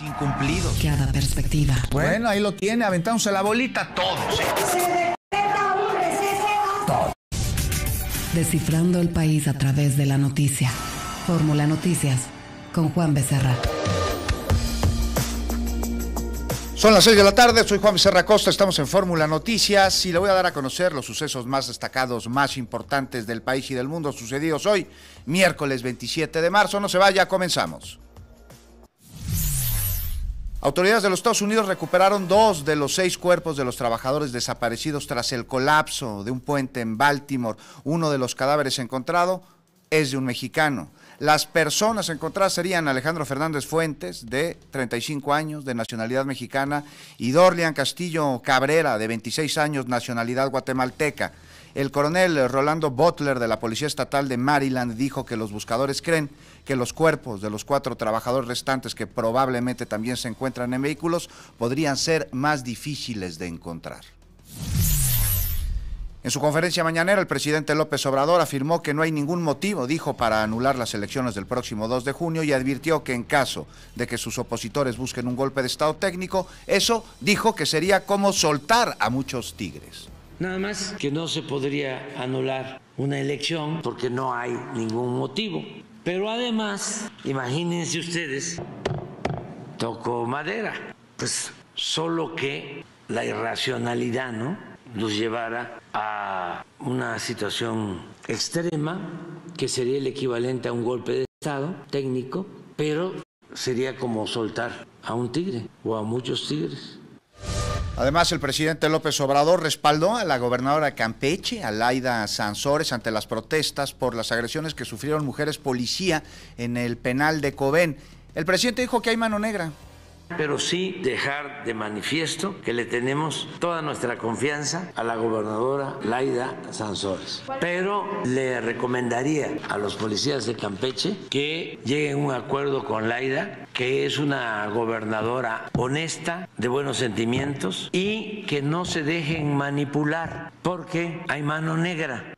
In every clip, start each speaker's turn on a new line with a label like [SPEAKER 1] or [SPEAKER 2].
[SPEAKER 1] Incumplido.
[SPEAKER 2] Cada perspectiva.
[SPEAKER 1] Bueno, ahí lo tiene, aventándose la bolita todos. ¿eh?
[SPEAKER 2] Descifrando el país a través de la noticia. Fórmula Noticias con Juan Becerra.
[SPEAKER 1] Son las 6 de la tarde, soy Juan Becerra Costa, estamos en Fórmula Noticias y le voy a dar a conocer los sucesos más destacados, más importantes del país y del mundo sucedidos hoy, miércoles 27 de marzo. No se vaya, comenzamos. Autoridades de los Estados Unidos recuperaron dos de los seis cuerpos de los trabajadores desaparecidos tras el colapso de un puente en Baltimore. Uno de los cadáveres encontrado es de un mexicano. Las personas encontradas serían Alejandro Fernández Fuentes, de 35 años, de nacionalidad mexicana, y Dorlian Castillo Cabrera, de 26 años, nacionalidad guatemalteca. El coronel Rolando Butler de la Policía Estatal de Maryland dijo que los buscadores creen que los cuerpos de los cuatro trabajadores restantes que probablemente también se encuentran en vehículos podrían ser más difíciles de encontrar. En su conferencia mañanera, el presidente López Obrador afirmó que no hay ningún motivo, dijo, para anular las elecciones del próximo 2 de junio y advirtió que en caso de que sus opositores busquen un golpe de Estado técnico, eso dijo que sería como soltar a muchos tigres.
[SPEAKER 3] Nada más que no se podría anular una elección porque no hay ningún motivo. Pero además, imagínense ustedes, tocó madera, pues solo que la irracionalidad, ¿no? Nos llevara a una situación extrema que sería el equivalente a un golpe de Estado técnico, pero sería como soltar a un tigre o a muchos tigres.
[SPEAKER 1] Además, el presidente López Obrador respaldó a la gobernadora Campeche, Alaida Sansores, ante las protestas por las agresiones que sufrieron mujeres policía en el penal de Cobén. El presidente dijo que hay mano negra
[SPEAKER 3] pero sí dejar de manifiesto que le tenemos toda nuestra confianza a la gobernadora Laida Sansores. Pero le recomendaría a los policías de Campeche que lleguen a un acuerdo con Laida, que es una gobernadora honesta, de buenos sentimientos y que no se dejen manipular porque hay mano negra.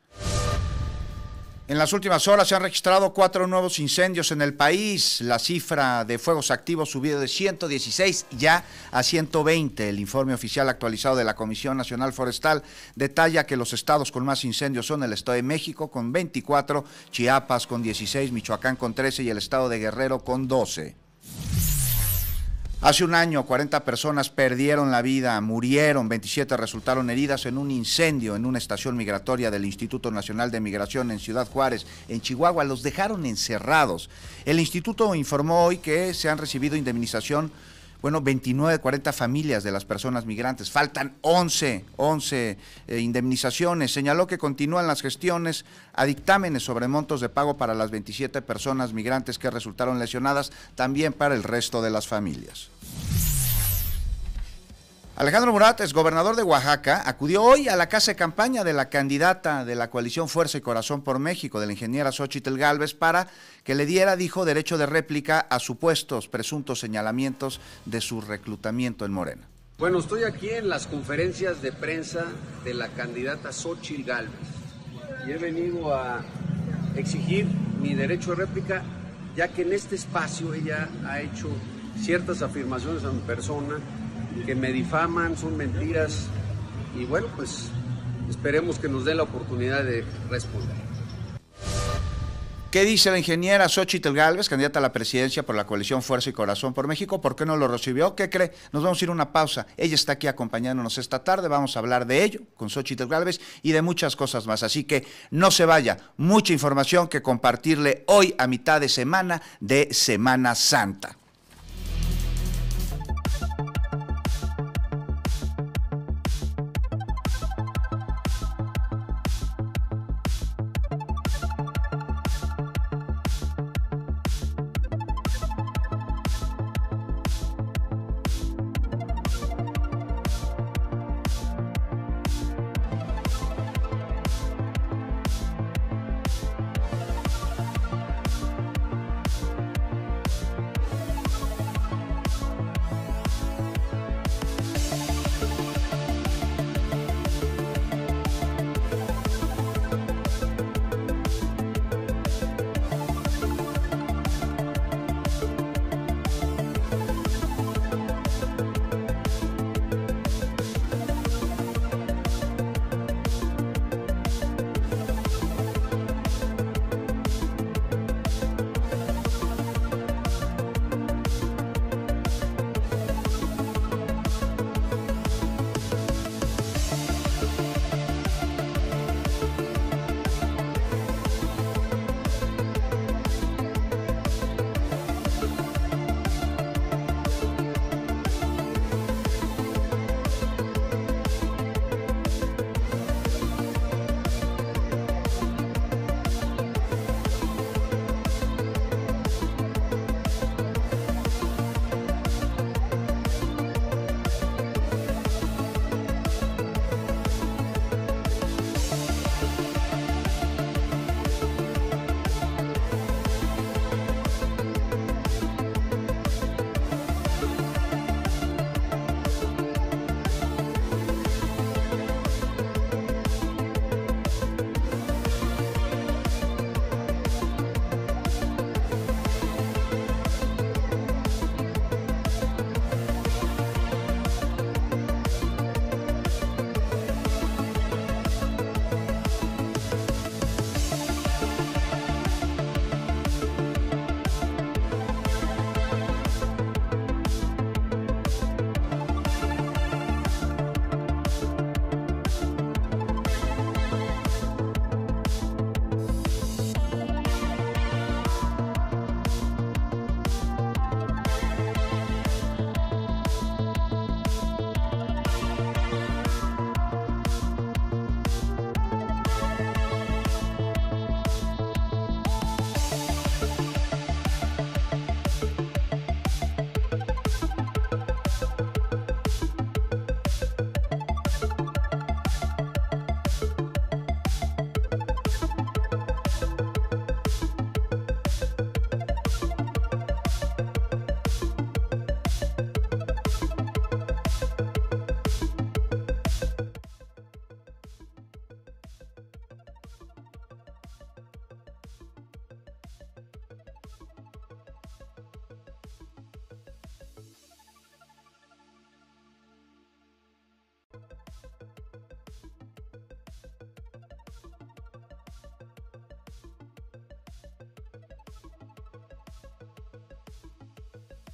[SPEAKER 1] En las últimas horas se han registrado cuatro nuevos incendios en el país. La cifra de fuegos activos subió de 116 ya a 120. El informe oficial actualizado de la Comisión Nacional Forestal detalla que los estados con más incendios son el Estado de México con 24, Chiapas con 16, Michoacán con 13 y el Estado de Guerrero con 12. Hace un año 40 personas perdieron la vida, murieron, 27 resultaron heridas en un incendio en una estación migratoria del Instituto Nacional de Migración en Ciudad Juárez, en Chihuahua. Los dejaron encerrados. El instituto informó hoy que se han recibido indemnización bueno, 29, 40 familias de las personas migrantes. Faltan 11, 11 eh, indemnizaciones. Señaló que continúan las gestiones a dictámenes sobre montos de pago para las 27 personas migrantes que resultaron lesionadas, también para el resto de las familias. Alejandro Murat, es gobernador de Oaxaca, acudió hoy a la casa de campaña de la candidata de la coalición Fuerza y Corazón por México, de la ingeniera Xochitl Galvez, para que le diera, dijo, derecho de réplica a supuestos presuntos señalamientos de su reclutamiento en Morena.
[SPEAKER 4] Bueno, estoy aquí en las conferencias de prensa de la candidata Xochitl Galvez y he venido a exigir mi derecho de réplica, ya que en este espacio ella ha hecho ciertas afirmaciones a mi persona que me difaman, son mentiras y bueno, pues esperemos que nos dé la oportunidad de responder.
[SPEAKER 1] ¿Qué dice la ingeniera Xochitl Galvez, candidata a la presidencia por la coalición Fuerza y Corazón por México? ¿Por qué no lo recibió? ¿Qué cree? Nos vamos a ir a una pausa. Ella está aquí acompañándonos esta tarde. Vamos a hablar de ello con Xochitl Galvez y de muchas cosas más. Así que no se vaya. Mucha información que compartirle hoy a mitad de semana de Semana Santa.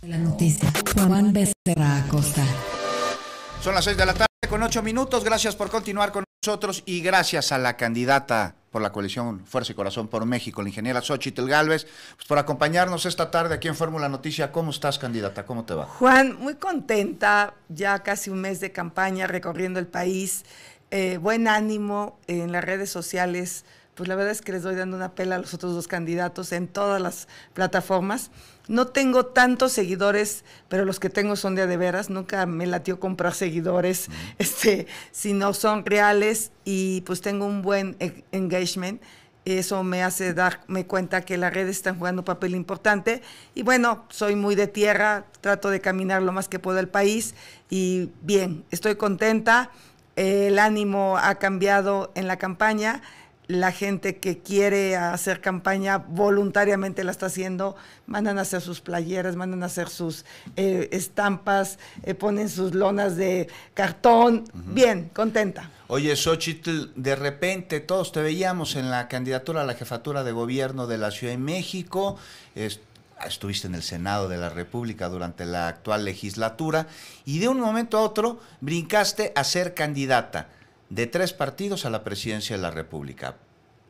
[SPEAKER 2] La noticia. Juan Becerra Acosta.
[SPEAKER 1] Son las seis de la tarde con ocho minutos. Gracias por continuar con nosotros y gracias a la candidata por la coalición Fuerza y Corazón por México, la ingeniera Xochitl Galvez, pues por acompañarnos esta tarde aquí en Fórmula Noticia. ¿Cómo estás, candidata? ¿Cómo te va?
[SPEAKER 5] Juan, muy contenta, ya casi un mes de campaña recorriendo el país, eh, buen ánimo en las redes sociales, pues la verdad es que les doy dando una pela a los otros dos candidatos en todas las plataformas. No tengo tantos seguidores, pero los que tengo son de a de veras. Nunca me latió comprar seguidores, este, sino son reales y pues tengo un buen e- engagement. Eso me hace darme cuenta que las redes están jugando un papel importante. Y bueno, soy muy de tierra, trato de caminar lo más que puedo el país. Y bien, estoy contenta. El ánimo ha cambiado en la campaña la gente que quiere hacer campaña voluntariamente la está haciendo, mandan a hacer sus playeras, mandan a hacer sus eh, estampas, eh, ponen sus lonas de cartón. Bien, contenta.
[SPEAKER 1] Oye, Xochitl, de repente todos te veíamos en la candidatura a la jefatura de gobierno de la Ciudad de México. es- estuviste en el Senado de la República durante la actual legislatura y de un momento a otro brincaste a ser candidata de tres partidos a la presidencia de la República.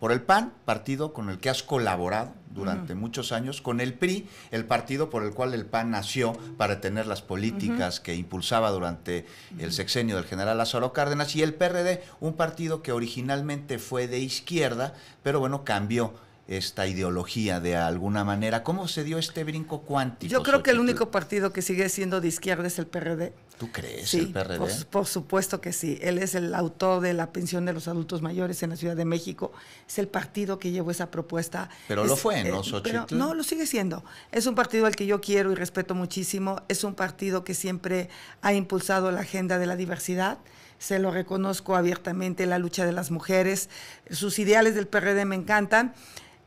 [SPEAKER 1] Por el PAN, partido con el que has colaborado durante muchos años, con el PRI, el partido por el cual el PAN nació para tener las políticas que impulsaba durante el sexenio del general Lázaro Cárdenas, y el PRD, un partido que originalmente fue de izquierda, pero bueno, cambió esta ideología de alguna manera. ¿Cómo se dio este brinco cuántico?
[SPEAKER 5] Yo creo que el único partido que sigue siendo de izquierda es el PRD.
[SPEAKER 1] ¿Tú crees
[SPEAKER 5] Sí,
[SPEAKER 1] el PRD?
[SPEAKER 5] Por, por supuesto que sí. Él es el autor de la pensión de los adultos mayores en la Ciudad de México. Es el partido que llevó esa propuesta.
[SPEAKER 1] Pero
[SPEAKER 5] Es-
[SPEAKER 1] lo fue, ¿no,
[SPEAKER 5] pero
[SPEAKER 1] Xochitl?
[SPEAKER 5] no, lo sigue siendo. Es un partido al que yo quiero y respeto muchísimo. Es un partido que siempre ha impulsado la agenda de la diversidad. Se lo reconozco abiertamente, la lucha de las mujeres. Sus ideales del PRD me encantan.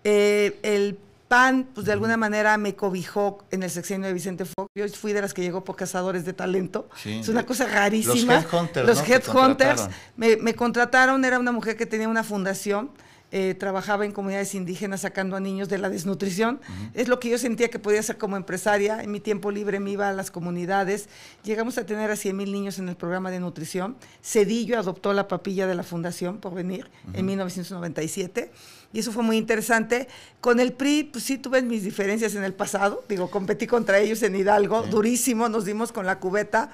[SPEAKER 5] Eh, el PAN, pues de alguna manera me cobijó en el sexenio de Vicente Fox. Yo fui de las que llegó por cazadores de talento.
[SPEAKER 1] Sí.
[SPEAKER 5] es una cosa rarísima.
[SPEAKER 1] Los headhunters,
[SPEAKER 5] Los
[SPEAKER 1] ¿no?
[SPEAKER 5] headhunters. me contrataron, era una mujer que tenía una fundación. eh, trabajaba en comunidades indígenas sacando a niños de la desnutrición. Es lo que yo sentía que podía hacer como empresaria. En mi tiempo libre me iba a las comunidades. Llegamos a tener a 100 mil niños en el programa de nutrición. Cedillo adoptó la papilla de la fundación por venir en 1997 y eso fue muy interesante. Con el PRI, pues sí tuve mis diferencias en el pasado, digo, competí contra ellos en Hidalgo, durísimo, nos dimos con la cubeta.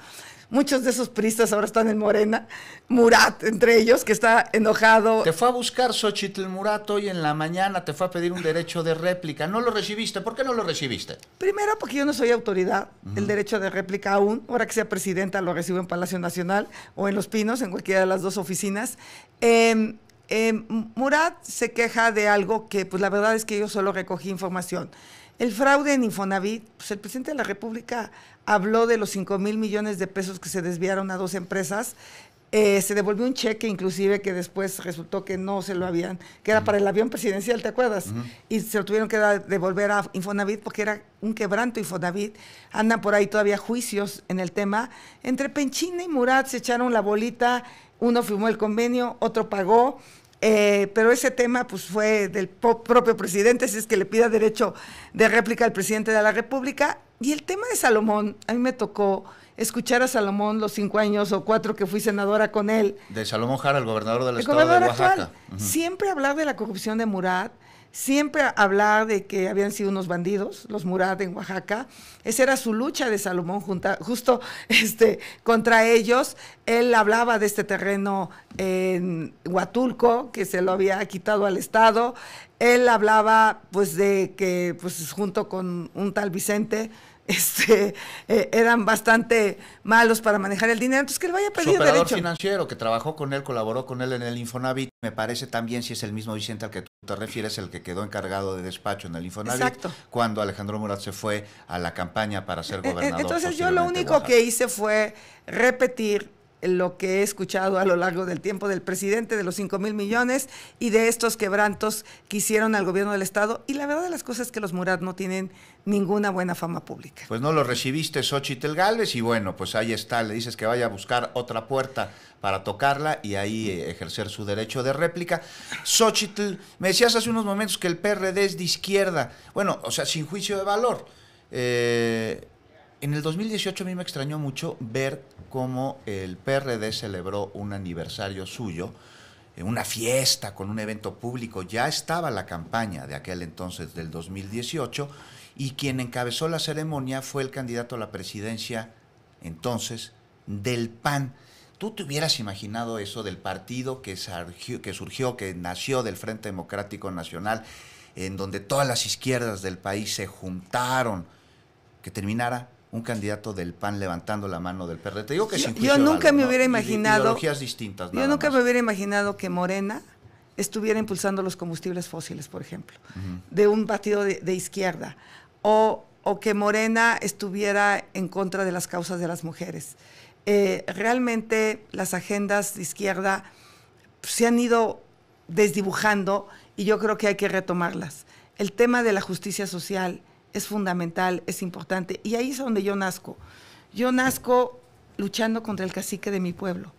[SPEAKER 5] Muchos de esos pristas ahora están en Morena, Murat entre ellos, que está enojado.
[SPEAKER 1] Te fue a buscar Xochitl Murat hoy en la mañana, te fue a pedir un derecho de réplica. No lo recibiste. ¿Por qué no lo recibiste?
[SPEAKER 5] Primero porque yo no soy autoridad, el derecho de réplica aún, ahora que sea presidenta lo recibo en Palacio Nacional o en Los Pinos, en cualquiera de las dos oficinas. Eh, eh, Murat se queja de algo que pues la verdad es que yo solo recogí información. El fraude en Infonavit, pues el presidente de la República habló de los 5 mil millones de pesos que se desviaron a dos empresas. Eh, se devolvió un cheque inclusive que después resultó que no se lo habían, que era para el avión presidencial, ¿te acuerdas? Y se lo tuvieron que dar- devolver a Infonavit porque era un quebranto Infonavit. Andan por ahí todavía juicios en el tema. Entre Penchina y Murat se echaron la bolita, uno firmó el convenio, otro pagó. Eh, pero ese tema pues fue del propio presidente, si es que le pida derecho de réplica al presidente de la República. Y el tema de Salomón, a mí me tocó escuchar a Salomón los cinco años o cuatro que fui senadora con él,
[SPEAKER 1] De Salomón Jara, el gobernador del
[SPEAKER 5] el
[SPEAKER 1] estado de Oaxaca.
[SPEAKER 5] actual. Siempre hablar de la corrupción de Murat, siempre hablar de que habían sido unos bandidos, los Murat en Oaxaca. Esa era su lucha de Salomón justo este, contra ellos. Él hablaba de este terreno en Huatulco, que se lo había quitado al Estado. Él hablaba pues de que pues junto con un tal Vicente este, eh, eran bastante malos para manejar el dinero. Entonces que él vaya a
[SPEAKER 1] Su
[SPEAKER 5] pedir
[SPEAKER 1] operador
[SPEAKER 5] derecho.
[SPEAKER 1] financiero que trabajó con él, colaboró con él en el Infonavit, me parece también si es el mismo Vicente al que tú te refieres, el que quedó encargado de despacho en el Infonavit,
[SPEAKER 5] Exacto.
[SPEAKER 1] cuando Alejandro Murat se fue a la campaña para ser
[SPEAKER 5] Eh, eh,
[SPEAKER 1] gobernador.
[SPEAKER 5] Entonces yo lo único que hice fue repetir lo que he escuchado a lo largo del tiempo del presidente de los 5 mil millones y de estos quebrantos que hicieron al gobierno del Estado. Y la verdad de las cosas es que los Murat no tienen ninguna buena fama pública.
[SPEAKER 1] Pues no lo recibiste Xochitl Galvez y bueno, pues ahí está, le dices que vaya a buscar otra puerta para tocarla y ahí eh, ejercer su derecho de réplica. Xochitl, me decías hace unos momentos que el PRD es de izquierda. Bueno, o sea, sin juicio de valor. Eh, En el 2018 a mí me extrañó mucho ver cómo el PRD celebró un aniversario suyo, eh, una fiesta con un evento público. Ya estaba la campaña de aquel entonces del 2018 y quien encabezó la ceremonia fue el candidato a la presidencia entonces del PAN. ¿Tú te hubieras imaginado eso del partido que surgió, que, surgió, que nació del Frente Democrático Nacional, en donde todas las izquierdas del país se juntaron, que terminara un candidato del PAN levantando la mano del PRD. Te digo que
[SPEAKER 5] yo, yo nunca me hubiera imaginado.
[SPEAKER 1] Ideologías distintas.
[SPEAKER 5] Yo nunca me hubiera imaginado que Morena estuviera impulsando los combustibles fósiles, por ejemplo, de un partido de, izquierda, o, o, que Morena estuviera en contra de las causas de las mujeres. Eh, realmente las agendas de izquierda se han ido desdibujando y yo creo que hay que retomarlas. El tema de la justicia social, es fundamental, es importante. Y ahí es donde yo nazco. Yo nazco luchando contra el cacique de mi pueblo,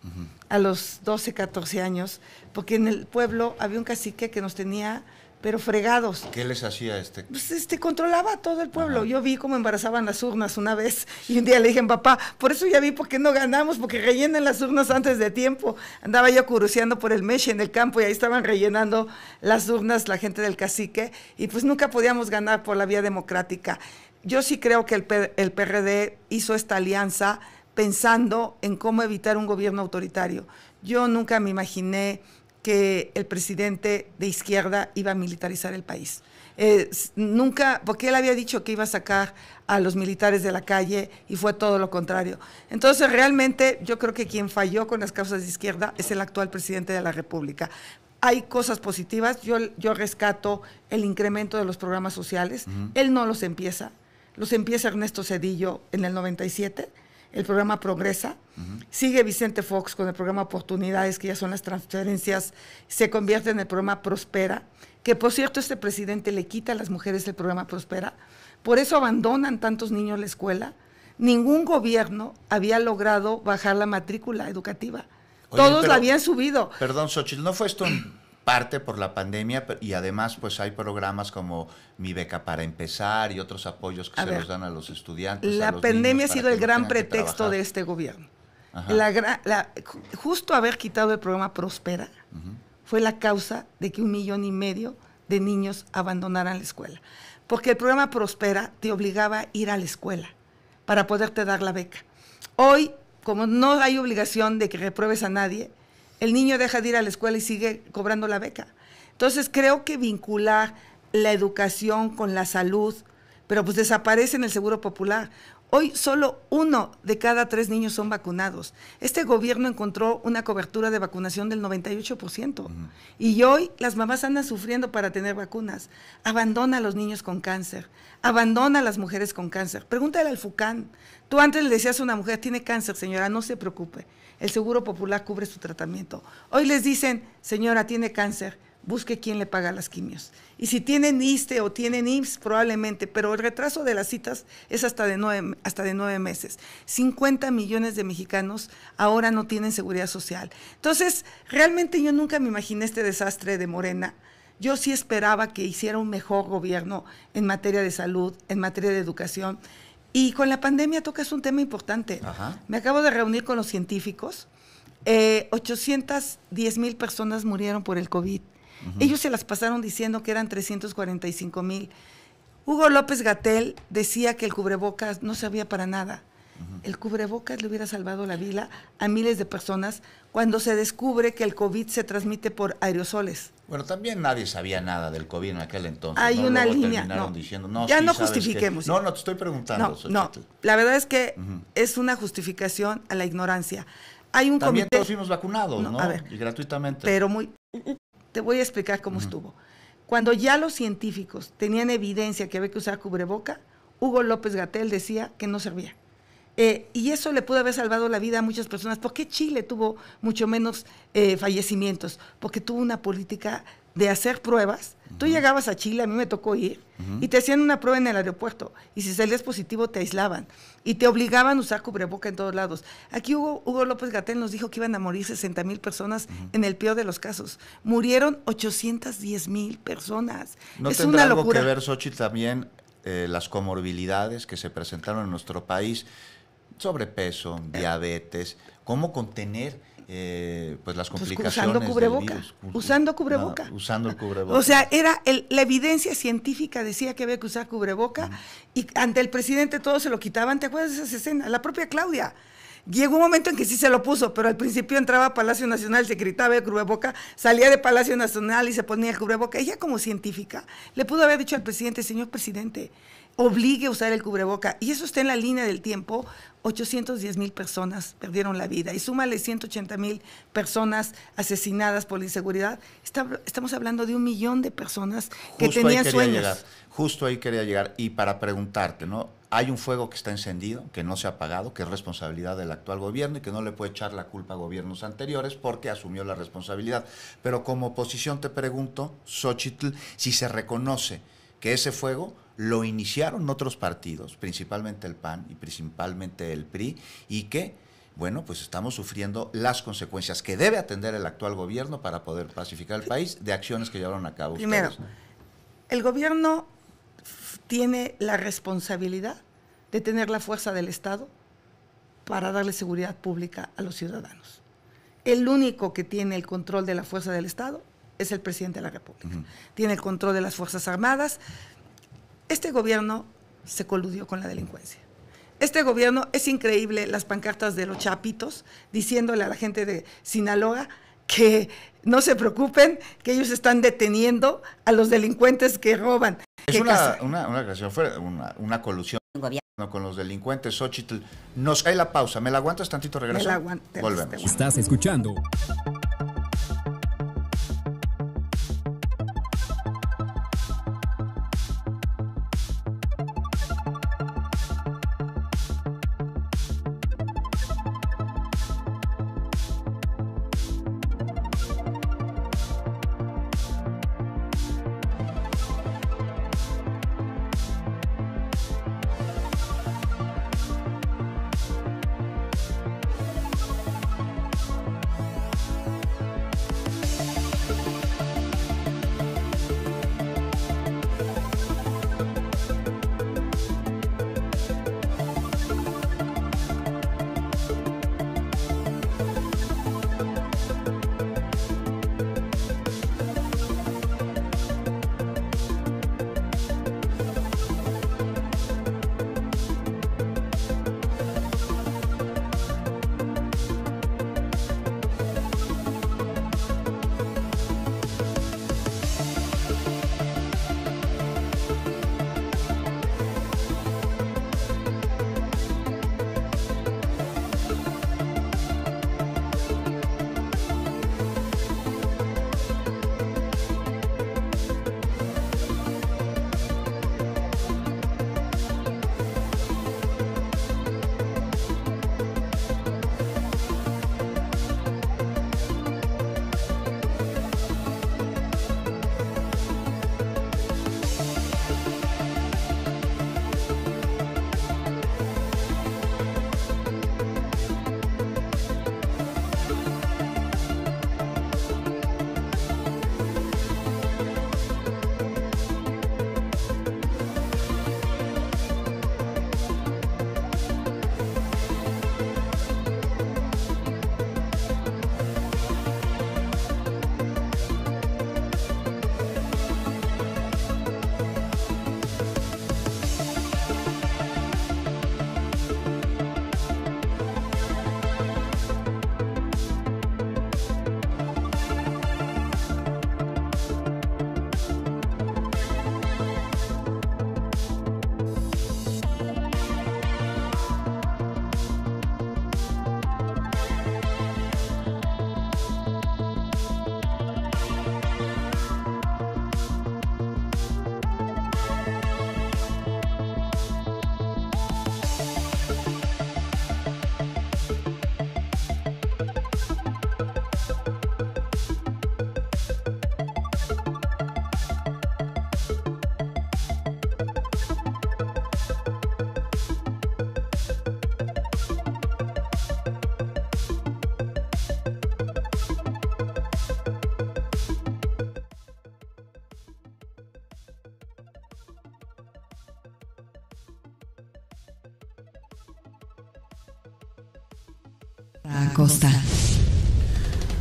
[SPEAKER 5] a los 12, 14 años, porque en el pueblo había un cacique que nos tenía pero fregados.
[SPEAKER 1] ¿Qué les hacía este?
[SPEAKER 5] Pues este controlaba todo el pueblo. Yo vi cómo embarazaban las urnas una vez y un día le dije, papá, por eso ya vi por qué no ganamos, porque rellenan las urnas antes de tiempo. Andaba yo curuceando por el Meche en el campo y ahí estaban rellenando las urnas la gente del cacique y pues nunca podíamos ganar por la vía democrática. Yo sí creo que el, el PRD hizo esta alianza pensando en cómo evitar un gobierno autoritario. Yo nunca me imaginé que el presidente de izquierda iba a militarizar el país. nunca, porque él había dicho que iba a sacar a los militares de la calle y fue todo lo contrario. Entonces, realmente yo creo que quien falló con las causas de izquierda es el actual presidente de la República. Hay cosas positivas, yo, yo rescato el incremento de los programas sociales, él no los empieza, los empieza Ernesto Cedillo en el 97 el programa Progresa. Sigue Vicente Fox con el programa Oportunidades, que ya son las transferencias, se convierte en el programa Prospera, que por cierto este presidente le quita a las mujeres el programa Prospera, por eso abandonan tantos niños la escuela. Ningún gobierno había logrado bajar la matrícula educativa. Todos la habían subido.
[SPEAKER 1] Perdón, Xochitl, ¿no fue esto parte por la pandemia y además pues hay programas como Mi Beca para Empezar y otros apoyos que se los dan a los estudiantes.
[SPEAKER 5] La pandemia ha sido el gran pretexto de este gobierno. La, justo haber quitado el programa Prospera fue la causa de que un millón y medio de niños abandonaran la escuela. Porque el programa Prospera te obligaba a ir a la escuela para poderte dar la beca. Hoy, como no hay obligación de que repruebes a nadie, el niño deja de ir a la escuela y sigue cobrando la beca. Entonces creo que vincular la educación con la salud, pero pues desaparece en el Seguro Popular. Hoy solo uno de cada tres niños son vacunados. Este gobierno encontró una cobertura de vacunación del 98%. Y hoy las mamás andan sufriendo para tener vacunas. Abandona a los niños con cáncer. Abandona a las mujeres con cáncer. Pregúntale al FUCAN. Tú antes le decías a una mujer, tiene cáncer, señora, no se preocupe el Seguro Popular cubre su tratamiento. Hoy les dicen, señora, tiene cáncer, busque quién le paga las quimios. Y si tienen ISTE o tienen IMSS, probablemente, pero el retraso de las citas es hasta de nueve, hasta de nueve meses. 50 millones de mexicanos ahora no tienen seguridad social. Entonces, realmente yo nunca me imaginé este desastre de Morena. Yo sí esperaba que hiciera un mejor gobierno en materia de salud, en materia de educación. Y con la pandemia tocas un tema importante. Me acabo de reunir con los científicos. 810 eh, mil personas murieron por el COVID. Ellos se las pasaron diciendo que eran 345 mil. Hugo López Gatel decía que el cubrebocas no servía para nada. El cubrebocas le hubiera salvado la vida a miles de personas cuando se descubre que el COVID se transmite por aerosoles.
[SPEAKER 1] Bueno, también nadie sabía nada del COVID en aquel entonces.
[SPEAKER 5] Hay una línea. No. ya no justifiquemos.
[SPEAKER 1] No, no, te estoy preguntando.
[SPEAKER 5] No, la verdad es que es una justificación a la ignorancia. Hay un
[SPEAKER 1] también todos fuimos vacunados, ¿no? y gratuitamente.
[SPEAKER 5] Pero muy... Te voy a explicar cómo estuvo. Cuando ya los científicos tenían evidencia que había que usar cubreboca, Hugo López Gatel decía que no servía. Eh, y eso le pudo haber salvado la vida a muchas personas. ¿Por qué Chile tuvo mucho menos eh, fallecimientos? Porque tuvo una política de hacer pruebas. Tú llegabas a Chile, a mí me tocó ir, y te hacían una prueba en el aeropuerto. Y si salías positivo, te aislaban. Y te obligaban a usar cubreboca en todos lados. Aquí Hugo, Hugo López Gatel nos dijo que iban a morir 60 mil personas en el peor de los casos. Murieron 810 mil personas.
[SPEAKER 1] ¿No es una algo locura. que ver, Xochitl, también eh, las comorbilidades que se presentaron en nuestro país, sobrepeso, diabetes, cómo contener eh, pues las
[SPEAKER 5] Pues
[SPEAKER 1] complicaciones
[SPEAKER 5] usando
[SPEAKER 1] del
[SPEAKER 5] cubreboca,
[SPEAKER 1] virus.
[SPEAKER 5] usando cubreboca.
[SPEAKER 1] No, usando el cubreboca.
[SPEAKER 5] O sea, era el- la evidencia científica decía que había que usar cubreboca y ante el presidente todos se lo quitaban. ¿Te acuerdas de esas escenas? La propia Claudia. Llegó un momento en que sí se lo puso, pero al principio entraba a Palacio Nacional, se gritaba el cubreboca, salía de Palacio Nacional y se ponía el cubreboca. Ella como científica le pudo haber dicho al presidente, señor presidente, obligue a usar el cubreboca. Y eso está en la línea del tiempo. 810 mil personas perdieron la vida y súmale 180 mil personas asesinadas por la inseguridad. Está- estamos hablando de un millón de personas que
[SPEAKER 1] Justo ahí
[SPEAKER 5] tenían
[SPEAKER 1] quería
[SPEAKER 5] sueños.
[SPEAKER 1] llegar. Justo ahí quería llegar. Y para preguntarte, ¿no? Hay un fuego que está encendido, que no se ha apagado, que es responsabilidad del actual gobierno y que no le puede echar la culpa a gobiernos anteriores porque asumió la responsabilidad. Pero como oposición te pregunto, Xochitl, si se reconoce que ese fuego lo iniciaron otros partidos, principalmente el PAN y principalmente el PRI, y que, bueno, pues estamos sufriendo las consecuencias que debe atender el actual gobierno para poder pacificar el país de acciones que llevaron a cabo
[SPEAKER 5] Primero,
[SPEAKER 1] ustedes.
[SPEAKER 5] el gobierno tiene la responsabilidad de tener la fuerza del Estado para darle seguridad pública a los ciudadanos. El único que tiene el control de la fuerza del Estado es el presidente de la República. Tiene el control de las Fuerzas Armadas. Este gobierno se coludió con la delincuencia. Este gobierno es increíble las pancartas de los chapitos diciéndole a la gente de Sinaloa que no se preocupen, que ellos están deteniendo a los delincuentes que roban.
[SPEAKER 1] Es
[SPEAKER 5] que
[SPEAKER 1] una, una, una, una colusión con los delincuentes. Xochitl, nos cae la pausa. ¿Me la aguantas tantito? Regreso.
[SPEAKER 5] Me la aguanto.
[SPEAKER 1] Volvemos.
[SPEAKER 6] Estás escuchando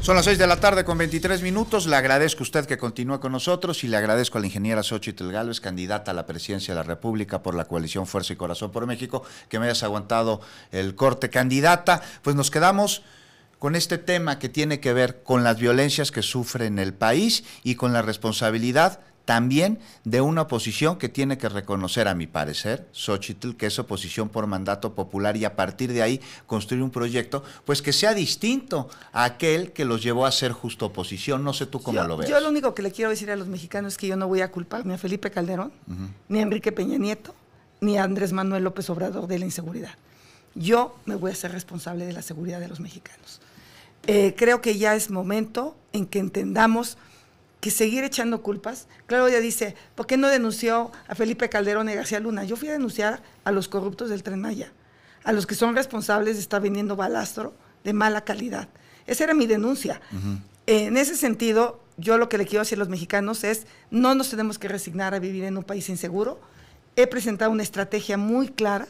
[SPEAKER 1] Son las 6 de la tarde con 23 minutos. Le agradezco a usted que continúe con nosotros y le agradezco a la ingeniera Xochitl Gálvez, candidata a la presidencia de la República por la coalición Fuerza y Corazón por México, que me hayas aguantado el corte. Candidata, pues nos quedamos con este tema que tiene que ver con las violencias que sufre en el país y con la responsabilidad también de una oposición que tiene que reconocer, a mi parecer, Xochitl, que es oposición por mandato popular y a partir de ahí construir un proyecto, pues que sea distinto a aquel que los llevó a ser justo oposición. No sé tú cómo
[SPEAKER 5] yo,
[SPEAKER 1] lo ves.
[SPEAKER 5] Yo lo único que le quiero decir a los mexicanos es que yo no voy a culpar ni a Felipe Calderón, ni a Enrique Peña Nieto, ni a Andrés Manuel López Obrador de la inseguridad. Yo me voy a ser responsable de la seguridad de los mexicanos. Eh, creo que ya es momento en que entendamos que seguir echando culpas. Claudia dice, ¿por qué no denunció a Felipe Calderón y García Luna? Yo fui a denunciar a los corruptos del Tren Maya, a los que son responsables de estar vendiendo balastro de mala calidad. Esa era mi denuncia. En ese sentido, yo lo que le quiero decir a los mexicanos es, no nos tenemos que resignar a vivir en un país inseguro. He presentado una estrategia muy clara.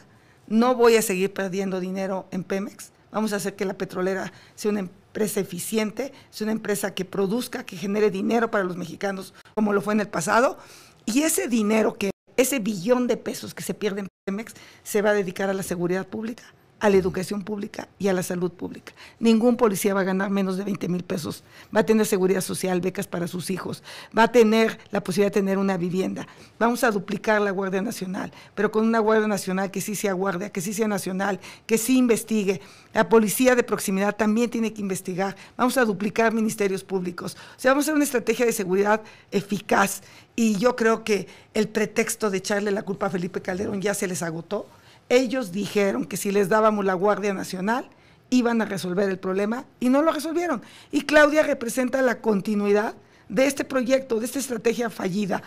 [SPEAKER 5] No voy a seguir perdiendo dinero en Pemex. Vamos a hacer que la petrolera sea una empresa eficiente, es una empresa que produzca, que genere dinero para los mexicanos, como lo fue en el pasado, y ese dinero que, ese billón de pesos que se pierde en Pemex, se va a dedicar a la seguridad pública, a la educación pública y a la salud pública. Ningún policía va a ganar menos de 20 mil pesos, va a tener seguridad social, becas para sus hijos, va a tener la posibilidad de tener una vivienda. Vamos a duplicar la Guardia Nacional, pero con una Guardia Nacional que sí sea guardia, que sí sea nacional, que sí investigue. La policía de proximidad también tiene que investigar. Vamos a duplicar ministerios públicos. O sea, vamos a hacer una estrategia de seguridad eficaz. Y yo creo que el pretexto de echarle la culpa a Felipe Calderón ya se les agotó ellos dijeron que si les dábamos la Guardia Nacional iban a resolver el problema y no lo resolvieron. Y Claudia representa la continuidad de este proyecto, de esta estrategia fallida.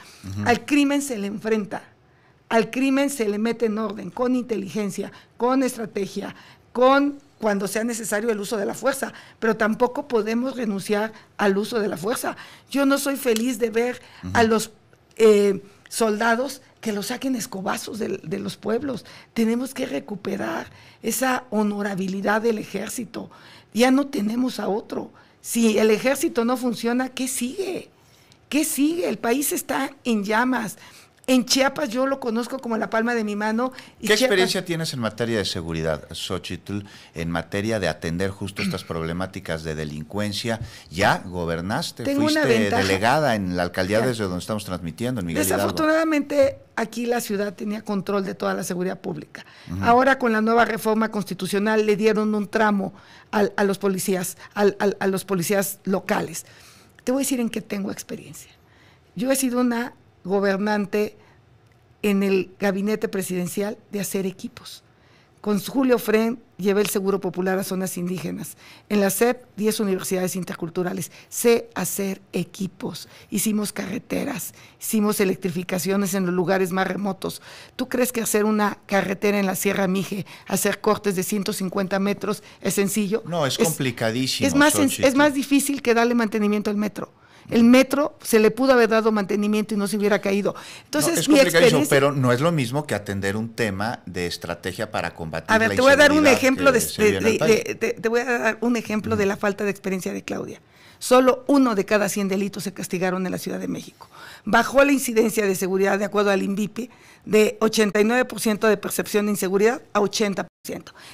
[SPEAKER 5] Al crimen se le enfrenta, al crimen se le mete en orden, con inteligencia, con estrategia, con cuando sea necesario el uso de la fuerza, pero tampoco podemos renunciar al uso de la fuerza. Yo no soy feliz de ver a los eh, soldados que lo saquen escobazos de, de, los pueblos. Tenemos que recuperar esa honorabilidad del ejército. Ya no tenemos a otro. Si el ejército no funciona, ¿qué sigue? ¿Qué sigue? El país está en llamas. En Chiapas yo lo conozco como la palma de mi mano.
[SPEAKER 1] Y ¿Qué Chiapas... experiencia tienes en materia de seguridad, Xochitl, en materia de atender justo estas problemáticas de delincuencia? Ya gobernaste,
[SPEAKER 5] Tengo
[SPEAKER 1] fuiste
[SPEAKER 5] una
[SPEAKER 1] delegada en la alcaldía desde donde estamos transmitiendo, en Miguel
[SPEAKER 5] Desafortunadamente Hidalgo. aquí la ciudad tenía control de toda la seguridad pública. Uh -huh. Ahora con la nueva reforma constitucional le dieron un tramo al, a los policías, al, al, a los policías locales. Te voy a decir en qué tengo experiencia. Yo he sido una gobernante en el gabinete presidencial de hacer equipos. Con Julio Fren llevé el Seguro Popular a zonas indígenas. En la SEP, 10 universidades interculturales. Sé hacer equipos. Hicimos carreteras, hicimos electrificaciones en los lugares más remotos. ¿Tú crees que hacer una carretera en la Sierra Mije, hacer cortes de 150 metros, es sencillo?
[SPEAKER 1] No, es, es complicadísimo.
[SPEAKER 5] Es más, es más difícil que darle mantenimiento al metro el metro se le pudo haber dado mantenimiento y no se hubiera caído. Entonces,
[SPEAKER 1] no, es
[SPEAKER 5] mi
[SPEAKER 1] experiencia... pero no es lo mismo que atender un tema de estrategia para combatir
[SPEAKER 5] a ver,
[SPEAKER 1] la
[SPEAKER 5] te voy a dar un ejemplo de, de, de te, te, voy a dar un ejemplo mm. de la falta de experiencia de Claudia. Solo uno de cada 100 delitos se castigaron en la Ciudad de México. Bajó la incidencia de seguridad, de acuerdo al INVIPI, de 89% de percepción de inseguridad a 80%.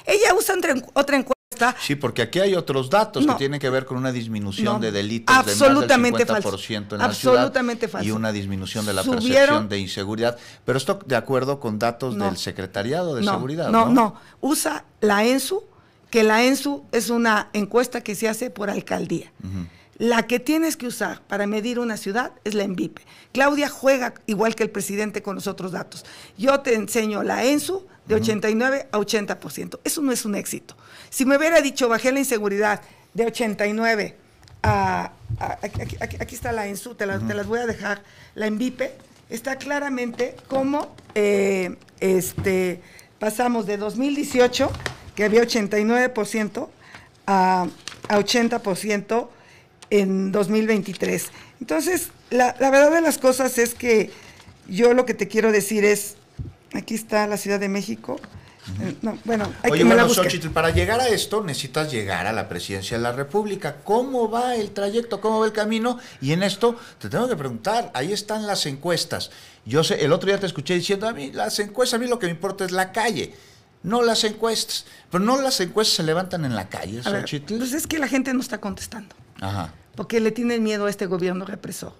[SPEAKER 5] Ella usa otra encuesta
[SPEAKER 1] Sí, porque aquí hay otros datos no, que tienen que ver con una disminución no, de delitos
[SPEAKER 5] absolutamente
[SPEAKER 1] de más del 50%
[SPEAKER 5] falso,
[SPEAKER 1] en la
[SPEAKER 5] absolutamente
[SPEAKER 1] ciudad
[SPEAKER 5] falso.
[SPEAKER 1] y una disminución de la
[SPEAKER 5] Subieron,
[SPEAKER 1] percepción de inseguridad. Pero esto de acuerdo con datos no, del Secretariado de Seguridad.
[SPEAKER 5] No, no, usa la ENSU, que la ENSU es una encuesta que se hace por alcaldía. Uh -huh. La que tienes que usar para medir una ciudad es la ENVIPE. Claudia juega igual que el presidente con los otros datos. Yo te enseño la ENSU de 89 a 80%. Eso no es un éxito. Si me hubiera dicho bajé la inseguridad de 89 a... a aquí, aquí, aquí, está la ENSU, te, la, uh -huh. te, las voy a dejar. La ENVIPE está claramente como eh, este, pasamos de 2018, que había 89%, a, a 80% en 2023. Entonces, la, la, verdad de las cosas es que yo lo que te quiero decir es, aquí está la Ciudad de México, Eh, no, bueno, hay
[SPEAKER 1] Oye,
[SPEAKER 5] que
[SPEAKER 1] bueno. Xochitl, para llegar a esto necesitas llegar a la presidencia de la República. ¿Cómo va el trayecto? ¿Cómo va el camino? Y en esto te tengo que preguntar, ahí están las encuestas. Yo sé, el otro día te escuché diciendo a mí, las encuestas, a mí lo que me importa es la calle, no las encuestas. Pero no las encuestas se levantan en la calle,
[SPEAKER 5] ver,
[SPEAKER 1] Xochitl.
[SPEAKER 5] pues es que la gente no está contestando.
[SPEAKER 1] Ajá.
[SPEAKER 5] porque le tienen miedo a este gobierno represor.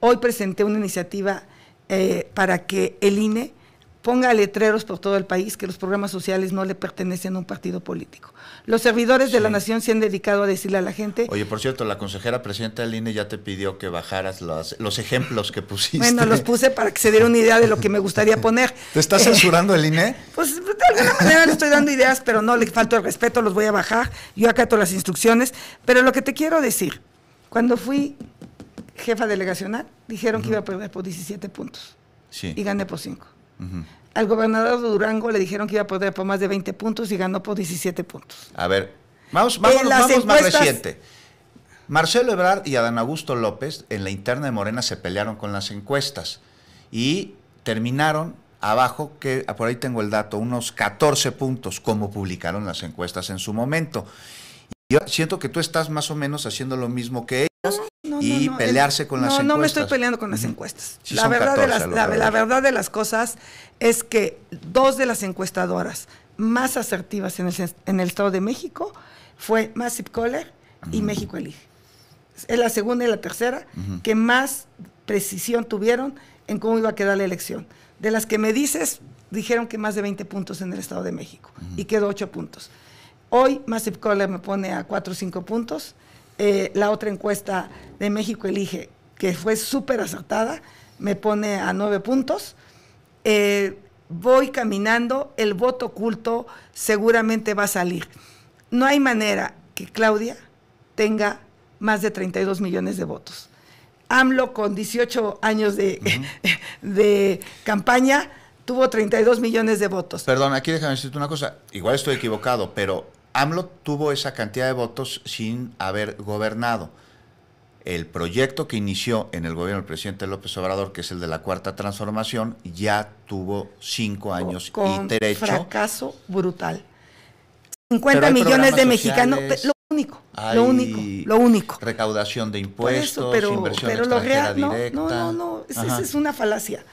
[SPEAKER 5] Hoy presenté una iniciativa eh, para que el INE ponga letreros por todo el país que los programas sociales no le pertenecen a un partido político. Los servidores de la nación se han dedicado a decirle a la gente,
[SPEAKER 1] Oye, por cierto, la consejera presidenta del INE ya te pidió que bajaras los, los ejemplos que pusiste.
[SPEAKER 5] bueno, los puse para que se diera una idea de lo que me gustaría poner.
[SPEAKER 1] ¿Te estás
[SPEAKER 5] Eh,
[SPEAKER 1] censurando el INE?
[SPEAKER 5] Pues de alguna manera le estoy dando ideas, pero no le falto el respeto, los voy a bajar. Yo acato las instrucciones. Pero lo que te quiero decir, cuando fui jefa delegacional, dijeron que iba a perder por 17 puntos
[SPEAKER 1] Sí.
[SPEAKER 5] y gané por 5. Al gobernador de Durango le dijeron que iba a perder por más de 20 puntos y ganó por 17 puntos.
[SPEAKER 1] A ver, vamos, vámonos, vamos más reciente. Marcelo Ebrard y Adán Augusto López en la interna de Morena se pelearon con las encuestas y terminaron abajo, que ah, por ahí tengo el dato, unos 14 puntos, como publicaron las encuestas en su momento. Yo siento que tú estás más o menos haciendo lo mismo que ellos
[SPEAKER 5] No,
[SPEAKER 1] y
[SPEAKER 5] no, no,
[SPEAKER 1] pelearse
[SPEAKER 5] el-
[SPEAKER 1] con las
[SPEAKER 5] no,
[SPEAKER 1] encuestas.
[SPEAKER 5] No, me estoy peleando con las encuestas.
[SPEAKER 1] Sí,
[SPEAKER 5] la, verdad
[SPEAKER 1] 14
[SPEAKER 5] de las, la, verdad de las cosas es que dos de las encuestadoras más asertivas en el, en el Estado de México fue Massive Caller y México Elige. Es la segunda y la tercera que más precisión tuvieron en cómo iba a quedar la elección. De las que me dices, dijeron que más de 20 puntos en el Estado de México y quedó 8 puntos. Hoy Massive Caller me pone a 4 o 5 puntos. Eh, la otra encuesta de México Elige, que fue súper acertada, me pone a 9 puntos. Eh, voy caminando, el voto oculto seguramente va a salir. No hay manera que Claudia tenga más de 32 millones de votos. AMLO con 18 años de, de campaña tuvo 32 millones de votos.
[SPEAKER 1] Perdón, aquí déjame decirte una cosa. Igual estoy equivocado, pero AMLO tuvo esa cantidad de votos sin haber gobernado. El proyecto que inició en el gobierno del presidente López Obrador, que es el de la cuarta transformación, ya tuvo cinco años
[SPEAKER 5] con
[SPEAKER 1] y derecho.
[SPEAKER 5] fracaso brutal.
[SPEAKER 1] Pero
[SPEAKER 5] 50
[SPEAKER 1] hay
[SPEAKER 5] millones de mexicanos,
[SPEAKER 1] sociales,
[SPEAKER 5] lo único, lo único, lo único.
[SPEAKER 1] Recaudación de impuestos,
[SPEAKER 5] eso, pero,
[SPEAKER 1] inversión
[SPEAKER 5] pero lo
[SPEAKER 1] extranjera
[SPEAKER 5] real, no,
[SPEAKER 1] directa.
[SPEAKER 5] no, no, no,
[SPEAKER 1] Ajá.
[SPEAKER 5] esa es una falacia.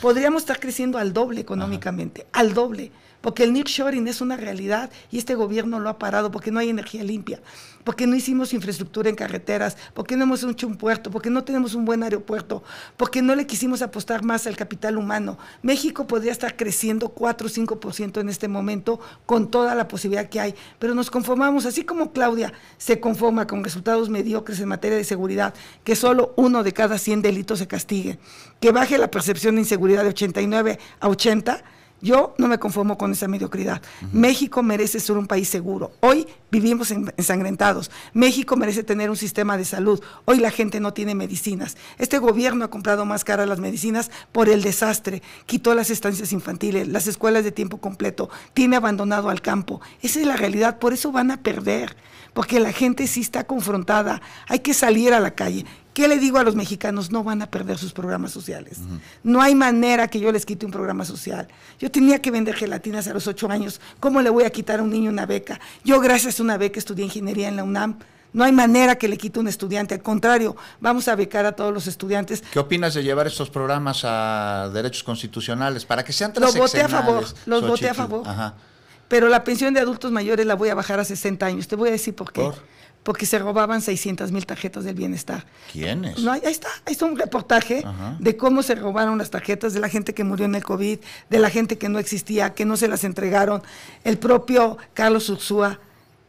[SPEAKER 5] Podríamos estar creciendo al doble económicamente, al doble, porque el nearshoring es una realidad y este gobierno lo ha parado porque no hay energía limpia, porque no hicimos infraestructura en carreteras, porque no hemos hecho un puerto, porque no tenemos un buen aeropuerto, porque no le quisimos apostar más al capital humano. México podría estar creciendo 4 o 5% en este momento con toda la posibilidad que hay, pero nos conformamos, así como Claudia se conforma con resultados mediocres en materia de seguridad, que solo uno de cada 100 delitos se castigue, que baje la percepción de inseguridad de 89 a 80, yo no me conformo con esa mediocridad. México merece ser un país seguro. Hoy vivimos en- ensangrentados. México merece tener un sistema de salud. Hoy la gente no tiene medicinas. Este gobierno ha comprado más caras las medicinas por el desastre. Quitó las estancias infantiles, las escuelas de tiempo completo, tiene abandonado al campo. Esa es la realidad, por eso van a perder. Porque la gente sí está confrontada. Hay que salir a la calle. ¿Qué le digo a los mexicanos? No van a perder sus programas sociales. No hay manera que yo les quite un programa social. Yo tenía que vender gelatinas a los ocho años. ¿Cómo le voy a quitar a un niño una beca? Yo, gracias a una beca, estudié ingeniería en la UNAM. No hay manera que le quite un estudiante. Al contrario, vamos a becar a todos los estudiantes.
[SPEAKER 1] ¿Qué opinas de llevar estos programas a derechos constitucionales para que sean
[SPEAKER 5] Los voté a favor, los voté a favor.
[SPEAKER 1] Ajá.
[SPEAKER 5] Pero la pensión de adultos mayores la voy a bajar a 60 años. Te voy a decir por qué.
[SPEAKER 1] ¿Por?
[SPEAKER 5] Porque se robaban 600 mil tarjetas del bienestar.
[SPEAKER 1] ¿Quiénes?
[SPEAKER 5] No, ahí está, ahí está un reportaje
[SPEAKER 1] Ajá.
[SPEAKER 5] de cómo se robaron las tarjetas de la gente que murió en el COVID, de la gente que no existía, que no se las entregaron. El propio Carlos Ursúa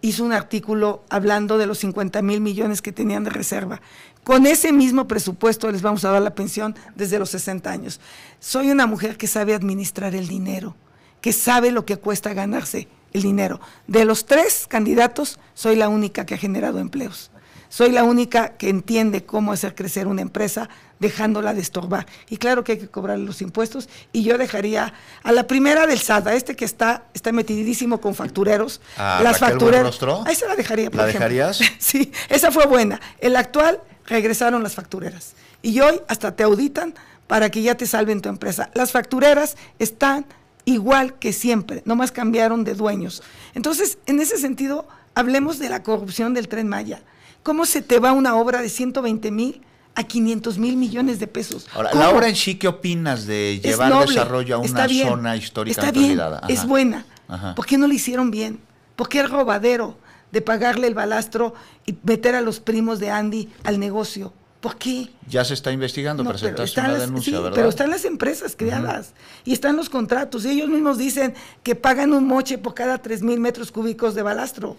[SPEAKER 5] hizo un artículo hablando de los 50 mil millones que tenían de reserva. Con ese mismo presupuesto les vamos a dar la pensión desde los 60 años. Soy una mujer que sabe administrar el dinero, que sabe lo que cuesta ganarse el dinero. De los tres candidatos, soy la única que ha generado empleos. Soy la única que entiende cómo hacer crecer una empresa dejándola de estorbar. Y claro que hay que cobrar los impuestos. Y yo dejaría a la primera del SAT, a este que está, está metidísimo con factureros.
[SPEAKER 1] ¿A
[SPEAKER 5] las factureras. A esa la dejaría. por
[SPEAKER 1] ¿La
[SPEAKER 5] ejemplo.
[SPEAKER 1] dejarías?
[SPEAKER 5] Sí, esa fue buena. El actual regresaron las factureras. Y hoy hasta te auditan para que ya te salven tu empresa. Las factureras están igual que siempre, nomás cambiaron de dueños. Entonces, en ese sentido, hablemos de la corrupción del tren Maya. ¿Cómo se te va una obra de 120 mil a 500 mil millones de pesos?
[SPEAKER 1] Ahora,
[SPEAKER 5] ¿Cómo?
[SPEAKER 1] la obra en sí, ¿qué opinas de llevar
[SPEAKER 5] noble,
[SPEAKER 1] desarrollo a una
[SPEAKER 5] bien,
[SPEAKER 1] zona histórica
[SPEAKER 5] Está bien, es buena.
[SPEAKER 1] Ajá.
[SPEAKER 5] ¿Por qué no lo hicieron bien? ¿Por qué el robadero de pagarle el balastro y meter a los primos de Andy al negocio? ¿Por qué?
[SPEAKER 1] Ya se está investigando,
[SPEAKER 5] No, pero
[SPEAKER 1] presentaste
[SPEAKER 5] están
[SPEAKER 1] una
[SPEAKER 5] las-
[SPEAKER 1] denuncia,
[SPEAKER 5] sí,
[SPEAKER 1] ¿verdad?
[SPEAKER 5] Pero están las empresas creadas y están los contratos. Y ellos mismos dicen que pagan un moche por cada 3 mil metros cúbicos de balastro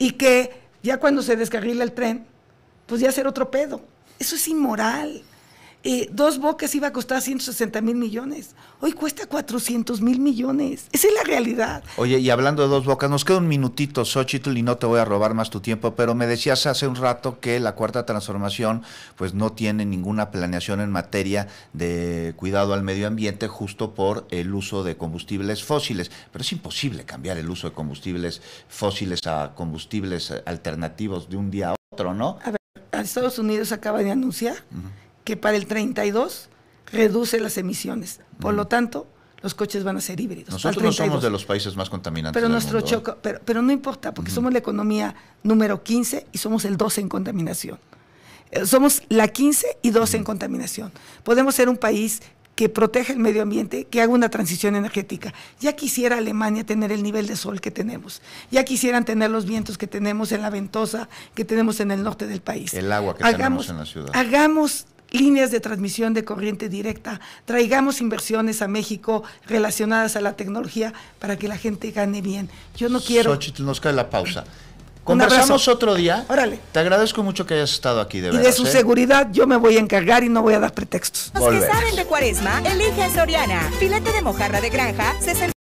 [SPEAKER 5] y que ya cuando se descarrila el tren, pues ya será otro pedo. Eso es inmoral. Eh, dos bocas iba a costar 160 mil millones. Hoy cuesta 400 mil millones. Esa es la realidad.
[SPEAKER 1] Oye, y hablando de dos bocas, nos queda un minutito, Xochitl, y no te voy a robar más tu tiempo, pero me decías hace un rato que la cuarta transformación pues no tiene ninguna planeación en materia de cuidado al medio ambiente justo por el uso de combustibles fósiles. Pero es imposible cambiar el uso de combustibles fósiles a combustibles alternativos de un día a otro, ¿no?
[SPEAKER 5] A ver, Estados Unidos acaba de anunciar que para el 32 reduce las emisiones. Por lo tanto, los coches van a ser híbridos.
[SPEAKER 1] Nosotros no somos
[SPEAKER 5] 32.
[SPEAKER 1] de los países más contaminantes
[SPEAKER 5] Pero
[SPEAKER 1] del
[SPEAKER 5] nuestro
[SPEAKER 1] mundo, ¿eh?
[SPEAKER 5] choco, pero, pero no importa, porque somos la economía número 15 y somos el 12 en contaminación. Eh, Somos la 15 y 12 en contaminación. Podemos ser un país que proteja el medio ambiente, que haga una transición energética. Ya quisiera Alemania tener el nivel de sol que tenemos. Ya quisieran tener los vientos que tenemos en la ventosa, que tenemos en el norte del país.
[SPEAKER 1] El agua que tenemos en la ciudad.
[SPEAKER 5] Hagamos líneas de transmisión de corriente directa, traigamos inversiones a México relacionadas a la tecnología para que la gente gane bien. Yo no quiero...
[SPEAKER 1] Xochitl, nos cae la pausa. Conversamos otro día.
[SPEAKER 5] Órale.
[SPEAKER 1] Te agradezco mucho que hayas estado aquí, de
[SPEAKER 5] y
[SPEAKER 1] verdad.
[SPEAKER 5] de su seguridad yo me voy a encargar y no voy a dar pretextos.
[SPEAKER 6] Los que saben de cuaresma, elige a Soriana. Filete de mojarra de granja, 60.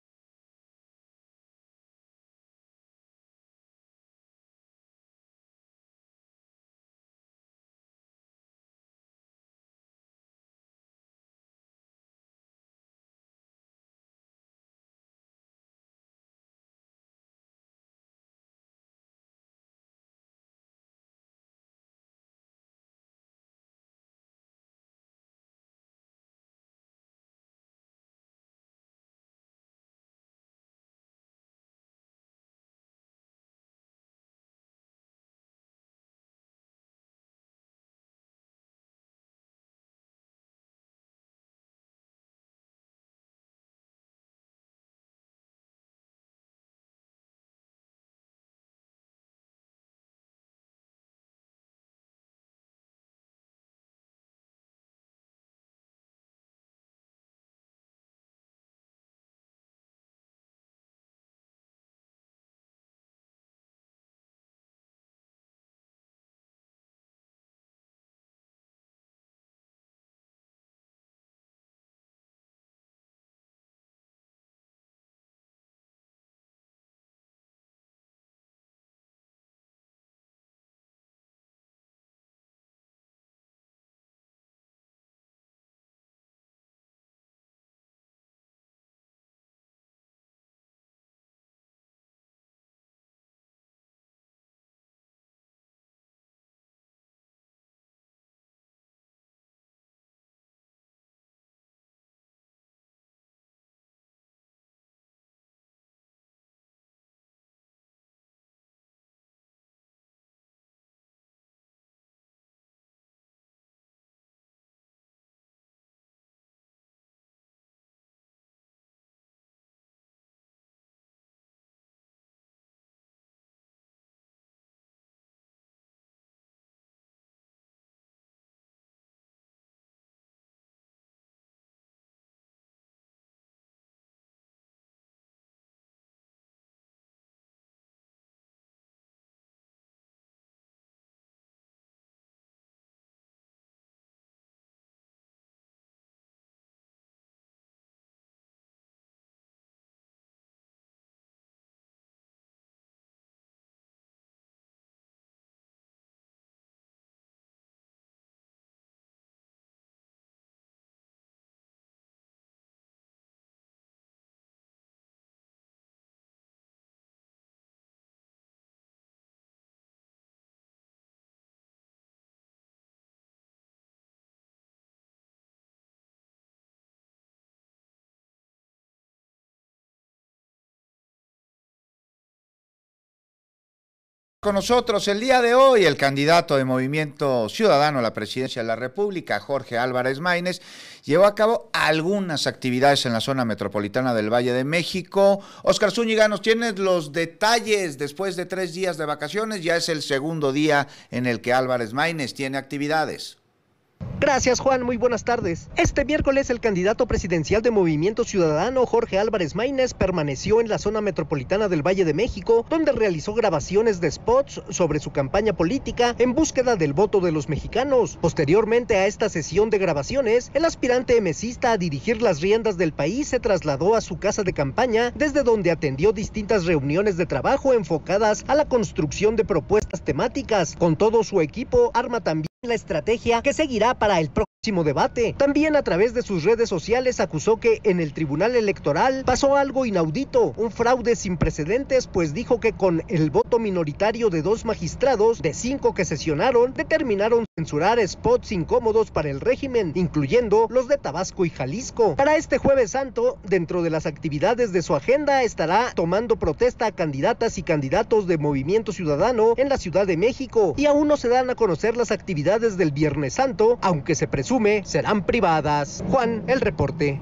[SPEAKER 1] Con nosotros el día de hoy el candidato de Movimiento Ciudadano a la presidencia de la República, Jorge Álvarez Maínez, llevó a cabo algunas actividades en la zona metropolitana del Valle de México. Oscar Zúñiga, nos tienes los detalles después de tres días de vacaciones. Ya es el segundo día en el que Álvarez Maínez tiene actividades.
[SPEAKER 7] Gracias Juan, muy buenas tardes. Este miércoles el candidato presidencial de Movimiento Ciudadano Jorge Álvarez Maínez permaneció en la zona metropolitana del Valle de México, donde realizó grabaciones de spots sobre su campaña política en búsqueda del voto de los mexicanos. Posteriormente a esta sesión de grabaciones, el aspirante emesista a dirigir las riendas del país se trasladó a su casa de campaña, desde donde atendió distintas reuniones de trabajo enfocadas a la construcción de propuestas temáticas. Con todo su equipo, arma también la estrategia que seguirá para el próximo debate. También a través de sus redes sociales acusó que en el Tribunal Electoral pasó algo inaudito, un fraude sin precedentes, pues dijo que con el voto minoritario de dos magistrados de cinco que sesionaron, determinaron censurar spots incómodos para el régimen, incluyendo los de Tabasco y Jalisco. Para este jueves santo, dentro de las actividades de su agenda, estará tomando protesta a candidatas y candidatos de Movimiento Ciudadano en la Ciudad de México y aún no se dan a conocer las actividades desde del Viernes Santo, aunque se presume serán privadas. Juan, el reporte.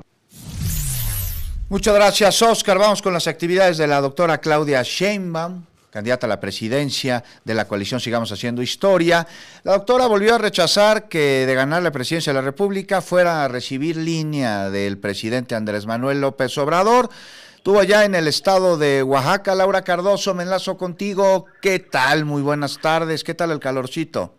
[SPEAKER 1] Muchas gracias, Oscar. Vamos con las actividades de la doctora Claudia Sheinbaum candidata a la presidencia de la coalición Sigamos Haciendo Historia. La doctora volvió a rechazar que de ganar la presidencia de la República fuera a recibir línea del presidente Andrés Manuel López Obrador. Estuvo allá en el estado de Oaxaca. Laura Cardoso, me enlazo contigo. ¿Qué tal? Muy buenas tardes. ¿Qué tal el calorcito?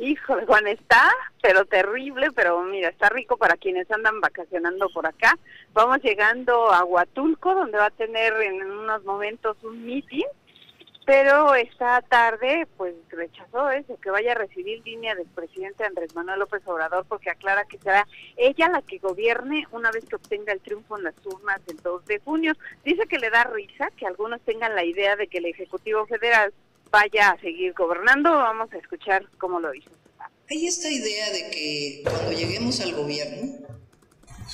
[SPEAKER 8] Híjole, Juan, está, pero terrible, pero mira, está rico para quienes andan vacacionando por acá. Vamos llegando a Huatulco, donde va a tener en unos momentos un meeting, pero esta tarde, pues rechazó eso, que vaya a recibir línea del presidente Andrés Manuel López Obrador, porque aclara que será ella la que gobierne una vez que obtenga el triunfo en las urnas el 2 de junio. Dice que le da risa que algunos tengan la idea de que el Ejecutivo Federal vaya a seguir gobernando. Vamos a escuchar cómo lo dice.
[SPEAKER 9] Hay esta idea de que cuando lleguemos al gobierno,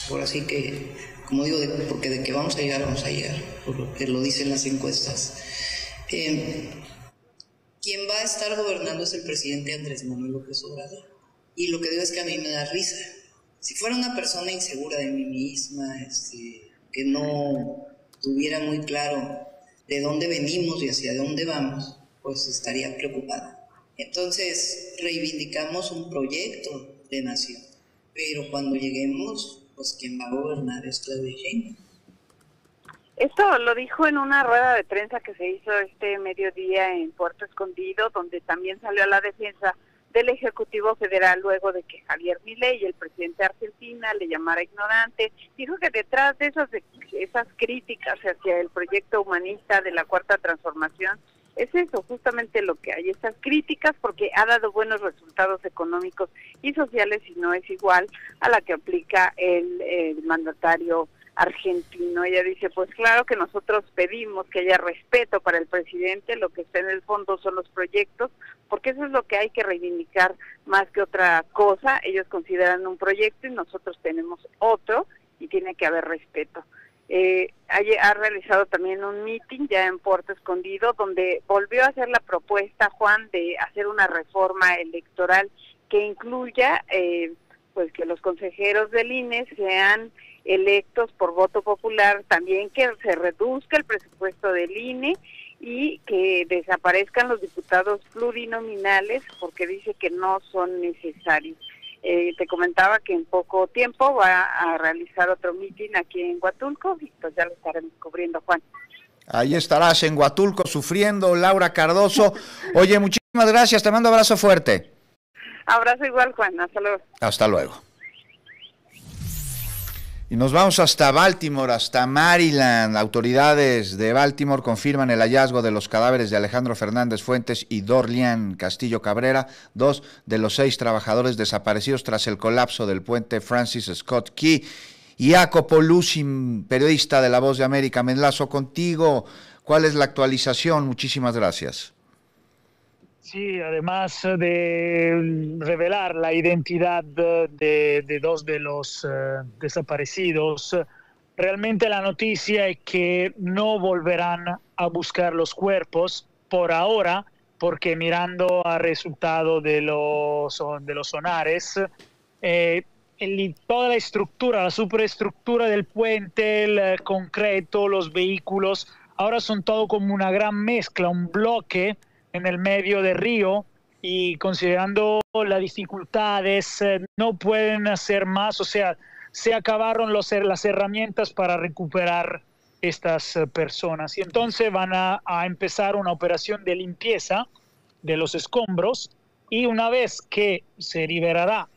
[SPEAKER 9] por así que, como digo, porque de que vamos a llegar, vamos a llegar, por lo que lo dicen las encuestas. Eh, quien va a estar gobernando es el presidente Andrés Manuel López Obrador. Y lo que digo es que a mí me da risa. Si fuera una persona insegura de mí misma, este, que no tuviera muy claro de dónde venimos y hacia dónde vamos, pues estaría preocupada. Entonces, reivindicamos un proyecto de nación, pero cuando lleguemos, pues quien va a gobernar es Claudia Sheinbaum.
[SPEAKER 8] Esto lo dijo en una rueda de prensa que se hizo este mediodía en Puerto Escondido, donde también salió a la defensa del Ejecutivo Federal luego de que Javier Milei, el presidente de Argentina, le llamara ignorante. Dijo que detrás de esas, esas críticas hacia el proyecto humanista de la Cuarta Transformación es eso, justamente lo que hay, estas críticas, porque ha dado buenos resultados económicos y sociales y no es igual a la que aplica el, el mandatario argentino. Ella dice, pues claro que nosotros pedimos que haya respeto para el presidente, lo que está en el fondo son los proyectos, porque eso es lo que hay que reivindicar más que otra cosa. Ellos consideran un proyecto y nosotros tenemos otro y tiene que haber respeto. Eh, ha, realizado también un meeting ya en Puerto Escondido donde volvió a hacer la propuesta, Juan, de hacer una reforma electoral que incluya eh, pues que los consejeros del INE sean electos por voto popular, también que se reduzca el presupuesto del INE y que desaparezcan los diputados plurinominales porque dice que no son necesarios. Eh, te comentaba que en poco tiempo va a realizar otro mitin aquí en Huatulco y pues ya lo estaremos cubriendo, Juan.
[SPEAKER 1] Ahí estarás en Huatulco sufriendo, Laura Cardoso. Oye, muchísimas gracias, te mando abrazo fuerte.
[SPEAKER 8] Abrazo igual, Juan, hasta luego.
[SPEAKER 1] Hasta luego. Y nos vamos hasta Baltimore, hasta Maryland. Autoridades de Baltimore confirman el hallazgo de los cadáveres de Alejandro Fernández Fuentes y Dorlian Castillo Cabrera, dos de los seis trabajadores desaparecidos tras el colapso del puente Francis Scott Key. Jacopo periodista de La Voz de América, me enlazo contigo. ¿Cuál es la actualización? Muchísimas gracias.
[SPEAKER 10] Sí, además de revelar la identidad de, dos de los eh, desaparecidos, realmente la noticia es que no volverán a buscar los cuerpos por ahora porque mirando al resultado de los, de los sonares, eh, toda la estructura, la superestructura del puente, el concreto, los vehículos, ahora son todo como una gran mezcla, un bloque en el medio del río y considerando las dificultades eh, no pueden hacer más, o sea, se acabaron los, las herramientas para recuperar estas eh, personas. Y entonces van a, a empezar una operación de limpieza de los escombros y una vez que se liberará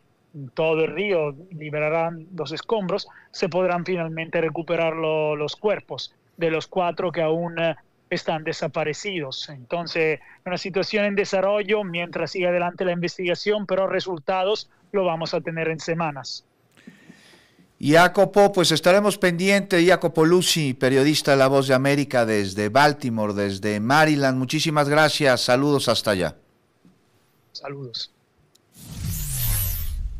[SPEAKER 10] todo el río, liberarán los escombros, se podrán finalmente recuperar los cuerpos de los cuatro que aún eh, están desaparecidos. Entonces, una situación en desarrollo mientras sigue adelante la investigación, pero resultados lo vamos a tener en semanas.
[SPEAKER 1] Jacopo, pues estaremos pendientes. Jacopo Lucy, periodista de La Voz de América desde Baltimore, desde Maryland. Muchísimas gracias. Saludos hasta allá.
[SPEAKER 10] Saludos.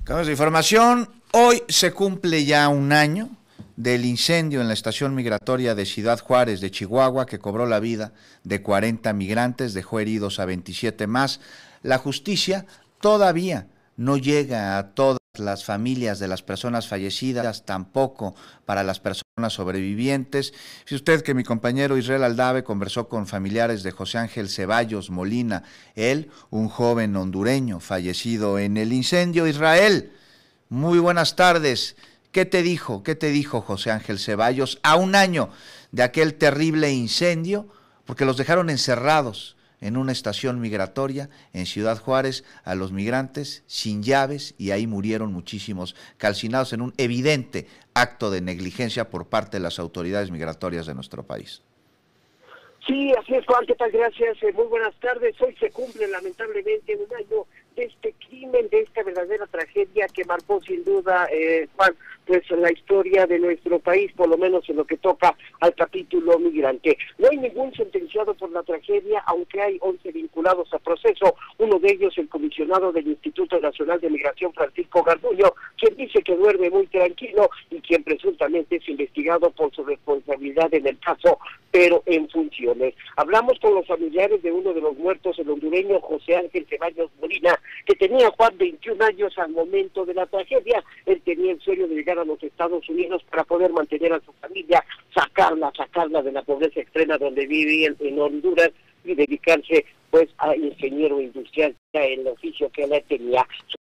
[SPEAKER 1] Cambios de información. Hoy se cumple ya un año del incendio en la estación migratoria de Ciudad Juárez de Chihuahua que cobró la vida de 40 migrantes, dejó heridos a 27 más. La justicia todavía no llega a todas las familias de las personas fallecidas, tampoco para las personas sobrevivientes. Si usted que mi compañero Israel Aldave conversó con familiares de José Ángel Ceballos Molina, él, un joven hondureño fallecido en el incendio. Israel, muy buenas tardes. ¿Qué te dijo? ¿Qué te dijo José Ángel Ceballos a un año de aquel terrible incendio? Porque los dejaron encerrados en una estación migratoria en Ciudad Juárez a los migrantes sin llaves y ahí murieron muchísimos calcinados en un evidente acto de negligencia por parte de las autoridades migratorias de nuestro país.
[SPEAKER 11] Sí, así es, Juan, ¿qué tal? Gracias. Eh, muy buenas tardes. Hoy se cumple lamentablemente un año de este crimen, de esta verdadera tragedia que marcó sin duda, eh, Juan, pues la historia de nuestro país, por lo menos en lo que toca al capítulo migrante. No hay ningún sentenciado por la tragedia, aunque hay 11 vinculados a proceso, uno de ellos el comisionado del Instituto Nacional de Migración, Francisco Garduño, quien dice que duerme muy tranquilo y quien presuntamente es investigado por su responsabilidad en el caso, pero en funciones. Hablamos con los familiares de uno de los muertos, el hondureño José Ángel Ceballos Molina, que tenía Juan 21 años al momento de la tragedia. Él tenía el sueño de llegar a los Estados Unidos para poder mantener a su familia, sacarla, sacarla de la pobreza extrema donde vivía en Honduras y dedicarse pues a ingeniero industrial, el oficio que él tenía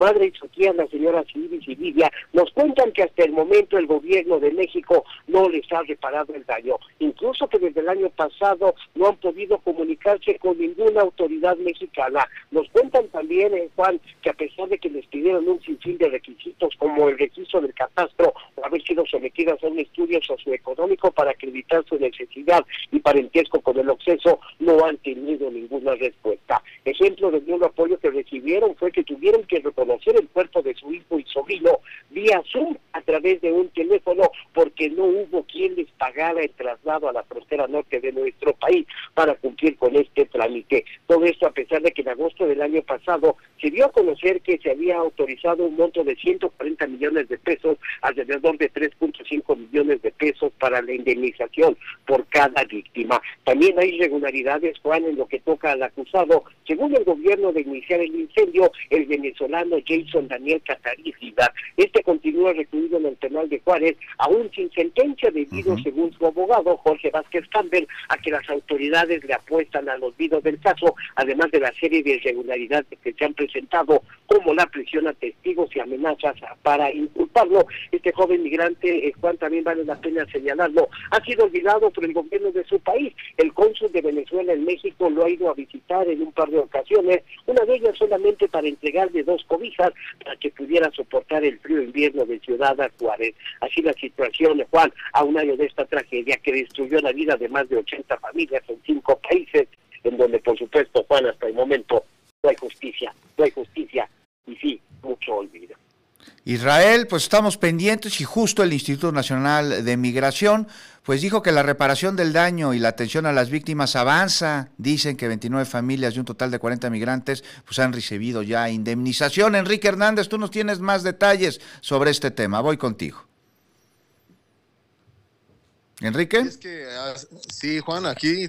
[SPEAKER 11] madre y su tía, la señora Silvia y Silvia, nos cuentan que hasta el momento el gobierno de México no les ha reparado el daño. Incluso que desde el año pasado no han podido comunicarse con ninguna autoridad mexicana. Nos cuentan también, eh, Juan, que a pesar de que les pidieron un sinfín de requisitos como el registro del catastro o haber sido sometidas a un estudio socioeconómico para acreditar su necesidad y parentesco con el acceso, no han tenido ninguna respuesta. Ejemplo del nuevo apoyo que recibieron fue que tuvieron que reconocer conocer el cuerpo de su hijo y sobrino vía Zoom a través de un teléfono porque no hubo quien les pagara el traslado a la frontera norte de nuestro país para cumplir con este trámite. Todo esto a pesar de que en agosto del año pasado se dio a conocer que se había autorizado un monto de 140 millones de pesos, alrededor de 3.5 millones de pesos para la indemnización por cada víctima. También hay irregularidades, Juan, en lo que toca al acusado. Según el gobierno de iniciar el incendio, el venezolano Jason Daniel Cataricida. Este continúa recluido en el penal de Juárez, aún sin sentencia debido, según su abogado Jorge Vázquez Campbell, a que las autoridades le apuestan al olvido del caso, además de la serie de irregularidades que se han presentado, como la prisión a testigos y amenazas para inculparlo. Este joven migrante, eh, Juan, también vale la pena señalarlo, ha sido olvidado por el gobierno de su país. El cónsul de Venezuela en México lo ha ido a visitar en un par de ocasiones, una de ellas solamente para entregarle dos cobijas para que pudiera soportar el frío invierno de Ciudad Juárez. Así la situación, Juan, a un año de esta tragedia que destruyó la vida de más de 80 familias en cinco países, en donde, por supuesto, Juan, hasta el momento no hay justicia, no hay justicia y sí, mucho olvido.
[SPEAKER 1] Israel, pues estamos pendientes y justo el Instituto Nacional de Migración, pues dijo que la reparación del daño y la atención a las víctimas avanza. Dicen que 29 familias y un total de 40 migrantes pues han recibido ya indemnización. Enrique Hernández, tú nos tienes más detalles sobre este tema. Voy contigo. Enrique.
[SPEAKER 12] Es que, ah, sí, Juan, aquí,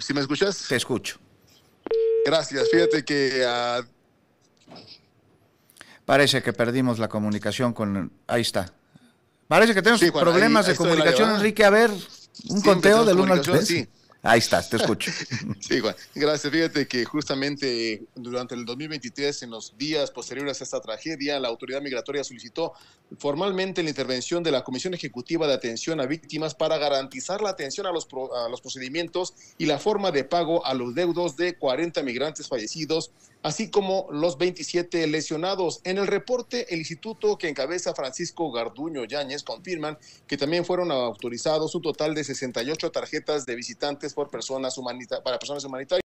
[SPEAKER 12] ¿sí me escuchas?
[SPEAKER 1] Te escucho.
[SPEAKER 12] Gracias. Fíjate que uh,
[SPEAKER 1] Parece que perdimos la comunicación con... Ahí está. Parece que tenemos sí, Juan, problemas ahí, ahí de comunicación, Enrique. A ver, un conteo del 1 al 3. Sí. Ahí estás, te escucho.
[SPEAKER 12] sí, Juan. Gracias. Fíjate que justamente durante el 2023, en los días posteriores a esta tragedia, la autoridad migratoria solicitó formalmente la intervención de la Comisión Ejecutiva de Atención a Víctimas para garantizar la atención a los, pro, a los procedimientos y la forma de pago a los deudos de 40 migrantes fallecidos así como los 27 lesionados. En el reporte, el instituto que encabeza Francisco Garduño Yáñez confirman que también fueron autorizados un total de 68 tarjetas de visitantes por personas para personas humanitarias.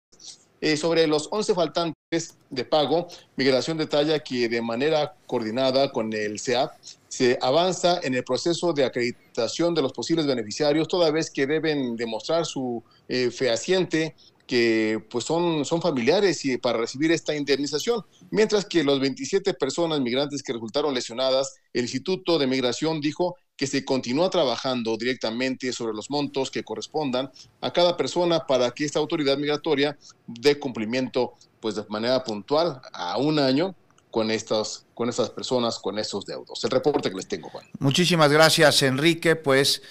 [SPEAKER 12] Eh, sobre los 11 faltantes de pago, Migración detalla que de manera coordinada con el CEAP se avanza en el proceso de acreditación de los posibles beneficiarios, toda vez que deben demostrar su eh, fehaciente que pues son, son familiares y para recibir esta indemnización, mientras que los 27 personas migrantes que resultaron lesionadas, el Instituto de Migración dijo que se continúa trabajando directamente sobre los montos que correspondan a cada persona para que esta autoridad migratoria dé cumplimiento pues de manera puntual a un año con estas, con estas personas, con estos deudos. El reporte que les tengo, Juan.
[SPEAKER 1] Muchísimas gracias, Enrique. Pues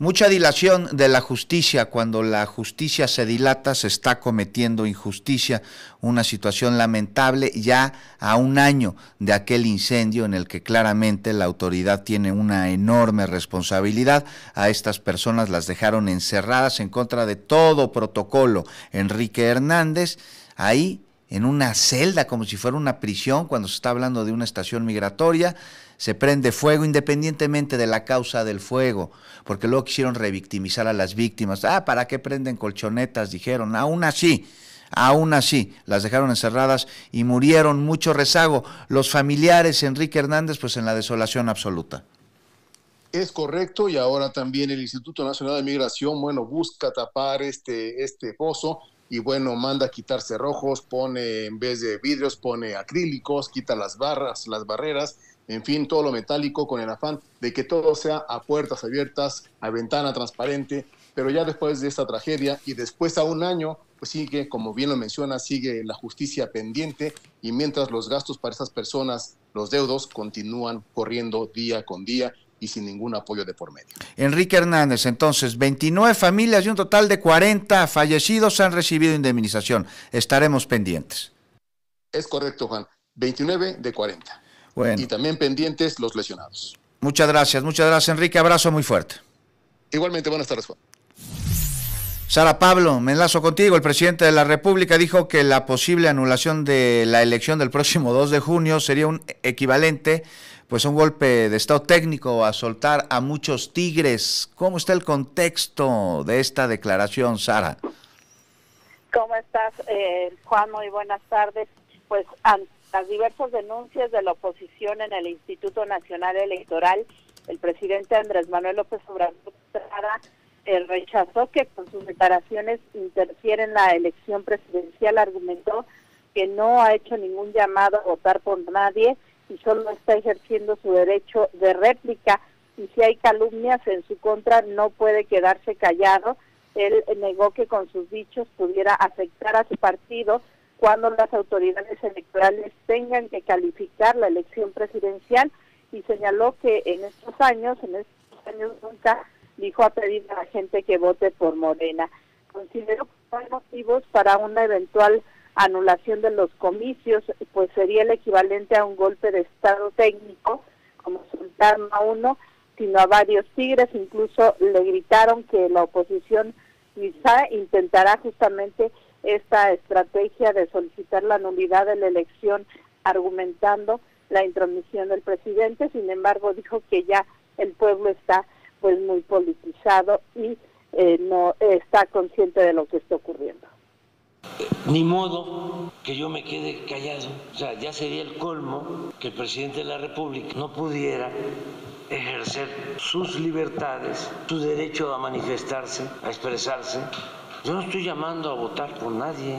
[SPEAKER 1] Mucha dilación de la justicia. Cuando la justicia se dilata, se está cometiendo injusticia. Una situación lamentable ya a un año de aquel incendio en el que claramente la autoridad tiene una enorme responsabilidad. A estas personas las dejaron encerradas en contra de todo protocolo. Enrique Hernández, ahí en una celda, como si fuera una prisión, cuando se está hablando de una estación migratoria se prende fuego independientemente de la causa del fuego, porque luego quisieron revictimizar a las víctimas. Ah, ¿para qué prenden colchonetas? Dijeron, aún así. Aún así, las dejaron encerradas y murieron mucho rezago. Los familiares, Enrique Hernández, pues en la desolación absoluta.
[SPEAKER 12] Es correcto, y ahora también el Instituto Nacional de Migración, bueno, busca tapar este, este pozo y bueno, manda quitar cerrojos, pone en vez de vidrios, pone acrílicos, quita las barras, las barreras en fin, todo lo metálico con el afán de que todo sea a puertas abiertas, a ventana transparente, pero ya después de esta tragedia y después a un año, pues sigue, como bien lo menciona, sigue la justicia pendiente y mientras los gastos para esas personas, los deudos, continúan corriendo día con día y sin ningún apoyo de por medio.
[SPEAKER 1] Enrique Hernández, entonces, 29 familias y un total de 40 fallecidos han recibido indemnización. Estaremos pendientes.
[SPEAKER 12] Es correcto, Juan. 29 de 40. Y también pendientes los lesionados.
[SPEAKER 1] Muchas gracias, muchas gracias Enrique, abrazo muy fuerte.
[SPEAKER 12] Igualmente, buenas tardes Juan.
[SPEAKER 1] Sara Pablo, me enlazo contigo. El presidente de la República dijo que la posible anulación de la elección del próximo 2 de junio sería un equivalente pues un golpe de estado técnico a soltar a muchos tigres. ¿Cómo está el contexto de esta declaración, Sara?
[SPEAKER 8] ¿Cómo estás, eh, Juan? Muy buenas tardes. Pues ante las diversas denuncias de la oposición en el Instituto Nacional Electoral, el presidente Andrés Manuel López Obrador eh, rechazó que con sus declaraciones interfieren la elección presidencial, argumentó que no ha hecho ningún llamado a votar por nadie y solo está ejerciendo su derecho de réplica y si hay calumnias en su contra no puede quedarse callado. Él negó que con sus dichos pudiera afectar a su partido cuando las autoridades electorales tengan que calificar la elección presidencial y señaló que en estos años, en estos años nunca dijo a pedir a la gente que vote por Morena. Considero que no hay motivos para una eventual anulación de los comicios, pues sería el equivalente a un golpe de estado técnico, como soltar a uno, sino a varios tigres, incluso le gritaron que la oposición quizá intentará justamente esta estrategia de solicitar la nulidad de la elección argumentando la intromisión del presidente, sin embargo dijo que ya el pueblo está pues muy politizado y eh, no está consciente de lo que está ocurriendo.
[SPEAKER 3] Ni modo que yo me quede callado. O sea, ya sería el colmo que el presidente de la República no pudiera ejercer sus libertades, su derecho a manifestarse, a expresarse, yo no estoy llamando a votar por nadie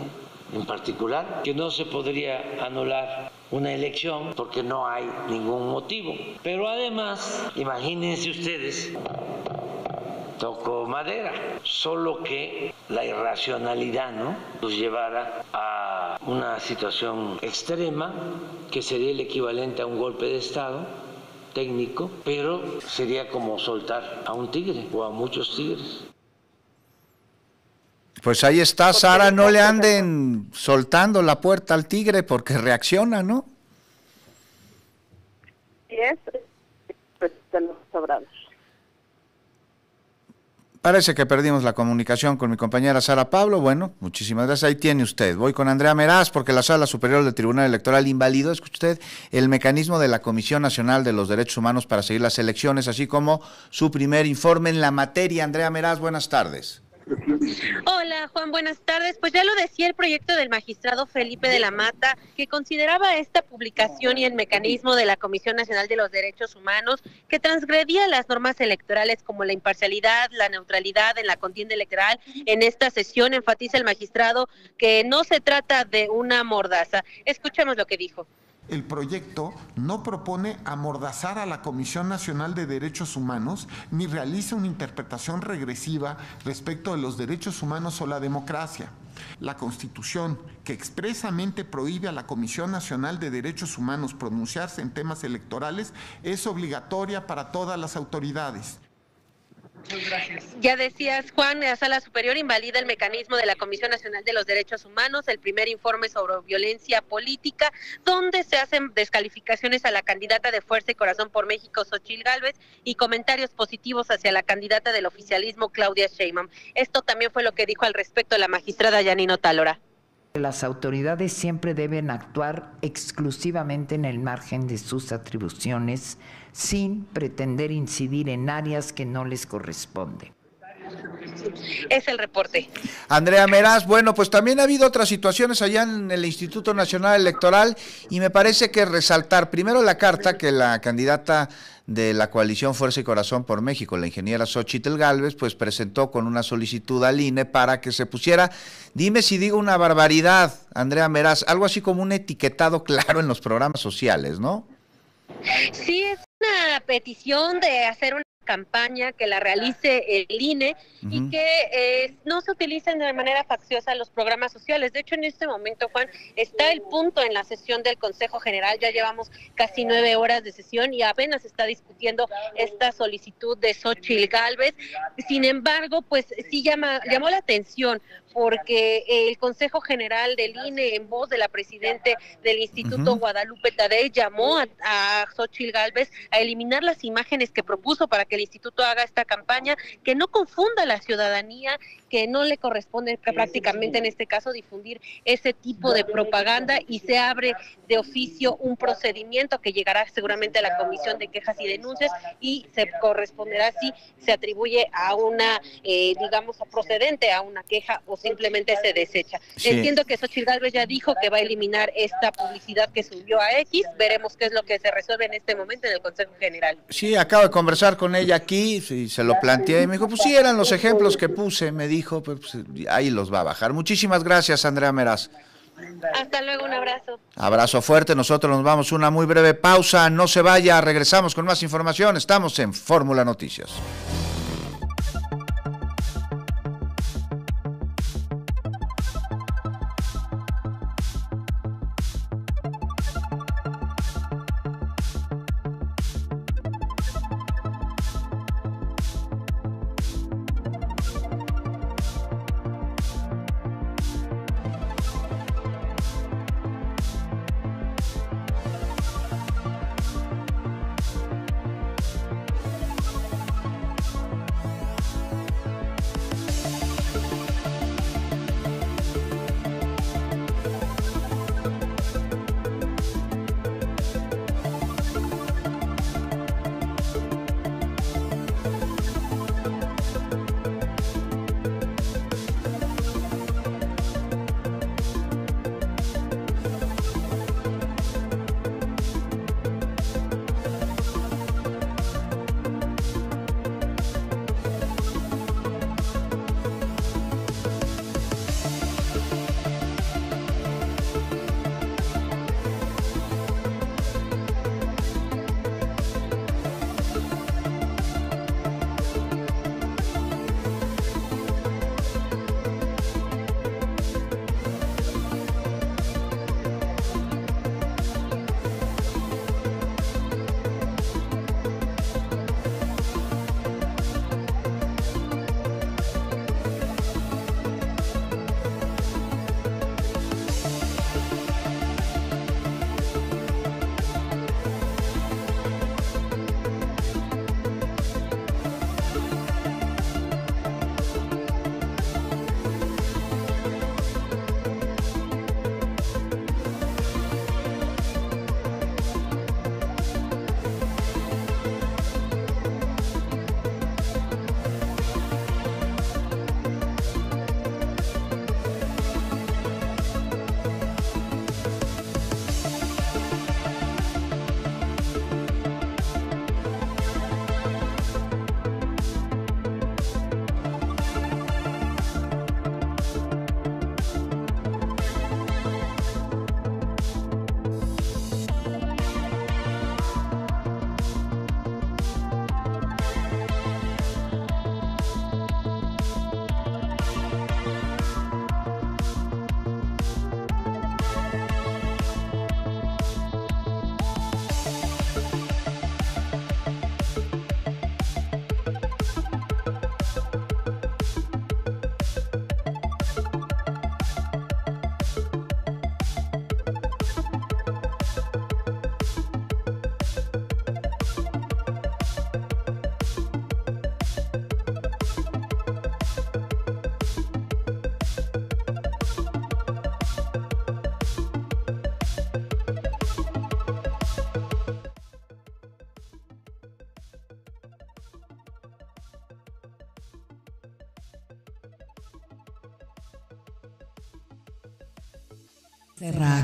[SPEAKER 3] en particular, que no se podría anular una elección porque no hay ningún motivo. Pero además, imagínense ustedes, toco madera, solo que la irracionalidad ¿no? nos llevara a una situación extrema que sería el equivalente a un golpe de Estado técnico, pero sería como soltar a un tigre o a muchos tigres.
[SPEAKER 1] Pues ahí está, Sara, no le anden soltando la puerta al tigre porque reacciona, ¿no?
[SPEAKER 8] Sí es, pues, de los sobrados.
[SPEAKER 1] Parece que perdimos la comunicación con mi compañera Sara Pablo. Bueno, muchísimas gracias. Ahí tiene usted. Voy con Andrea Meraz porque la Sala Superior del Tribunal Electoral invalidó, escuche usted, el mecanismo de la Comisión Nacional de los Derechos Humanos para seguir las elecciones, así como su primer informe en la materia. Andrea Meraz, buenas tardes.
[SPEAKER 13] Hola Juan, buenas tardes. Pues ya lo decía el proyecto del magistrado Felipe de la Mata, que consideraba esta publicación y el mecanismo de la Comisión Nacional de los Derechos Humanos que transgredía las normas electorales como la imparcialidad, la neutralidad en la contienda electoral. En esta sesión enfatiza el magistrado que no se trata de una mordaza. Escuchemos lo que dijo
[SPEAKER 14] el proyecto no propone amordazar a la Comisión Nacional de Derechos Humanos ni realiza una interpretación regresiva respecto de los derechos humanos o la democracia. La Constitución, que expresamente prohíbe a la Comisión Nacional de Derechos Humanos pronunciarse en temas electorales, es obligatoria para todas las autoridades.
[SPEAKER 13] Ya decías, Juan, la Sala Superior invalida el mecanismo de la Comisión Nacional de los Derechos Humanos, el primer informe sobre violencia política, donde se hacen descalificaciones a la candidata de Fuerza y Corazón por México, Xochil Gálvez, y comentarios positivos hacia la candidata del oficialismo, Claudia Sheinbaum. Esto también fue lo que dijo al respecto la magistrada Yanino Talora.
[SPEAKER 15] Las autoridades siempre deben actuar exclusivamente en el margen de sus atribuciones sin pretender incidir en áreas que no les corresponden.
[SPEAKER 13] Es el reporte.
[SPEAKER 1] Andrea Meraz, bueno, pues también ha habido otras situaciones allá en el Instituto Nacional Electoral y me parece que resaltar primero la carta que la candidata de la coalición Fuerza y Corazón por México, la ingeniera Xochitl Galvez, pues presentó con una solicitud al INE para que se pusiera, dime si digo una barbaridad, Andrea Meraz, algo así como un etiquetado claro en los programas sociales, ¿no?
[SPEAKER 13] Sí, es una petición de hacer una campaña que la realice el INE y que eh, no se utilicen de manera facciosa los programas sociales. De hecho, en este momento, Juan, está el punto en la sesión del Consejo General. Ya llevamos casi nueve horas de sesión y apenas está discutiendo esta solicitud de Xochitl Galvez. Sin embargo, pues sí llama, llamó la atención porque el Consejo General del INE, en voz de la presidente del Instituto Guadalupe Tadei, llamó a, a Xochitl Galvez a eliminar las imágenes que propuso para que el instituto haga esta campaña, que no confunda a la ciudadanía, que no le corresponde prácticamente en este caso difundir ese tipo de propaganda y se abre de oficio un procedimiento que llegará seguramente a la Comisión de Quejas y Denuncias y se corresponderá si se atribuye a una, eh, digamos, a procedente a una queja o simplemente se desecha. Entiendo que Xochitl Galvez ya dijo que va a eliminar esta publicidad que subió a X, veremos qué es lo que se resuelve en este momento en el Consejo General.
[SPEAKER 1] Sí, acabo de conversar con ella aquí y se lo planteé y me dijo, pues sí, eran los ejemplos que puse, me dijo, pues, pues ahí los va a bajar. Muchísimas gracias, Andrea Meraz.
[SPEAKER 13] Hasta luego, un abrazo.
[SPEAKER 1] Abrazo fuerte, nosotros nos vamos una muy breve pausa, no se vaya, regresamos con más información, estamos en Fórmula Noticias.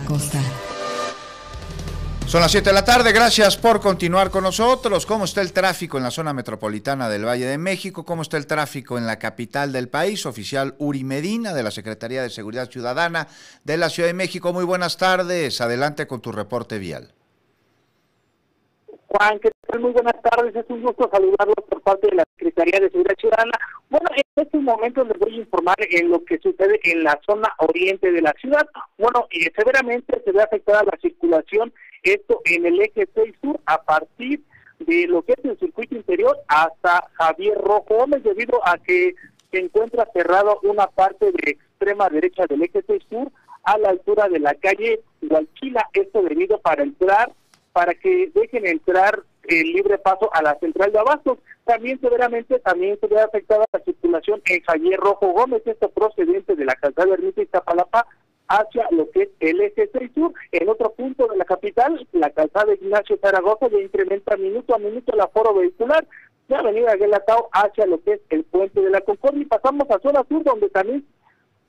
[SPEAKER 2] Acosta.
[SPEAKER 1] Son las 7 de la tarde, gracias por continuar con nosotros. ¿Cómo está el tráfico en la zona metropolitana del Valle de México? ¿Cómo está el tráfico en la capital del país? Oficial Uri Medina de la Secretaría de Seguridad Ciudadana de la Ciudad de México. Muy buenas tardes, adelante con tu reporte vial.
[SPEAKER 16] Juan, ¿qué tal? Muy buenas tardes. Es un gusto saludarlos por parte de la Secretaría de Seguridad Ciudadana. Bueno, en estos momentos les voy a informar en lo que sucede en la zona oriente de la ciudad. Bueno, y severamente se ve afectada la circulación, esto en el eje 6 sur, a partir de lo que es el circuito interior hasta Javier Rojo Gómez, debido a que se encuentra cerrado una parte de extrema derecha del eje 6 sur a la altura de la calle Gualquila. Esto debido para entrar para que dejen entrar el libre paso a la central de Abastos. También severamente también se ve afectada la circulación en Javier Rojo Gómez, esto procedente de la calzada Ermita y Tapalapa hacia lo que es el eje 6 sur. En otro punto de la capital, la calzada de Ignacio Zaragoza ya incrementa minuto a minuto el aforo vehicular de Avenida Guelatao hacia lo que es el puente de la Concordia. Y pasamos a zona sur, donde también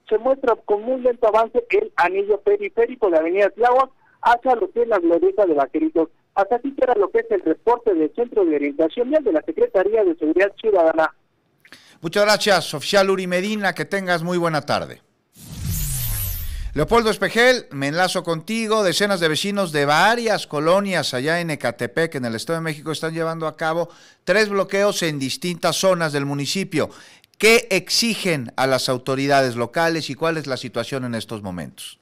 [SPEAKER 16] se muestra con muy lento avance el anillo periférico de Avenida Tláhuac hacia lo que es la glorieta de Vaqueritos. Hasta aquí queda lo que es el reporte del Centro de Orientación de la Secretaría de Seguridad Ciudadana.
[SPEAKER 1] Muchas gracias, oficial Uri Medina, que tengas muy buena tarde. Leopoldo Espejel, me enlazo contigo. Decenas de vecinos de varias colonias allá en Ecatepec, en el Estado de México, están llevando a cabo tres bloqueos en distintas zonas del municipio. ¿Qué exigen a las autoridades locales y cuál es la situación en estos momentos?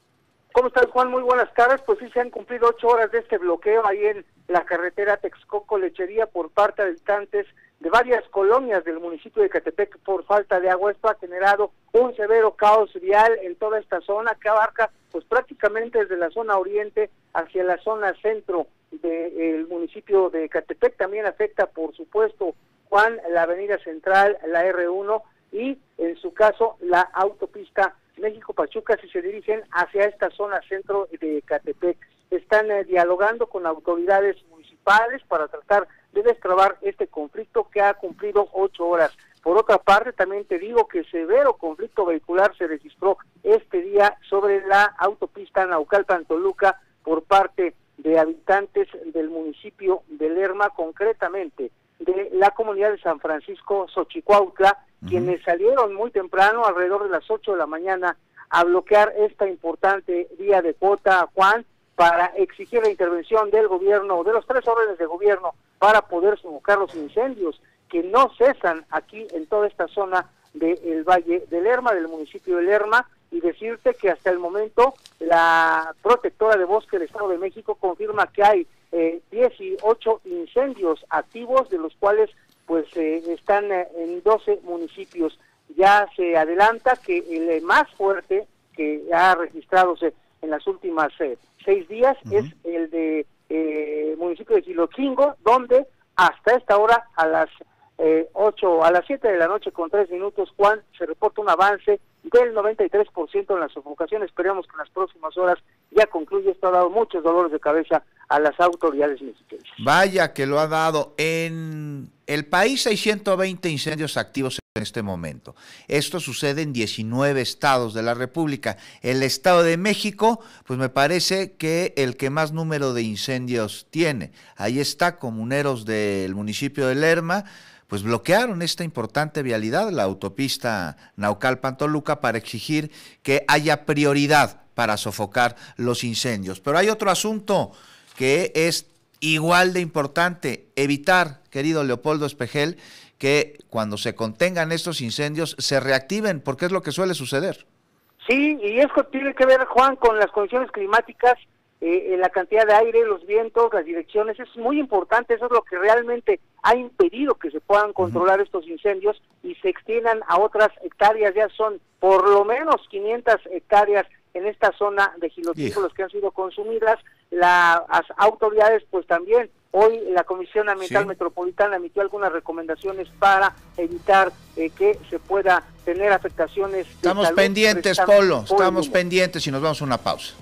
[SPEAKER 16] ¿Cómo estás, Juan? Muy buenas tardes. Pues sí, se han cumplido ocho horas de este bloqueo ahí en la carretera Texcoco-Lechería por parte de habitantes de varias colonias del municipio de Catepec por falta de agua. Esto ha generado un severo caos vial en toda esta zona que abarca pues prácticamente desde la zona oriente hacia la zona centro del municipio de Catepec. También afecta, por supuesto, Juan, la avenida central, la R1 y en su caso la autopista México-Pachuca si se dirigen hacia esta zona centro de Catepec. Están eh, dialogando con autoridades municipales para tratar de destrabar este conflicto que ha cumplido ocho horas. Por otra parte, también te digo que severo conflicto vehicular se registró este día sobre la autopista Naucalpan-Toluca por parte de habitantes del municipio de Lerma, concretamente de la comunidad de San Francisco Xochicuautla, quienes salieron muy temprano, alrededor de las 8 de la mañana, a bloquear esta importante vía de cuota, Juan, para exigir la intervención del gobierno, de los tres órdenes de gobierno, para poder sofocar los incendios que no cesan aquí en toda esta zona del Valle de Lerma, del municipio de Lerma, y decirte que hasta el momento la protectora de bosque del Estado de México confirma que hay eh, 18 incendios activos, de los cuales pues eh, están eh, en 12 municipios. Ya se adelanta que el más fuerte que ha registrado en las últimas eh, seis días es el de municipio de Quilochingo, donde hasta esta hora a las 8, a las 7 de la noche con 3 minutos, Juan, se reporta un avance del 93% en las sofocaciones. Esperamos que en las próximas horas ya concluya. Esto ha dado muchos dolores de cabeza a las autoridades mexicanas.
[SPEAKER 1] Vaya que lo ha dado. En el país hay 120 incendios activos en este momento. Esto sucede en 19 estados de la República. El Estado de México, pues me parece que el que más número de incendios tiene. Ahí está, comuneros del municipio de Lerma pues bloquearon esta importante vialidad, la autopista Naucalpan-Toluca, para exigir que haya prioridad para sofocar los incendios. Pero hay otro asunto que es igual de importante, evitar, querido Leopoldo Espejel, que cuando se contengan estos incendios se reactiven, porque es lo que suele suceder.
[SPEAKER 16] Sí, y eso tiene que ver, Juan, con las condiciones climáticas eh, la cantidad de aire, los vientos, las direcciones, es muy importante, eso es lo que realmente ha impedido que se puedan controlar estos incendios y se extiendan a otras hectáreas, ya son por lo menos 500 hectáreas en esta zona de gilotícolos que han sido consumidas, las autoridades pues también Hoy la Comisión Ambiental Metropolitana emitió algunas recomendaciones para evitar eh, que se pueda tener afectaciones.
[SPEAKER 1] Estamos pendientes, Polo, estamos pendientes y nos vamos a una pausa.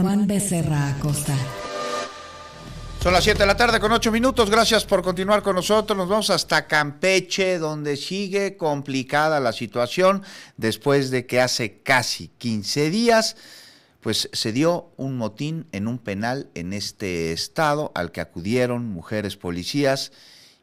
[SPEAKER 2] Juan Becerra Acosta.
[SPEAKER 1] Son las 7 de la tarde con 8 minutos. Gracias por continuar con nosotros. Nos vamos hasta Campeche, donde sigue complicada la situación después de que hace casi 15 días pues se dio un motín en un penal en este estado al que acudieron mujeres policías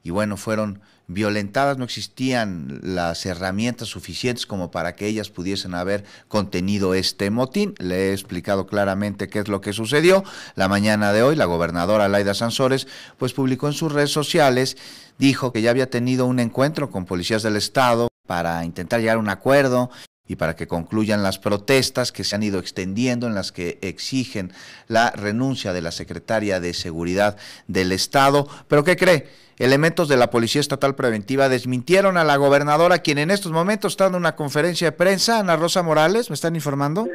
[SPEAKER 1] y bueno, fueron violentadas, no existían las herramientas suficientes como para que ellas pudiesen haber contenido este motín. Le he explicado claramente qué es lo que sucedió. La mañana de hoy, la gobernadora Laida Sansores, pues publicó en sus redes sociales, dijo que ya había tenido un encuentro con policías del Estado para intentar llegar a un acuerdo y para que concluyan las protestas que se han ido extendiendo en las que exigen la renuncia de la secretaria de Seguridad del Estado. Pero ¿qué cree? Elementos de la Policía Estatal Preventiva desmintieron a la gobernadora, quien en estos momentos está dando una conferencia de prensa, Ana Rosa Morales, ¿me están informando?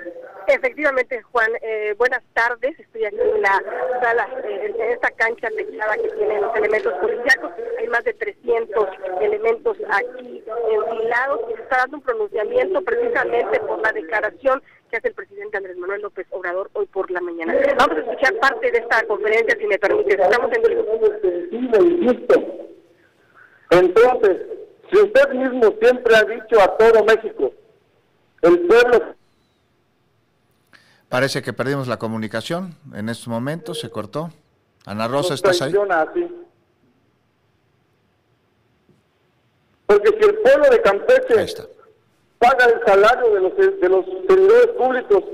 [SPEAKER 17] Efectivamente, Juan, eh, buenas tardes. Estoy aquí en la sala, eh, en esta cancha techada que tienen los elementos policiales. Hay más de 300 elementos aquí enfilados se está dando un pronunciamiento precisamente por la declaración que hace el presidente Andrés Manuel López Obrador hoy por la mañana. Vamos a escuchar parte de esta conferencia, si me permite. Estamos en
[SPEAKER 18] Entonces, si usted mismo siempre ha dicho a todo México, el pueblo
[SPEAKER 1] Parece que perdimos la comunicación en estos momentos, se cortó. Ana Rosa, ¿estás ahí?
[SPEAKER 18] Porque si el pueblo de Campeche paga el salario de los, de los servidores públicos,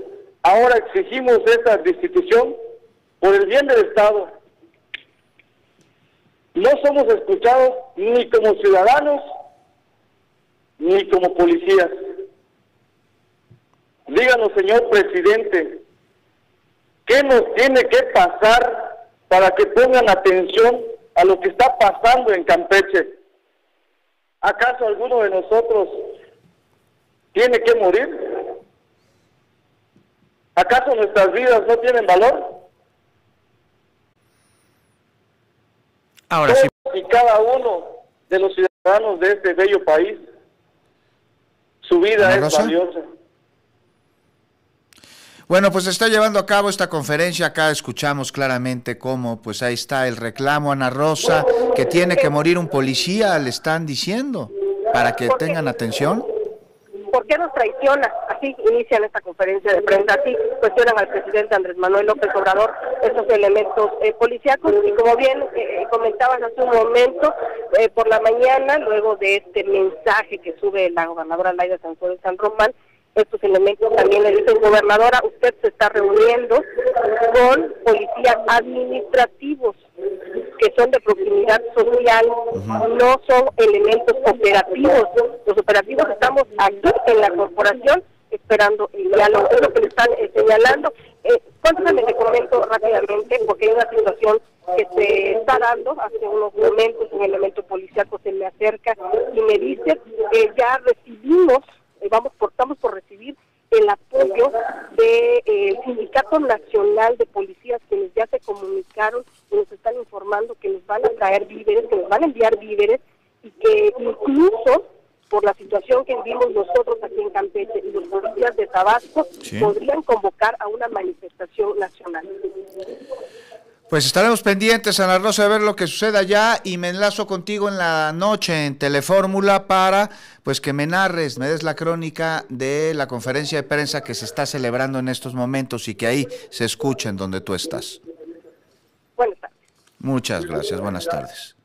[SPEAKER 18] ahora exigimos esta destitución por el bien del Estado. No somos escuchados ni como ciudadanos ni como policías. Díganos, señor presidente, ¿qué nos tiene que pasar para que pongan atención a lo que está pasando en Campeche? ¿Acaso alguno de nosotros tiene que morir? ¿Acaso nuestras vidas no tienen valor?
[SPEAKER 1] Ahora sí.
[SPEAKER 18] Y cada uno de los ciudadanos de este bello país, su vida es valiosa.
[SPEAKER 1] Bueno, pues se está llevando a cabo esta conferencia. Acá escuchamos claramente cómo, pues ahí está el reclamo, Ana Rosa, que tiene que morir un policía, le están diciendo, para que tengan atención.
[SPEAKER 17] ¿Por qué nos traiciona? Así inician esta conferencia de prensa, así cuestionan al presidente Andrés Manuel López Obrador estos elementos eh, policíacos. Y como bien eh, comentaban hace un momento, eh, por la mañana, luego de este mensaje que sube la gobernadora Laida Sanzón de San Román, estos elementos también le dicen, gobernadora, usted se está reuniendo con policías administrativos que son de proximidad social, no son elementos operativos. Los operativos estamos aquí en la corporación esperando el diálogo, es lo que le están eh, señalando. Eh, te comento rápidamente, porque hay una situación que se está dando. Hace unos momentos un elemento policíaco se me acerca y me dice, que ya recibimos eh, vamos por, estamos por recibir el apoyo del eh, Sindicato Nacional de Policías, quienes ya se comunicaron y nos están informando que nos van a traer víveres, que nos van a enviar víveres y que incluso por la situación que vivimos nosotros aquí en Campeche y los policías de Tabasco podrían convocar a una manifestación nacional.
[SPEAKER 1] Pues estaremos pendientes, Ana Rosa, de ver lo que suceda allá y me enlazo contigo en la noche en Telefórmula para pues que me narres, me des la crónica de la conferencia de prensa que se está celebrando en estos momentos y que ahí se escuche en donde tú estás.
[SPEAKER 17] Buenas tardes.
[SPEAKER 1] Muchas gracias, buenas tardes.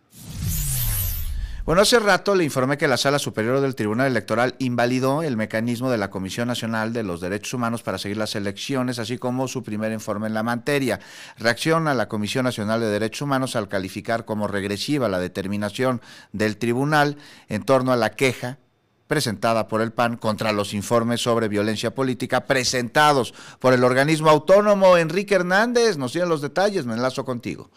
[SPEAKER 1] Bueno, hace rato le informé que la Sala Superior del Tribunal Electoral invalidó el mecanismo de la Comisión Nacional de los Derechos Humanos para seguir las elecciones, así como su primer informe en la materia. Reacciona la Comisión Nacional de Derechos Humanos al calificar como regresiva la determinación del tribunal en torno a la queja presentada por el PAN contra los informes sobre violencia política presentados por el organismo autónomo. Enrique Hernández nos tiene los detalles, me enlazo contigo.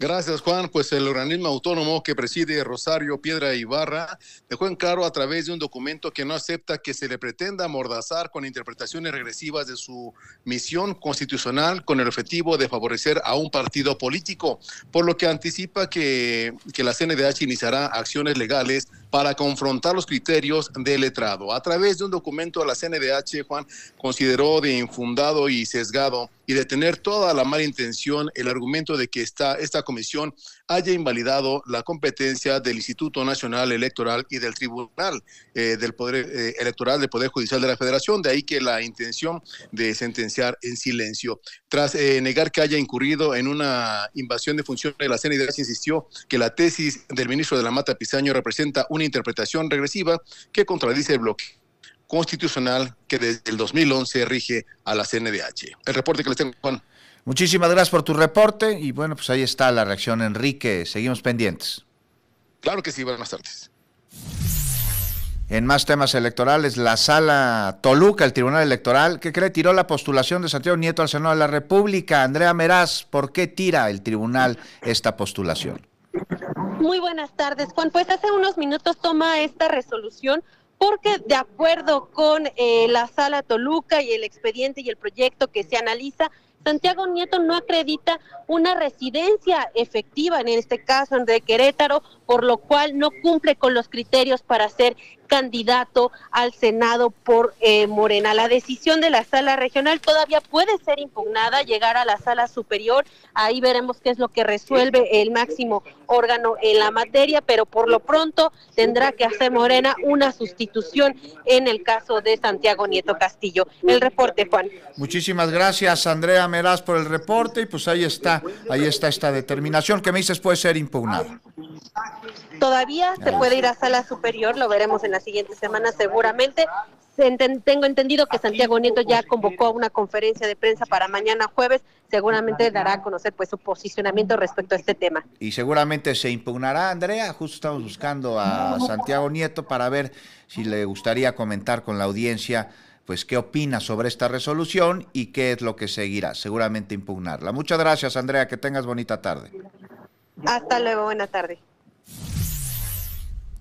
[SPEAKER 12] Gracias, Juan. Pues el organismo autónomo que preside Rosario Piedra Ibarra dejó en claro a través de un documento que no acepta que se le pretenda amordazar con interpretaciones regresivas de su misión constitucional con el objetivo de favorecer a un partido político, por lo que anticipa que, que la CNDH iniciará acciones legales para confrontar los criterios del letrado. A través de un documento, la CNDH, Juan, consideró de infundado y sesgado y de tener toda la mala intención el argumento de que esta, esta comisión haya invalidado la competencia del Instituto Nacional Electoral y del Tribunal eh, del Poder eh, Electoral del Poder Judicial de la Federación, de ahí que la intención de sentenciar en silencio. Tras eh, negar que haya incurrido en una invasión de funciones, la CNDH insistió que la tesis del ministro de la Mata Pizaño representa una interpretación regresiva que contradice el bloque constitucional que desde el 2011 rige a la CNDH. El reporte que les tengo, Juan.
[SPEAKER 1] Muchísimas gracias por tu reporte y bueno, pues ahí está la reacción, Enrique. Seguimos pendientes.
[SPEAKER 12] Claro que sí, buenas tardes.
[SPEAKER 1] En más temas electorales, la sala Toluca, el Tribunal Electoral, ¿qué cree? Tiró la postulación de Santiago Nieto al Senado de la República. Andrea Meraz, ¿por qué tira el tribunal esta postulación?
[SPEAKER 13] Muy buenas tardes, Juan. Pues hace unos minutos toma esta resolución porque de acuerdo con eh, la sala Toluca y el expediente y el proyecto que se analiza, Santiago Nieto no acredita una residencia efectiva, en este caso de Querétaro, por lo cual no cumple con los criterios para ser candidato al Senado por eh, Morena. La decisión de la sala regional todavía puede ser impugnada, llegar a la sala superior. Ahí veremos qué es lo que resuelve el máximo órgano en la materia, pero por lo pronto tendrá que hacer Morena una sustitución en el caso de Santiago Nieto Castillo. El reporte, Juan.
[SPEAKER 1] Muchísimas gracias, Andrea Meraz, por el reporte. Y pues ahí está, ahí está esta determinación que me dices puede ser impugnada.
[SPEAKER 13] Todavía se puede ir a sala superior, lo veremos en la siguiente semana seguramente. Tengo entendido que Santiago Nieto ya convocó una conferencia de prensa para mañana jueves, seguramente dará a conocer pues su posicionamiento respecto a este tema.
[SPEAKER 1] Y seguramente se impugnará, Andrea, justo estamos buscando a Santiago Nieto para ver si le gustaría comentar con la audiencia pues qué opina sobre esta resolución y qué es lo que seguirá, seguramente impugnarla. Muchas gracias, Andrea, que tengas bonita tarde.
[SPEAKER 13] Hasta luego, buena tarde.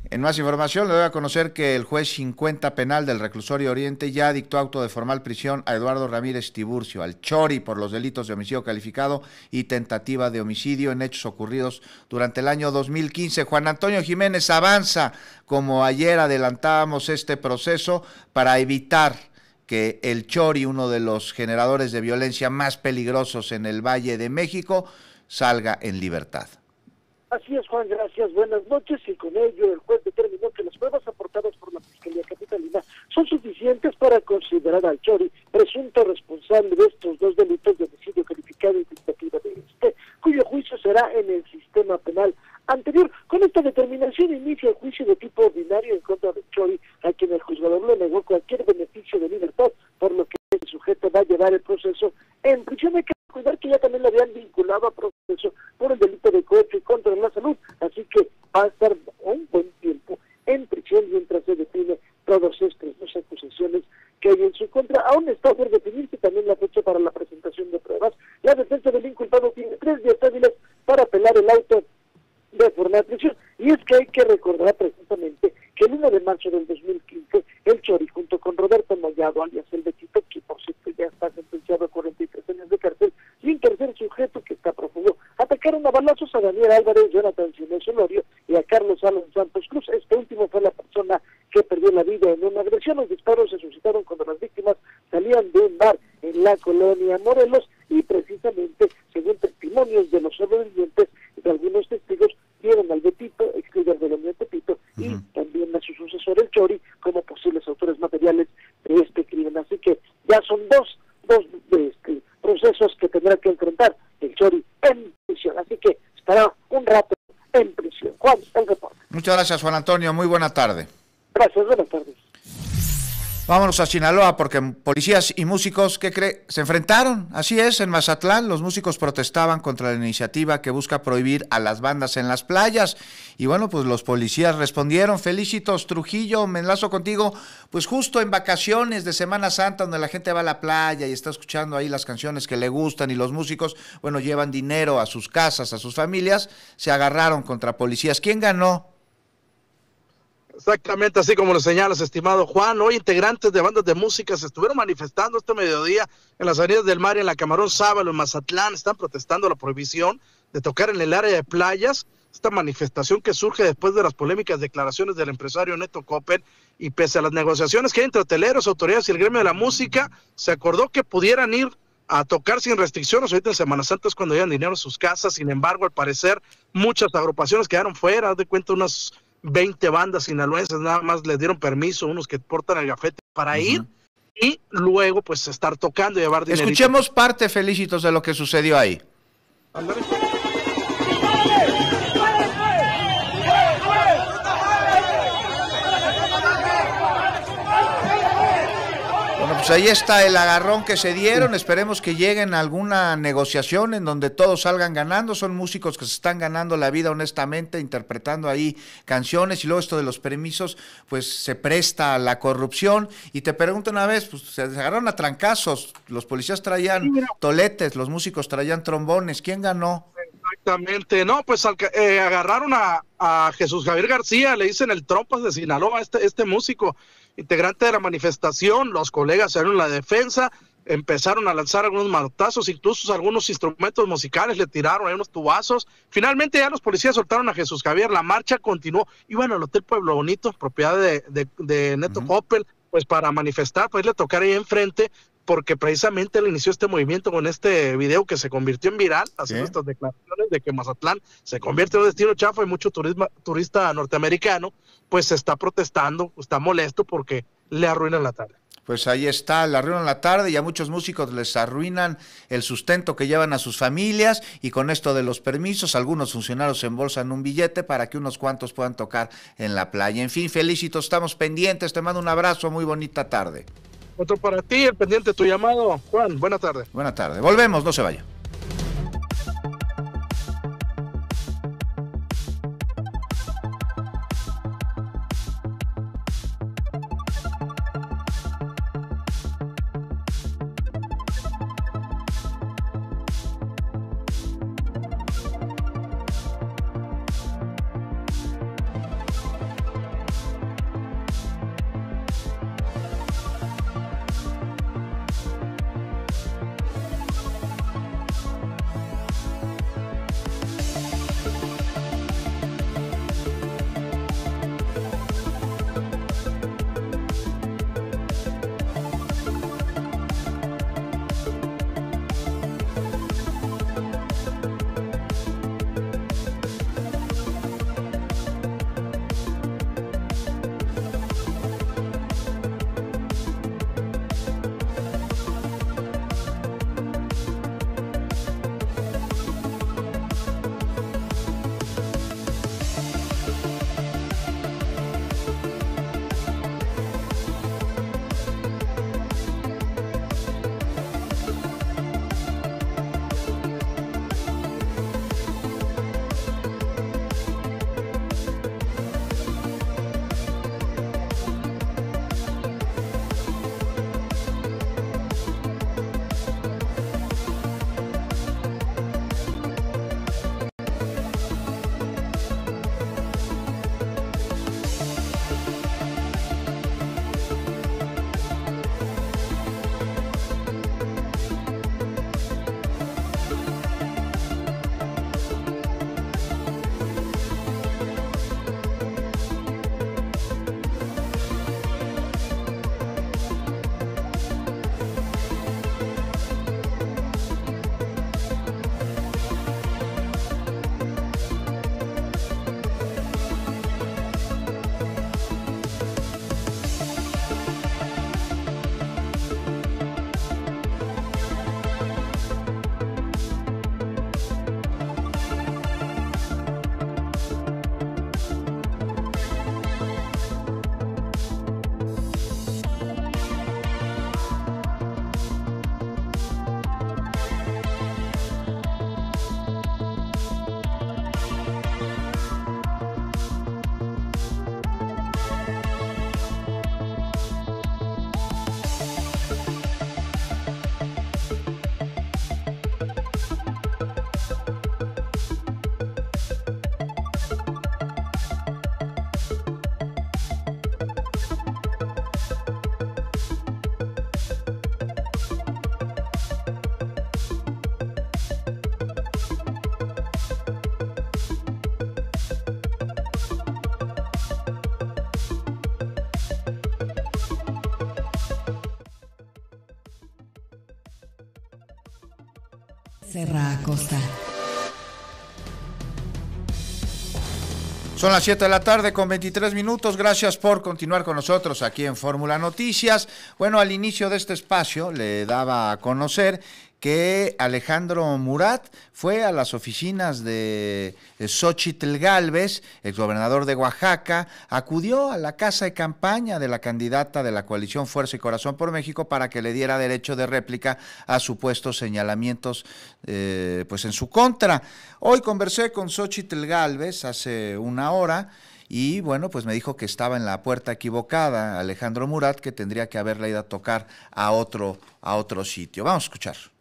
[SPEAKER 1] En más información, le doy a conocer que el juez 50 penal del reclusorio Oriente ya dictó auto de formal prisión a Eduardo Ramírez Tiburcio, al Chori, por los delitos de homicidio calificado y tentativa de homicidio en hechos ocurridos durante el año 2015. Juan Antonio Jiménez avanza, como ayer adelantábamos este proceso, para evitar que el Chori, uno de los generadores de violencia más peligrosos en el Valle de México, salga en libertad.
[SPEAKER 16] Así es, Juan, gracias. Buenas noches. Y con ello, el juez determinó que las pruebas aportadas por la Fiscalía Capitalina son suficientes para considerar al Chori presunto responsable de estos dos delitos de homicidio calificado y tentativa de este, cuyo juicio será en el sistema penal anterior. Con esta determinación inicia el juicio de tipo ordinario en contra de Chori, a quien el juzgador le negó cualquier beneficio de libertad, por lo que el sujeto va a llevar el proceso en prisión. Hay recordar que ya también lo habían vinculado a proceso por el delito de cohecho y contra la salud, así que va a estar un buen tiempo en prisión mientras se define todas estas dos acusaciones que hay en su contra. Aún está por definirse también la fecha para la presentación de pruebas. La defensa del inculpado tiene tres días hábiles para apelar el auto de forma de prisión. Y es que hay que recordar precisamente que el 1 de marzo del 2015, el Chori, junto con Roberto Mollado, alias el Betito, que por cierto ya está sentenciado a 43 años de cárcel, y un tercer sujeto que está prófugo, atacaron a balazos a Daniel Álvarez, Jonathan Sinesio Lorio y a Carlos Alan Santos Cruz. Este último fue la persona que perdió la vida en una agresión. Los disparos se suscitaron cuando las víctimas salían de un bar en la colonia Morelos y precisamente, según testimonios de los sobrevivientes y de algunos testigos, vieron al Betito, ex líder de la Unión Tepito, y también a su sucesor, el Chori, como posibles autores materiales de este crimen. Así que ya son dos, dos este, procesos que tendrá que enfrentar el Chori en prisión. Así que estará un rato en prisión. Juan, el reporte.
[SPEAKER 1] Muchas gracias, Juan Antonio. Muy buena tarde.
[SPEAKER 16] Gracias, buenas tardes.
[SPEAKER 1] Vámonos a Sinaloa porque policías y músicos, ¿qué cree? Se enfrentaron, así es, en Mazatlán los músicos protestaban contra la iniciativa que busca prohibir a las bandas en las playas y bueno, pues los policías respondieron, felicitos Trujillo, me enlazo contigo, pues justo en vacaciones de Semana Santa donde la gente va a la playa y está escuchando ahí las canciones que le gustan y los músicos, bueno, llevan dinero a sus casas, a sus familias, se agarraron contra policías. ¿Quién ganó?
[SPEAKER 19] Exactamente así como lo señalas, estimado Juan. Hoy integrantes de bandas de música se estuvieron manifestando este mediodía en las avenidas del mar y en la Camarón Sábalo, en Mazatlán. Están protestando la prohibición de tocar en el área de playas. esta manifestación que surge después de las polémicas declaraciones del empresario Neto Coppel y pese a las negociaciones que hay entre hoteleros, autoridades y el gremio de la música, se acordó que pudieran ir a tocar sin restricciones. Ahorita en Semana Santa es cuando llegan dinero a sus casas. Sin embargo, al parecer, muchas agrupaciones quedaron fuera. de cuenta, unas 20 bandas sinaloenses nada más les dieron permiso, unos que portan el gafete para ir y luego pues estar tocando y llevar dinero.
[SPEAKER 1] Escuchemos parte, Felicitos, de lo que sucedió ahí. Pues ahí está el agarrón que se dieron. Esperemos que lleguen a alguna negociación en donde todos salgan ganando. Son músicos que se están ganando la vida honestamente, interpretando ahí canciones. Y luego esto de los permisos, pues se presta a la corrupción. Y te pregunto una vez, pues se agarraron a trancazos. Los policías traían toletes, los músicos traían trombones. ¿Quién ganó?
[SPEAKER 19] Exactamente, no, pues eh, agarraron a, a, Jesús Javier García, le dicen el trompas de Sinaloa, este, este músico, integrante de la manifestación, los colegas salieron la defensa, empezaron a lanzar algunos martazos, incluso algunos instrumentos musicales le tiraron, hay unos tubazos. Finalmente ya los policías soltaron a Jesús Javier, la marcha continuó, iban al Hotel Pueblo Bonito, propiedad de, de, Neto uh pues para manifestar, pues le tocar ahí enfrente, porque precisamente él inició este movimiento con este video que se convirtió en viral, haciendo estas declaraciones de que Mazatlán se convierte en un destino chafa y mucho turismo, turista norteamericano, pues está protestando, está molesto porque le arruinan la tarde.
[SPEAKER 1] Pues ahí está, le arruinan la tarde y a muchos músicos les arruinan el sustento que llevan a sus familias y con esto de los permisos, algunos funcionarios embolsan un billete para que unos cuantos puedan tocar en la playa. En fin, felicitos, estamos pendientes, te mando un abrazo, muy bonita tarde.
[SPEAKER 19] Otro para ti, el pendiente de tu llamado. Juan, buena tarde.
[SPEAKER 1] Buena tarde. Volvemos, no se vaya. Son las 7 de la tarde con 23 minutos. Gracias por continuar con nosotros aquí en Fórmula Noticias. Bueno, al inicio de este espacio le daba a conocer que Alejandro Murat fue a las oficinas de Xochitl Galvez, exgobernador de Oaxaca, acudió a la casa de campaña de la candidata de la coalición Fuerza y Corazón por México para que le diera derecho de réplica a supuestos señalamientos eh, pues en su contra. Hoy conversé con Xochitl Galvez hace una hora. Y bueno, pues me dijo que estaba en la puerta equivocada Alejandro Murat, que tendría que haberle ido a tocar a otro, a otro sitio. Vamos a escuchar.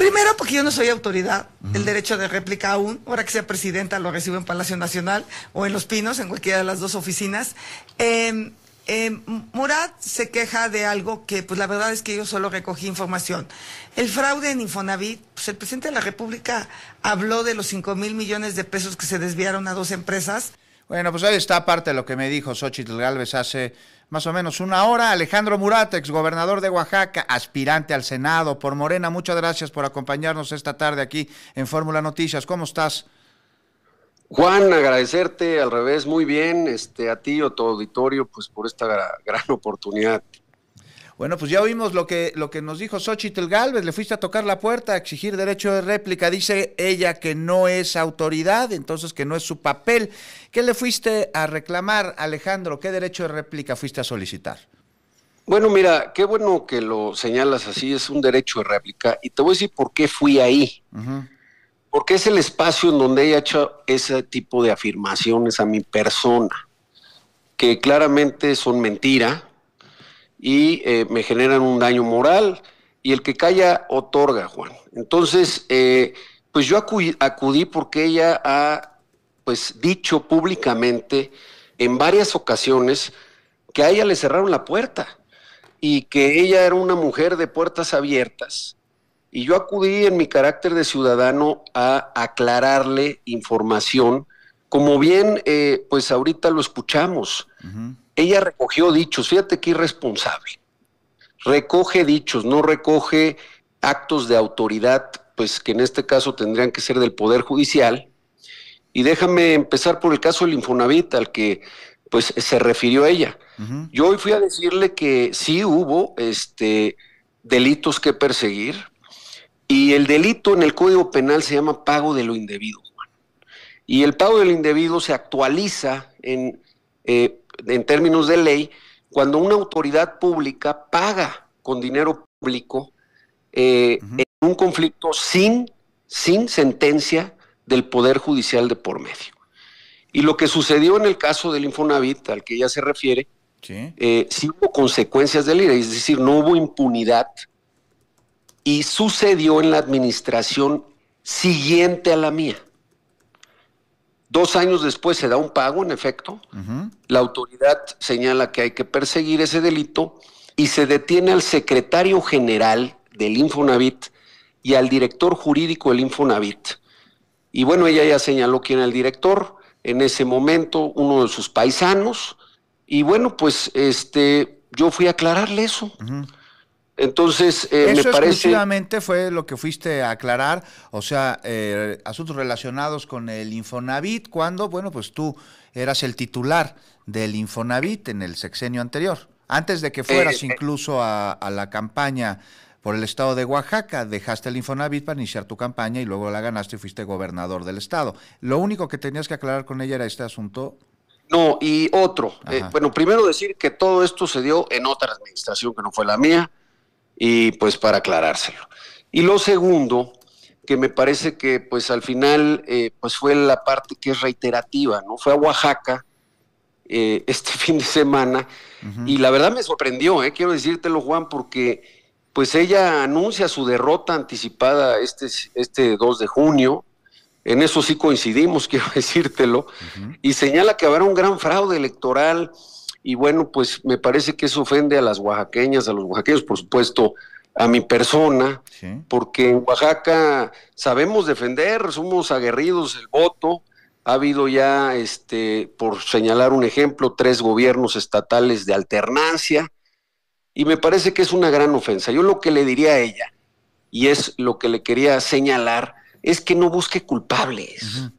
[SPEAKER 5] Primero, porque yo no soy autoridad. El derecho de réplica aún, ahora que sea presidenta, lo recibo en Palacio Nacional o en Los Pinos, en cualquiera de las dos oficinas. Eh, eh, Murat se queja de algo que, pues la verdad es que yo solo recogí información. El fraude en Infonavit, pues el presidente de la República habló de los 5 mil millones de pesos que se desviaron a dos empresas.
[SPEAKER 1] Bueno, pues ahí está parte de lo que me dijo Xochitl Galvez hace más o menos una hora. Alejandro Murat, exgobernador de Oaxaca, aspirante al Senado por Morena. Muchas gracias por acompañarnos esta tarde aquí en Fórmula Noticias. ¿Cómo estás?
[SPEAKER 20] Juan, agradecerte al revés, muy bien, este, a ti o tu auditorio, pues por esta gran oportunidad.
[SPEAKER 1] Bueno, pues ya oímos lo que, lo que nos dijo Xochitl Galvez, le fuiste a tocar la puerta a exigir derecho de réplica, dice ella que no es autoridad, entonces que no es su papel. ¿Qué le fuiste a reclamar, Alejandro? ¿Qué derecho de réplica fuiste a solicitar?
[SPEAKER 20] Bueno, mira, qué bueno que lo señalas así, es un derecho de réplica, y te voy a decir por qué fui ahí. Porque es el espacio en donde ella ha hecho ese tipo de afirmaciones a mi persona, que claramente son mentira, y eh, me generan un daño moral y el que calla otorga, Juan. Entonces, eh, pues yo acudí, porque ella ha pues dicho públicamente en varias ocasiones que a ella le cerraron la puerta y que ella era una mujer de puertas abiertas. Y yo acudí en mi carácter de ciudadano a aclararle información, como bien, eh, pues ahorita lo escuchamos. Ella recogió dichos, fíjate qué irresponsable. Recoge dichos, no recoge actos de autoridad, pues que en este caso tendrían que ser del Poder Judicial. Y déjame empezar por el caso del Infonavit, al que pues se refirió ella. Yo hoy fui a decirle que sí hubo este, delitos que perseguir, y el delito en el Código Penal se llama pago de lo indebido. Y el pago de lo indebido se actualiza en eh, en términos de ley, cuando una autoridad pública paga con dinero público eh, en un conflicto sin, sin sentencia del Poder Judicial de por medio. Y lo que sucedió en el caso del Infonavit, al que ella se refiere, sí, eh, sí hubo consecuencias de ley, es decir, no hubo impunidad y sucedió en la administración siguiente a la mía. Dos años después se da un pago, en efecto. La autoridad señala que hay que perseguir ese delito y se detiene al secretario general del Infonavit y al director jurídico del Infonavit. Y bueno, ella ya señaló quién era el director, en ese momento uno de sus paisanos, y bueno, pues este, yo fui a aclararle eso. Entonces,
[SPEAKER 1] eh, me parece. exclusivamente fue lo que fuiste a aclarar, o sea, eh, asuntos relacionados con el Infonavit, cuando, bueno, pues tú eras el titular del Infonavit en el sexenio anterior. Antes de que fueras eh, incluso a, la campaña por el estado de Oaxaca, dejaste el Infonavit para iniciar tu campaña y luego la ganaste y fuiste gobernador del estado. Lo único que tenías que aclarar con ella era este asunto.
[SPEAKER 20] No, y otro. bueno, primero decir que todo esto se dio en otra administración que no fue la mía y pues para aclarárselo. Y lo segundo, que me parece que pues al final eh, pues fue la parte que es reiterativa, ¿no? Fue a Oaxaca eh, este fin de semana y la verdad me sorprendió, ¿eh? quiero decírtelo Juan, porque pues ella anuncia su derrota anticipada este, este 2 de junio, en eso sí coincidimos, quiero decírtelo, y señala que habrá un gran fraude electoral y bueno, pues me parece que eso ofende a las oaxaqueñas, a los oaxaqueños, por supuesto, a mi persona, porque en Oaxaca sabemos defender, somos aguerridos el voto, ha habido ya, este, por señalar un ejemplo, tres gobiernos estatales de alternancia, Y me parece que es una gran ofensa. Yo lo que le diría a ella, y es lo que le quería señalar, es que no busque culpables.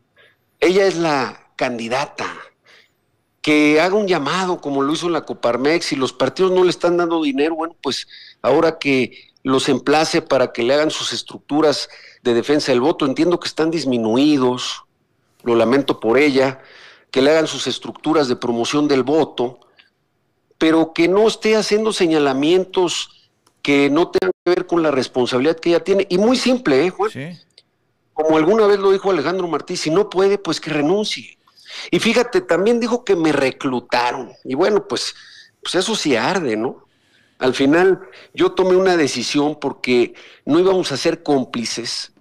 [SPEAKER 20] Ella es la candidata. Que haga un llamado como lo hizo en la Coparmex y los partidos no le están dando dinero, bueno, pues ahora que los emplace para que le hagan sus estructuras de defensa del voto. Entiendo que están disminuidos, lo lamento por ella, que le hagan sus estructuras de promoción del voto, pero que no esté haciendo señalamientos que no tengan que ver con la responsabilidad que ella tiene. Y muy simple, ¿eh, Juan? Como alguna vez lo dijo Alejandro Martí, si no puede, pues que renuncie. Y fíjate, también dijo que me reclutaron. Y bueno, pues, pues eso sí arde, ¿no? Al final yo tomé una decisión porque no íbamos a ser cómplices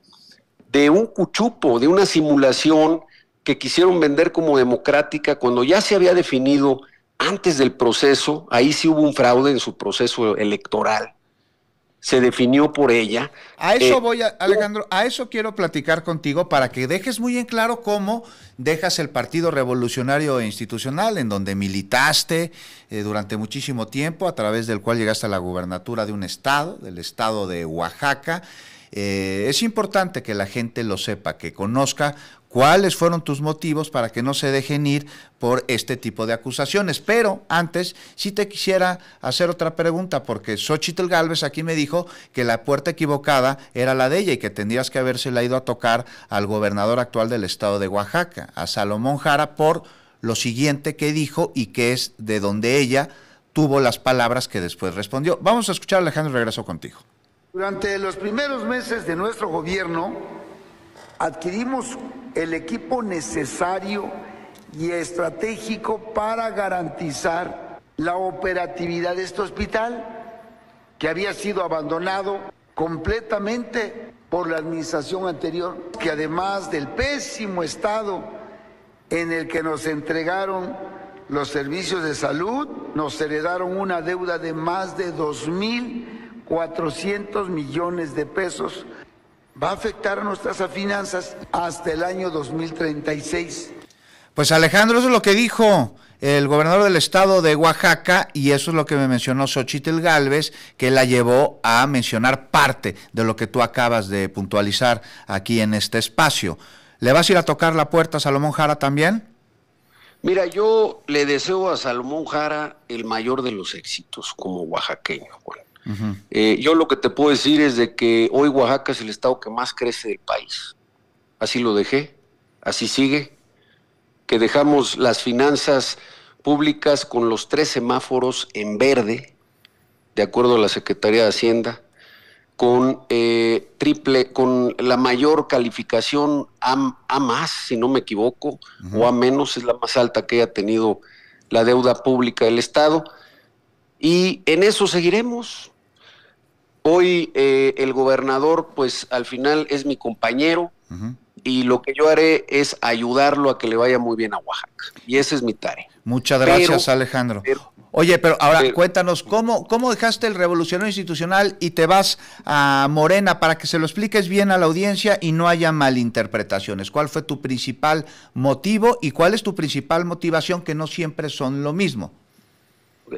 [SPEAKER 20] de un cuchupo, de una simulación que quisieron vender como democrática cuando ya se había definido antes del proceso, ahí sí hubo un fraude en su proceso electoral se definió por ella.
[SPEAKER 1] A eso eh, voy, Alejandro, a eso quiero platicar contigo para que dejes muy en claro cómo dejas el Partido Revolucionario Institucional, en donde militaste eh, durante muchísimo tiempo, a través del cual llegaste a la gubernatura de un estado, del estado de Oaxaca. Eh, es importante que la gente lo sepa, que conozca cuáles fueron tus motivos para que no se dejen ir por este tipo de acusaciones. Pero antes, sí te quisiera hacer otra pregunta, porque Xochitl Galvez aquí me dijo que la puerta equivocada era la de ella y que tendrías que habérsela ido a tocar al gobernador actual del estado de Oaxaca, a Salomón Jara, por lo siguiente que dijo y que es de donde ella tuvo las palabras que después respondió. Vamos a escuchar, Alejandro, regreso contigo.
[SPEAKER 21] Durante los primeros meses de nuestro gobierno, adquirimos el equipo necesario y estratégico para garantizar la operatividad de este hospital que había sido abandonado completamente por la administración anterior, que además del pésimo estado en el que nos entregaron los servicios de salud, nos heredaron una deuda de más de 2.400 millones de pesos va a afectar nuestras finanzas hasta el año 2036.
[SPEAKER 1] Pues Alejandro, eso es lo que dijo el gobernador del estado de Oaxaca y eso es lo que me mencionó Xochitl Galvez, que la llevó a mencionar parte de lo que tú acabas de puntualizar aquí en este espacio. ¿Le vas a ir a tocar la puerta a Salomón Jara también?
[SPEAKER 20] Mira, yo le deseo a Salomón Jara el mayor de los éxitos como oaxaqueño, Juan. Eh, yo lo que te puedo decir es de que hoy Oaxaca es el estado que más crece del país. Así lo dejé, así sigue, que dejamos las finanzas públicas con los tres semáforos en verde, de acuerdo a la Secretaría de Hacienda, con eh, triple, con la mayor calificación A, a, más, si no me equivoco, o A menos, es la más alta que haya tenido la deuda pública del Estado. Y en eso seguiremos. Hoy eh, el gobernador, pues al final es mi compañero y lo que yo haré es ayudarlo a que le vaya muy bien a Oaxaca. Y esa es mi tarea.
[SPEAKER 1] Muchas gracias, Alejandro. Oye, pero ahora cuéntanos, ¿cómo, ¿cómo dejaste el revolucionario institucional y te vas a Morena para que se lo expliques bien a la audiencia y no haya malinterpretaciones? ¿Cuál fue tu principal motivo y cuál es tu principal motivación que no siempre son lo mismo?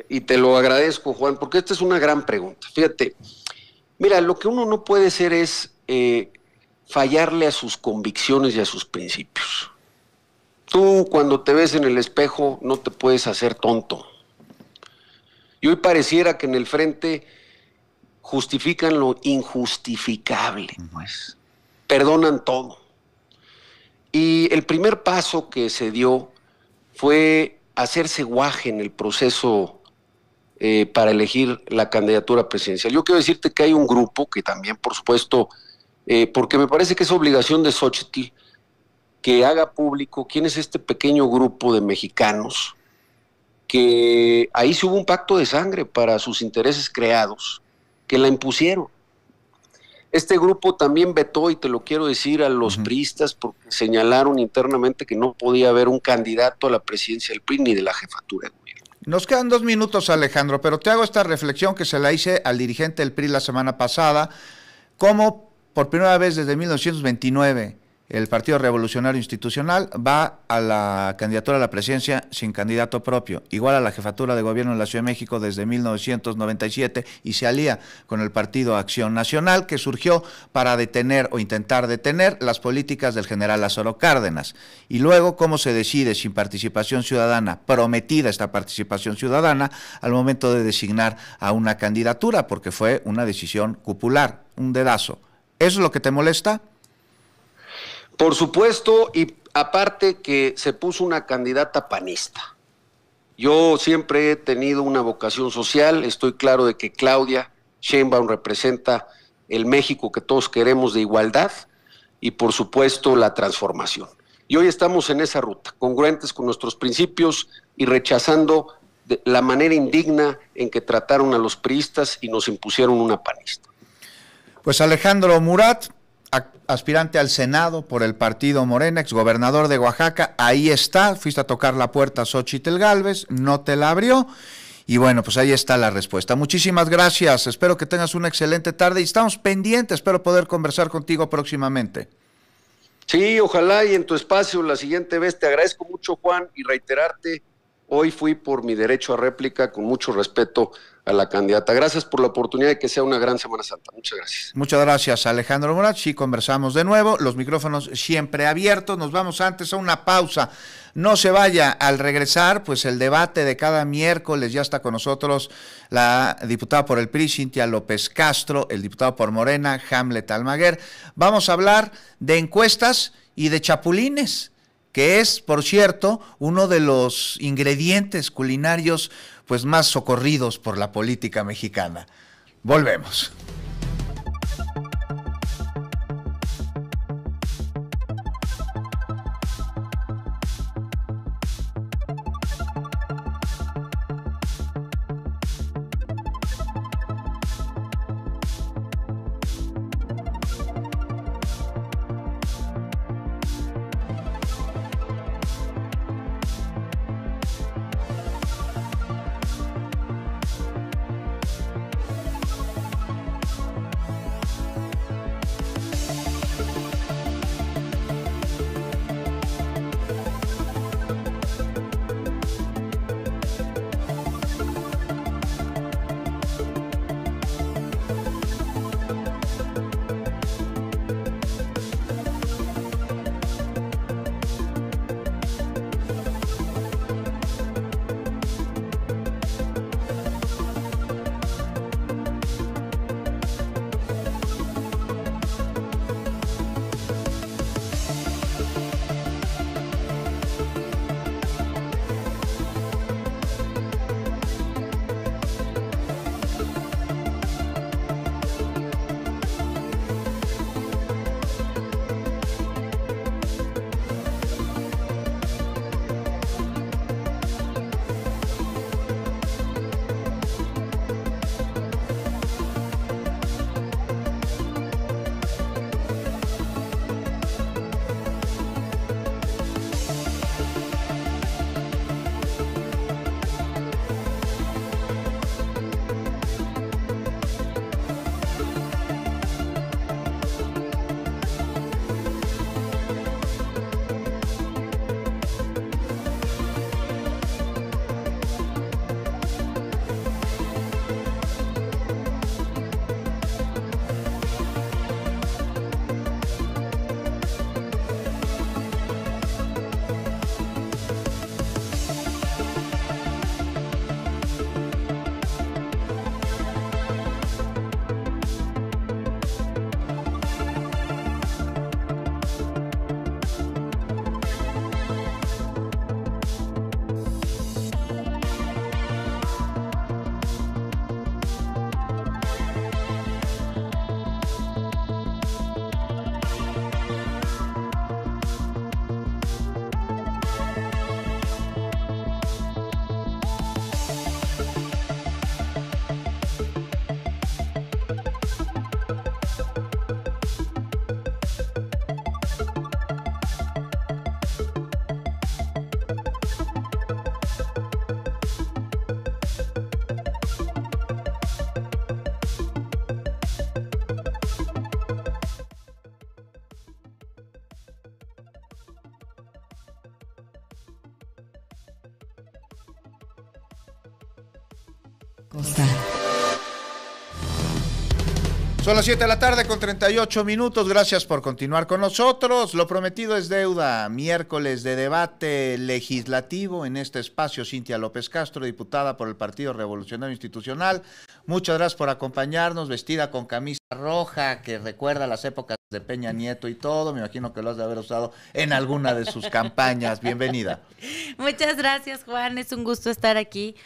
[SPEAKER 20] Y te lo agradezco, Juan, porque esta es una gran pregunta. Fíjate, Mira, lo que uno no puede hacer es eh, fallarle a sus convicciones y a sus principios. Tú cuando te ves en el espejo no te puedes hacer tonto. Y hoy pareciera que en el frente justifican lo injustificable, pues. Perdonan todo. Y el primer paso que se dio fue hacerse guaje en el proceso eh, para elegir la candidatura presidencial. Yo quiero decirte que hay un grupo que también, por supuesto, eh, porque me parece que es obligación de Xochitl que haga público quién es este pequeño grupo de mexicanos que ahí se hubo un pacto de sangre para sus intereses creados, que la impusieron. Este grupo también vetó, y te lo quiero decir, a los priistas porque señalaron internamente que no podía haber un candidato a la presidencia del PRI ni de la jefatura.
[SPEAKER 1] Nos quedan dos minutos, Alejandro, pero te hago esta reflexión que se la hice al dirigente del PRI la semana pasada, cómo por primera vez desde 1929 el Partido Revolucionario Institucional va a la candidatura a la presidencia sin candidato propio, igual a la jefatura de gobierno en la Ciudad de México desde 1997 y se alía con el Partido Acción Nacional que surgió para detener o intentar detener las políticas del general Lázaro Cárdenas. Y luego, ¿cómo se decide sin participación ciudadana, prometida esta participación ciudadana, al momento de designar a una candidatura? Porque fue una decisión cupular, un dedazo. ¿Eso es lo que te molesta?
[SPEAKER 20] Por supuesto, y aparte que se puso una candidata panista. Yo siempre he tenido una vocación social, estoy claro de que Claudia Sheinbaum representa el México que todos queremos de igualdad y por supuesto la transformación. Y hoy estamos en esa ruta, congruentes con nuestros principios y rechazando la manera indigna en que trataron a los priistas y nos impusieron una panista.
[SPEAKER 1] Pues Alejandro Murat, aspirante al Senado por el partido Morena, exgobernador de Oaxaca, ahí está, fuiste a tocar la puerta a Xochitl Galvez, no te la abrió. Y bueno, pues ahí está la respuesta. Muchísimas gracias, espero que tengas una excelente tarde y estamos pendientes, espero poder conversar contigo próximamente.
[SPEAKER 20] Sí, ojalá y en tu espacio la siguiente vez. Te agradezco mucho, Juan, y reiterarte, hoy fui por mi derecho a réplica con mucho respeto a la candidata. Gracias por la oportunidad de que sea una gran Semana Santa. Muchas gracias.
[SPEAKER 1] Muchas gracias, Alejandro Morat. Sí, conversamos de nuevo. Los micrófonos siempre abiertos. Nos vamos antes a una pausa. No se vaya al regresar, pues el debate de cada miércoles ya está con nosotros la diputada por el PRI, Cintia López Castro, el diputado por Morena, Hamlet Almaguer. Vamos a hablar de encuestas y de chapulines que es, por cierto, uno de los ingredientes culinarios pues más socorridos por la política mexicana. Volvemos. Son las 7 de la tarde con 38 minutos. Gracias por continuar con nosotros. Lo prometido es deuda. Miércoles de debate legislativo en este espacio. Cintia López Castro, diputada por el Partido Revolucionario Institucional. Muchas gracias por acompañarnos, vestida con camisa roja que recuerda las épocas de Peña Nieto y todo. Me imagino que lo has de haber usado en alguna de sus campañas. Bienvenida.
[SPEAKER 22] Muchas gracias, Juan. Es un gusto estar aquí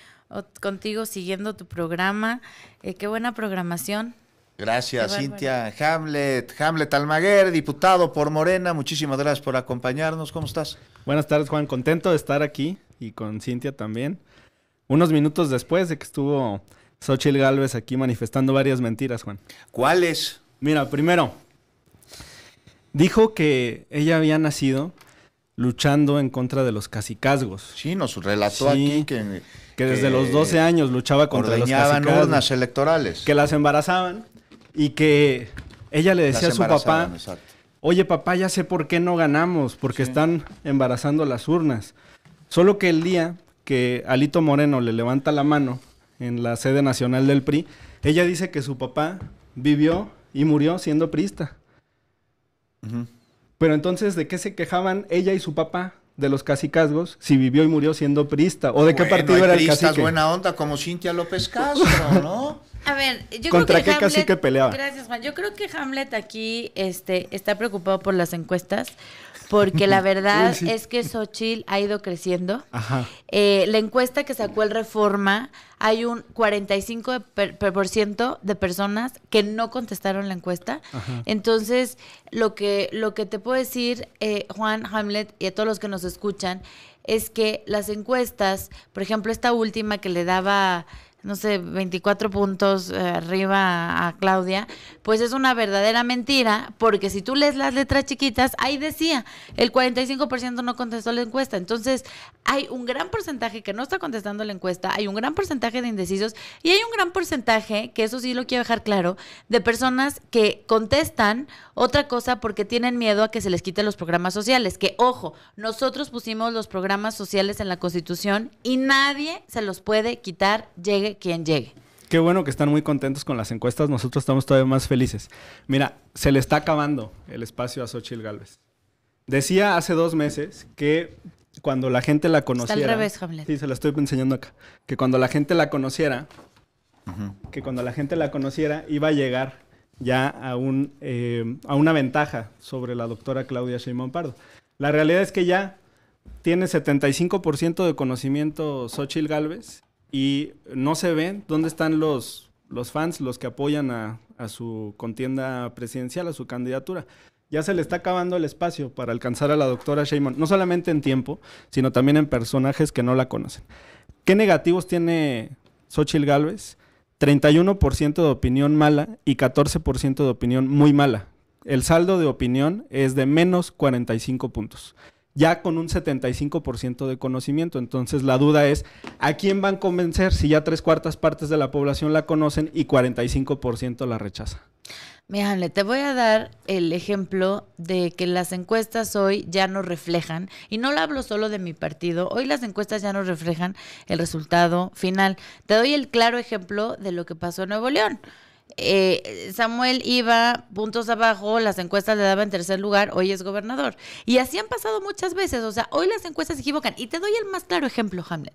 [SPEAKER 22] contigo siguiendo tu programa. Eh, qué buena programación.
[SPEAKER 1] Gracias, Cintia. Hamlet, Hamlet Almaguer, diputado por Morena. Muchísimas gracias por acompañarnos. ¿Cómo estás?
[SPEAKER 23] Buenas tardes, Juan. Contento de estar aquí y con Cintia también. Unos minutos después de que estuvo Xochitl Galvez aquí manifestando varias mentiras, Juan.
[SPEAKER 1] ¿Cuáles?
[SPEAKER 23] Mira, primero, dijo que ella había nacido luchando en contra de los cacicazgos.
[SPEAKER 1] Sí, nos relató aquí que,
[SPEAKER 23] que, desde los 12 años luchaba contra los cacicazgos.
[SPEAKER 1] urnas electorales.
[SPEAKER 23] Que las embarazaban y que ella le decía a su papá, oye papá, ya sé por qué no ganamos, porque están embarazando las urnas. Solo que el día que Alito Moreno le levanta la mano en la sede nacional del PRI, ella dice que su papá vivió y murió siendo priista. Pero entonces, ¿de qué se quejaban ella y su papá? de los casicazgos si vivió y murió siendo priista o de qué partido era el cacique.
[SPEAKER 1] buena onda como Cintia López Castro, ¿no?
[SPEAKER 22] A ver, yo
[SPEAKER 23] ¿Contra
[SPEAKER 22] creo
[SPEAKER 23] que qué peleaba?
[SPEAKER 22] Gracias, Juan. Yo creo que Hamlet aquí este, está preocupado por las encuestas, porque la verdad es que Xochitl ha ido creciendo. Eh, la encuesta que sacó el Reforma, hay un 45% de personas que no contestaron la encuesta. Entonces, lo que, lo que te puedo decir, eh, Juan Hamlet, y a todos los que nos escuchan, es que las encuestas, por ejemplo, esta última que le daba no sé, 24 puntos eh, arriba a Claudia, pues es una verdadera mentira, porque si tú lees las letras chiquitas, ahí decía, el 45% no contestó la encuesta. Entonces, hay un gran porcentaje que no está contestando la encuesta, hay un gran porcentaje de indecisos y hay un gran porcentaje, que eso sí lo quiero dejar claro, de personas que contestan otra cosa porque tienen miedo a que se les quite los programas sociales. Que, ojo, nosotros pusimos los programas sociales en la Constitución y nadie se los puede quitar, llegue quien llegue.
[SPEAKER 23] Qué bueno que están muy contentos con las encuestas. Nosotros estamos todavía más felices. Mira, se le está acabando el espacio a Xochitl Galvez. Decía hace dos meses que cuando la gente la conociera.
[SPEAKER 22] Está al revés, Hamlet.
[SPEAKER 23] Sí, se la estoy enseñando acá. Que cuando la gente la conociera, que cuando la gente la conociera, iba a llegar ya a, un, eh, a una ventaja sobre la doctora Claudia Sheinbaum Pardo. La realidad es que ya tiene 75% de conocimiento Xochitl Galvez y no se ven dónde están los, los fans, los que apoyan a, su contienda presidencial, a su candidatura. Ya se le está acabando el espacio para alcanzar a la doctora Sheinbaum, no solamente en tiempo, sino también en personajes que no la conocen. ¿Qué negativos tiene Xochitl Galvez? 31% de opinión mala y 14% de opinión muy mala. El saldo de opinión es de menos 45 puntos ya con un 75% de conocimiento. Entonces la duda es, ¿a quién van a convencer si ya tres cuartas partes de la población la conocen y 45% la rechaza?
[SPEAKER 22] Mira, te voy a dar el ejemplo de que las encuestas hoy ya no reflejan, y no lo hablo solo de mi partido, hoy las encuestas ya no reflejan el resultado final. Te doy el claro ejemplo de lo que pasó en Nuevo León. Eh, Samuel iba puntos abajo, las encuestas le daban tercer lugar, hoy es gobernador. Y así han pasado muchas veces, o sea, hoy las encuestas se equivocan. Y te doy el más claro ejemplo, Hamlet.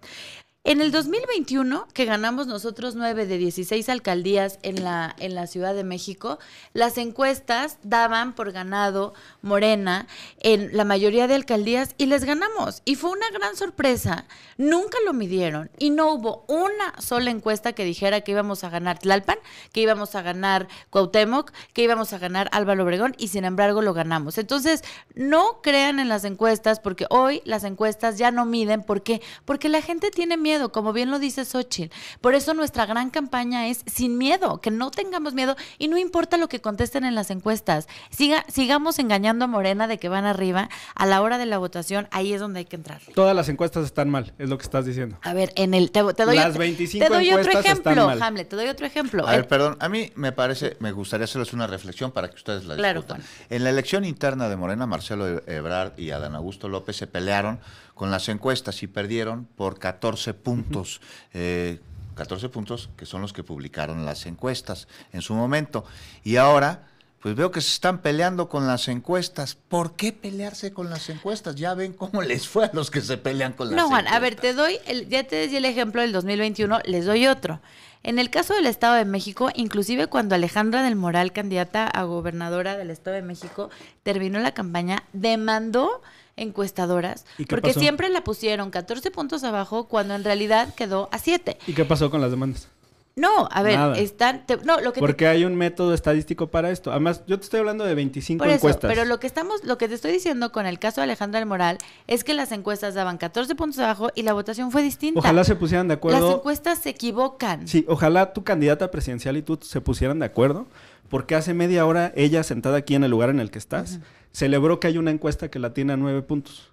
[SPEAKER 22] En el 2021, que ganamos nosotros 9 de 16 alcaldías en la, en la Ciudad de México, las encuestas daban por ganado Morena en la mayoría de alcaldías y les ganamos. Y fue una gran sorpresa. Nunca lo midieron y no hubo una sola encuesta que dijera que íbamos a ganar Tlalpan, que íbamos a ganar Cuauhtémoc, que íbamos a ganar Álvaro Obregón y sin embargo lo ganamos. Entonces, no crean en las encuestas porque hoy las encuestas ya no miden. ¿Por qué? Porque la gente tiene miedo como bien lo dice Xochitl. Por eso nuestra gran campaña es sin miedo, que no tengamos miedo y no importa lo que contesten en las encuestas. Siga, sigamos engañando a Morena de que van arriba. A la hora de la votación, ahí es donde hay que entrar.
[SPEAKER 23] Todas las encuestas están mal, es lo que estás diciendo.
[SPEAKER 22] A ver, en el te, doy,
[SPEAKER 23] las 25
[SPEAKER 22] te doy otro ejemplo,
[SPEAKER 23] están
[SPEAKER 22] Hamlet, te doy otro ejemplo.
[SPEAKER 1] A ver, perdón, a mí me parece, me gustaría hacerles una reflexión para que ustedes la discutan. En la elección interna de Morena, Marcelo Ebrard y Adán Augusto López se pelearon con las encuestas y perdieron por 14 puntos. 14 14 puntos que son los que publicaron las encuestas en su momento. Y ahora, pues veo que se están peleando con las encuestas. ¿Por qué pelearse con las encuestas? Ya ven cómo les fue a los que se pelean con las
[SPEAKER 22] No,
[SPEAKER 1] encuestas.
[SPEAKER 22] Juan, a ver, te doy, el, ya te di el ejemplo del 2021, les doy otro. En el caso del Estado de México, inclusive cuando Alejandra del Moral, candidata a gobernadora del Estado de México, terminó la campaña, demandó encuestadoras,
[SPEAKER 23] ¿Y qué
[SPEAKER 22] porque
[SPEAKER 23] pasó?
[SPEAKER 22] siempre la pusieron 14 puntos abajo cuando en realidad quedó a 7.
[SPEAKER 23] ¿Y qué pasó con las demandas?
[SPEAKER 22] No, a ver,
[SPEAKER 23] Nada.
[SPEAKER 22] están, te- no, lo que te-
[SPEAKER 23] Porque hay un método estadístico para esto. Además, yo te estoy hablando de 25
[SPEAKER 22] Por eso,
[SPEAKER 23] encuestas.
[SPEAKER 22] pero lo que estamos, lo que te estoy diciendo con el caso de Alejandra del Moral es que las encuestas daban 14 puntos abajo y la votación fue distinta.
[SPEAKER 23] Ojalá se pusieran de
[SPEAKER 22] Las
[SPEAKER 23] acuerdo.
[SPEAKER 22] encuestas se equivocan.
[SPEAKER 23] Sí, ojalá tu candidata presidencial y tú se pusieran de acuerdo, porque hace media hora ella sentada aquí en el lugar en el que estás, celebró que hay una encuesta que la tiene a nueve puntos.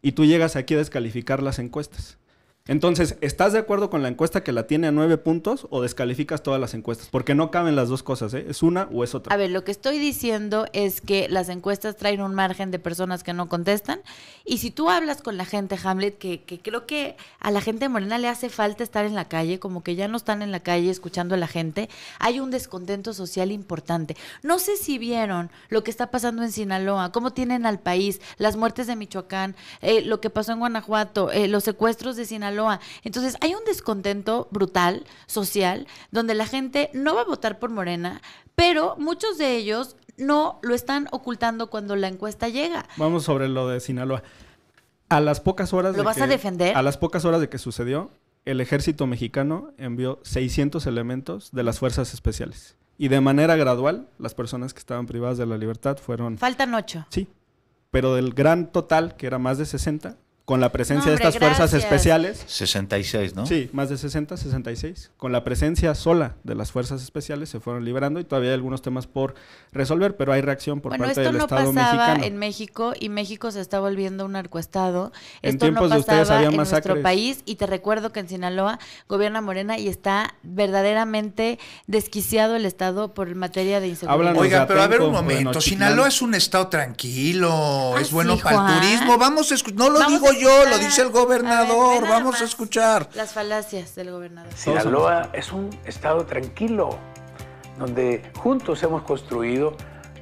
[SPEAKER 23] Y tú llegas aquí a descalificar las encuestas. Entonces, ¿estás de acuerdo con la encuesta que la tiene a nueve puntos o descalificas todas las encuestas? Porque no caben las dos cosas, ¿eh? Es una o es otra.
[SPEAKER 22] A ver, lo que estoy diciendo es que las encuestas traen un margen de personas que no contestan. Y si tú hablas con la gente, Hamlet, que, que creo que a la gente de Morena le hace falta estar en la calle, como que ya no están en la calle escuchando a la gente, hay un descontento social importante. No sé si vieron lo que está pasando en Sinaloa, cómo tienen al país, las muertes de Michoacán, eh, lo que pasó en Guanajuato, eh, los secuestros de Sinaloa. Entonces, hay un descontento brutal, social, donde la gente no va a votar por Morena, pero muchos de ellos no lo están ocultando cuando la encuesta llega.
[SPEAKER 23] Vamos sobre lo de Sinaloa. A las pocas horas
[SPEAKER 22] ¿Lo
[SPEAKER 23] de
[SPEAKER 22] vas
[SPEAKER 23] que-
[SPEAKER 22] a defender?
[SPEAKER 23] A las pocas horas de que sucedió, el ejército mexicano envió 600 elementos de las fuerzas especiales. Y de manera gradual, las personas que estaban privadas de la libertad fueron...
[SPEAKER 22] Faltan ocho.
[SPEAKER 23] Sí, pero del gran total, que era más de 60, con la presencia
[SPEAKER 22] No,
[SPEAKER 23] de estas fuerzas especiales...
[SPEAKER 1] 66, ¿no?
[SPEAKER 23] Sí, más de 60, 66. Con la presencia sola de las fuerzas especiales se fueron liberando y todavía hay algunos temas por resolver, pero hay reacción por
[SPEAKER 22] Bueno,
[SPEAKER 23] parte
[SPEAKER 22] esto
[SPEAKER 23] del
[SPEAKER 22] no
[SPEAKER 23] Estado
[SPEAKER 22] pasaba
[SPEAKER 23] mexicano.
[SPEAKER 22] en México y México se está volviendo un narcoestado.
[SPEAKER 23] En
[SPEAKER 22] Esto no
[SPEAKER 23] tiempos de ustedes
[SPEAKER 22] pasaba
[SPEAKER 23] había
[SPEAKER 22] en nuestro
[SPEAKER 23] masacres.
[SPEAKER 22] país y te recuerdo que en Sinaloa gobierna Morena y está verdaderamente desquiciado el Estado por materia de inseguridad.
[SPEAKER 1] Oiga, pero a ver un momento. Sinaloa es un estado tranquilo, es bueno para el
[SPEAKER 22] Ah,
[SPEAKER 1] turismo. Vamos a No lo
[SPEAKER 22] Vamos
[SPEAKER 1] digo yo, lo dice el
[SPEAKER 22] A ver,
[SPEAKER 1] gobernador. Vamos a escuchar.
[SPEAKER 22] Las falacias del gobernador.
[SPEAKER 24] Sinaloa es un estado tranquilo, donde juntos hemos construido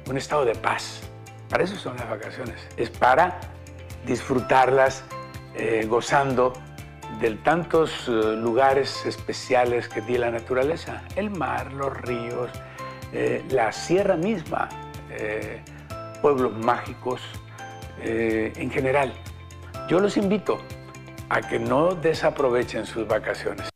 [SPEAKER 24] un estado de paz. Para eso son las vacaciones, es para disfrutarlas eh, gozando de tantos eh, lugares especiales que tiene la naturaleza, el mar, los ríos, eh, la sierra misma, eh, pueblos mágicos eh, en general. Yo los invito a que no desaprovechen sus vacaciones.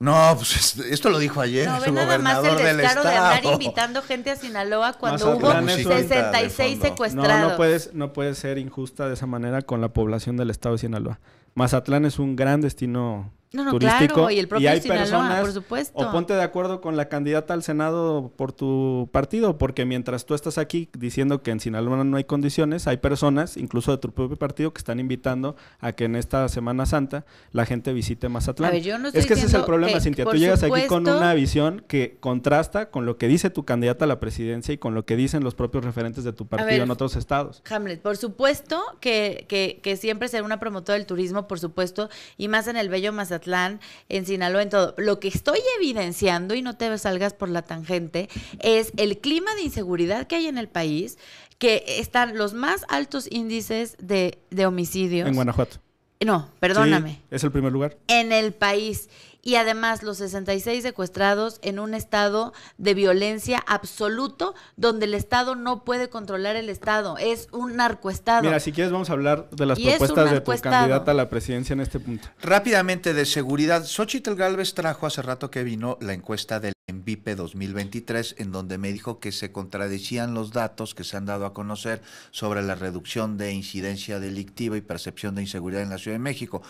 [SPEAKER 1] No, pues es- esto lo dijo ayer
[SPEAKER 22] No,
[SPEAKER 1] el
[SPEAKER 22] ve nada más
[SPEAKER 1] gobernador
[SPEAKER 22] el
[SPEAKER 1] del
[SPEAKER 22] descaro de andar
[SPEAKER 1] estado.
[SPEAKER 22] invitando gente a Sinaloa cuando hubo
[SPEAKER 23] Mazatlán es un-
[SPEAKER 22] 66
[SPEAKER 23] No,
[SPEAKER 22] secuestrados.
[SPEAKER 23] no puedes, no puedes ser injusta de esa manera con la población del estado de Sinaloa. Mazatlán es un gran destino
[SPEAKER 22] No, no,
[SPEAKER 23] turístico
[SPEAKER 22] claro, y el propio
[SPEAKER 23] hay
[SPEAKER 22] Sinaloa,
[SPEAKER 23] personas
[SPEAKER 22] por supuesto.
[SPEAKER 23] o ponte de acuerdo con la candidata al Senado por tu partido, porque mientras tú estás aquí diciendo que en Sinaloa no hay condiciones, hay personas, incluso de tu propio partido, que están invitando a que en esta Semana Santa la gente visite Mazatlán.
[SPEAKER 22] A ver, yo no estoy
[SPEAKER 23] es que ese es el problema, Cintia. Tú llegas aquí con una visión que contrasta con lo que dice tu candidata a la presidencia y con lo que dicen los propios referentes de tu partido
[SPEAKER 22] ver,
[SPEAKER 23] en otros estados.
[SPEAKER 22] Hamlet, por supuesto que, que, que siempre será una promotora del turismo, por supuesto, y más en el bello Mazatlán, en Sinaloa, en todo. Lo que estoy evidenciando, y no te salgas por la tangente, es el clima de inseguridad que hay en el país, que están los más altos índices de, de homicidios.
[SPEAKER 23] En Guanajuato.
[SPEAKER 22] No, perdóname.
[SPEAKER 23] Sí, es el primer lugar.
[SPEAKER 22] en el país. Y además los 66 secuestrados en un estado de violencia absoluto donde el Estado no puede controlar el Estado. Es un narcoestado.
[SPEAKER 23] Mira, si quieres vamos a hablar de las
[SPEAKER 22] Y
[SPEAKER 23] propuestas de tu candidata a la presidencia en este punto.
[SPEAKER 1] Rápidamente de seguridad, Xochitl Galvez trajo hace rato que vino la encuesta del Envipe 2023, en donde me dijo que se contradecían los datos que se han dado a conocer sobre la reducción de incidencia delictiva y percepción de inseguridad en la Ciudad de México.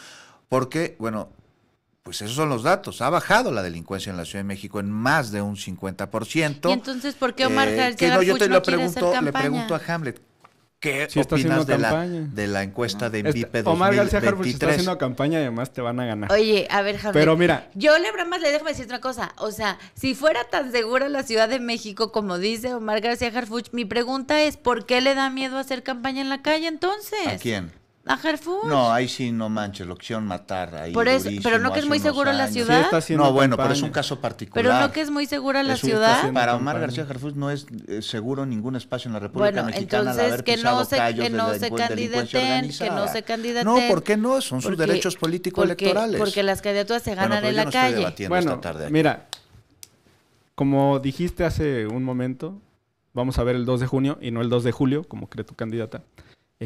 [SPEAKER 1] Porque, bueno, pues esos son los datos. Ha bajado la delincuencia en la Ciudad de México en más de un 50%.
[SPEAKER 22] ¿Y entonces por qué Omar
[SPEAKER 1] Eh,
[SPEAKER 22] García
[SPEAKER 1] que no, yo te
[SPEAKER 22] no
[SPEAKER 1] lo pregunto,
[SPEAKER 22] hacer
[SPEAKER 1] le pregunto a Hamlet. ¿Qué
[SPEAKER 23] Sí está
[SPEAKER 1] opinas de la, de la encuesta de
[SPEAKER 23] Este,
[SPEAKER 1] Envipe
[SPEAKER 23] Omar García Harfuch está
[SPEAKER 1] 2023?
[SPEAKER 23] haciendo campaña y además te van a ganar.
[SPEAKER 22] Oye, a ver, Javier.
[SPEAKER 23] Pero mira.
[SPEAKER 22] Yo le más le dejo decir una cosa. O sea, si fuera tan segura la Ciudad de México como dice Omar García Harfuch, mi pregunta es, ¿por qué le da miedo hacer campaña en la calle entonces?
[SPEAKER 1] ¿A quién?
[SPEAKER 22] A Harfuch.
[SPEAKER 1] No, ahí sí no manches, lo quisieron matar ahí.
[SPEAKER 22] Por eso-
[SPEAKER 1] durísimo
[SPEAKER 22] pero no que es muy seguro la ciudad. Sí está
[SPEAKER 23] haciendo
[SPEAKER 1] No, bueno, pero es un caso particular.
[SPEAKER 22] Pero no que es muy segura la ciudad.
[SPEAKER 1] Para Omar
[SPEAKER 23] campaña.
[SPEAKER 1] García Harfuch no es eh, seguro ningún espacio en la República
[SPEAKER 22] Bueno,
[SPEAKER 1] Mexicana
[SPEAKER 22] entonces
[SPEAKER 1] haber
[SPEAKER 22] que
[SPEAKER 1] pisado
[SPEAKER 22] no se, que
[SPEAKER 1] de
[SPEAKER 22] no
[SPEAKER 1] la
[SPEAKER 22] se candidaten, que no se candidaten.
[SPEAKER 1] No, ¿por qué no? Son sus
[SPEAKER 22] Porque-
[SPEAKER 1] derechos político-electorales.
[SPEAKER 22] Porque, porque las candidaturas se ganan en
[SPEAKER 1] yo
[SPEAKER 22] la
[SPEAKER 1] no estoy
[SPEAKER 22] calle.
[SPEAKER 1] debatiendo
[SPEAKER 23] Bueno,
[SPEAKER 1] esta tarde aquí.
[SPEAKER 23] mira, como dijiste hace un momento, vamos a ver el 2 de junio y no el 2 de julio, como cree tu candidata.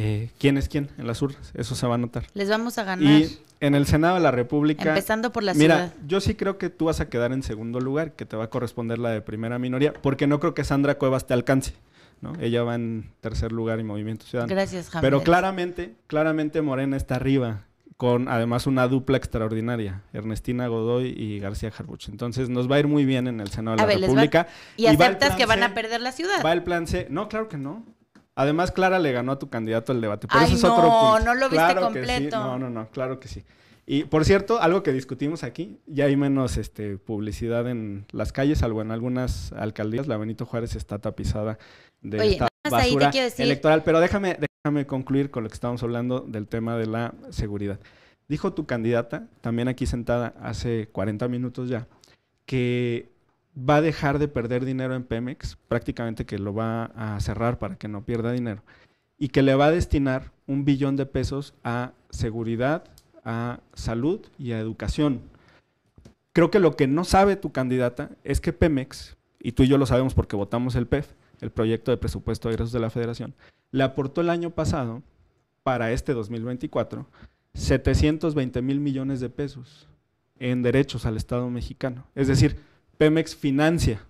[SPEAKER 23] Eh, ¿Quién es quién en las urnas? Eso se va a notar.
[SPEAKER 22] Les vamos a ganar.
[SPEAKER 23] Y en el Senado de la República.
[SPEAKER 22] Empezando por la
[SPEAKER 23] mira,
[SPEAKER 22] ciudad.
[SPEAKER 23] yo sí creo que tú vas a quedar en segundo lugar, que te va a corresponder la de primera minoría, porque no creo que Sandra Cuevas te alcance. ¿no? Ella va en tercer lugar y Movimiento Ciudadano.
[SPEAKER 22] Gracias, Hamlet.
[SPEAKER 23] Pero claramente, claramente Morena está arriba, con además una dupla extraordinaria, Ernestina Godoy y García Harbuch. Entonces nos va a ir muy bien en el Senado de
[SPEAKER 22] A
[SPEAKER 23] la
[SPEAKER 22] ver, les va-
[SPEAKER 23] República.
[SPEAKER 22] y
[SPEAKER 23] el
[SPEAKER 22] aceptas que van a perder la ciudad.
[SPEAKER 23] Va el plan C. No, claro que no. Además, Clara le ganó a tu candidato el debate. Pero
[SPEAKER 22] Ay,
[SPEAKER 23] ese es
[SPEAKER 22] no,
[SPEAKER 23] otro punto.
[SPEAKER 22] no lo viste
[SPEAKER 23] Claro que sí.
[SPEAKER 22] completo.
[SPEAKER 23] No, no, no, claro que sí. Y por cierto, algo que discutimos aquí, ya hay menos este, publicidad en las calles, salvo en algunas alcaldías. La Benito Juárez está tapizada de
[SPEAKER 22] Oye,
[SPEAKER 23] esta basura
[SPEAKER 22] decir-
[SPEAKER 23] electoral. Pero déjame, déjame concluir con lo que estamos hablando del tema de la seguridad. Dijo tu candidata, también aquí sentada hace 40 minutos ya, que va a dejar de perder dinero en Pemex, prácticamente que lo va a cerrar para que no pierda dinero, y que le va a destinar un billón de pesos a seguridad, a salud y a educación. Creo que lo que no sabe tu candidata es que Pemex, y tú y yo lo sabemos porque votamos el PEF, el proyecto de presupuesto de egresos de la Federación, le aportó el año pasado, para este 2024, 720 mil millones de pesos en derechos al Estado mexicano. Es decir, Pemex financia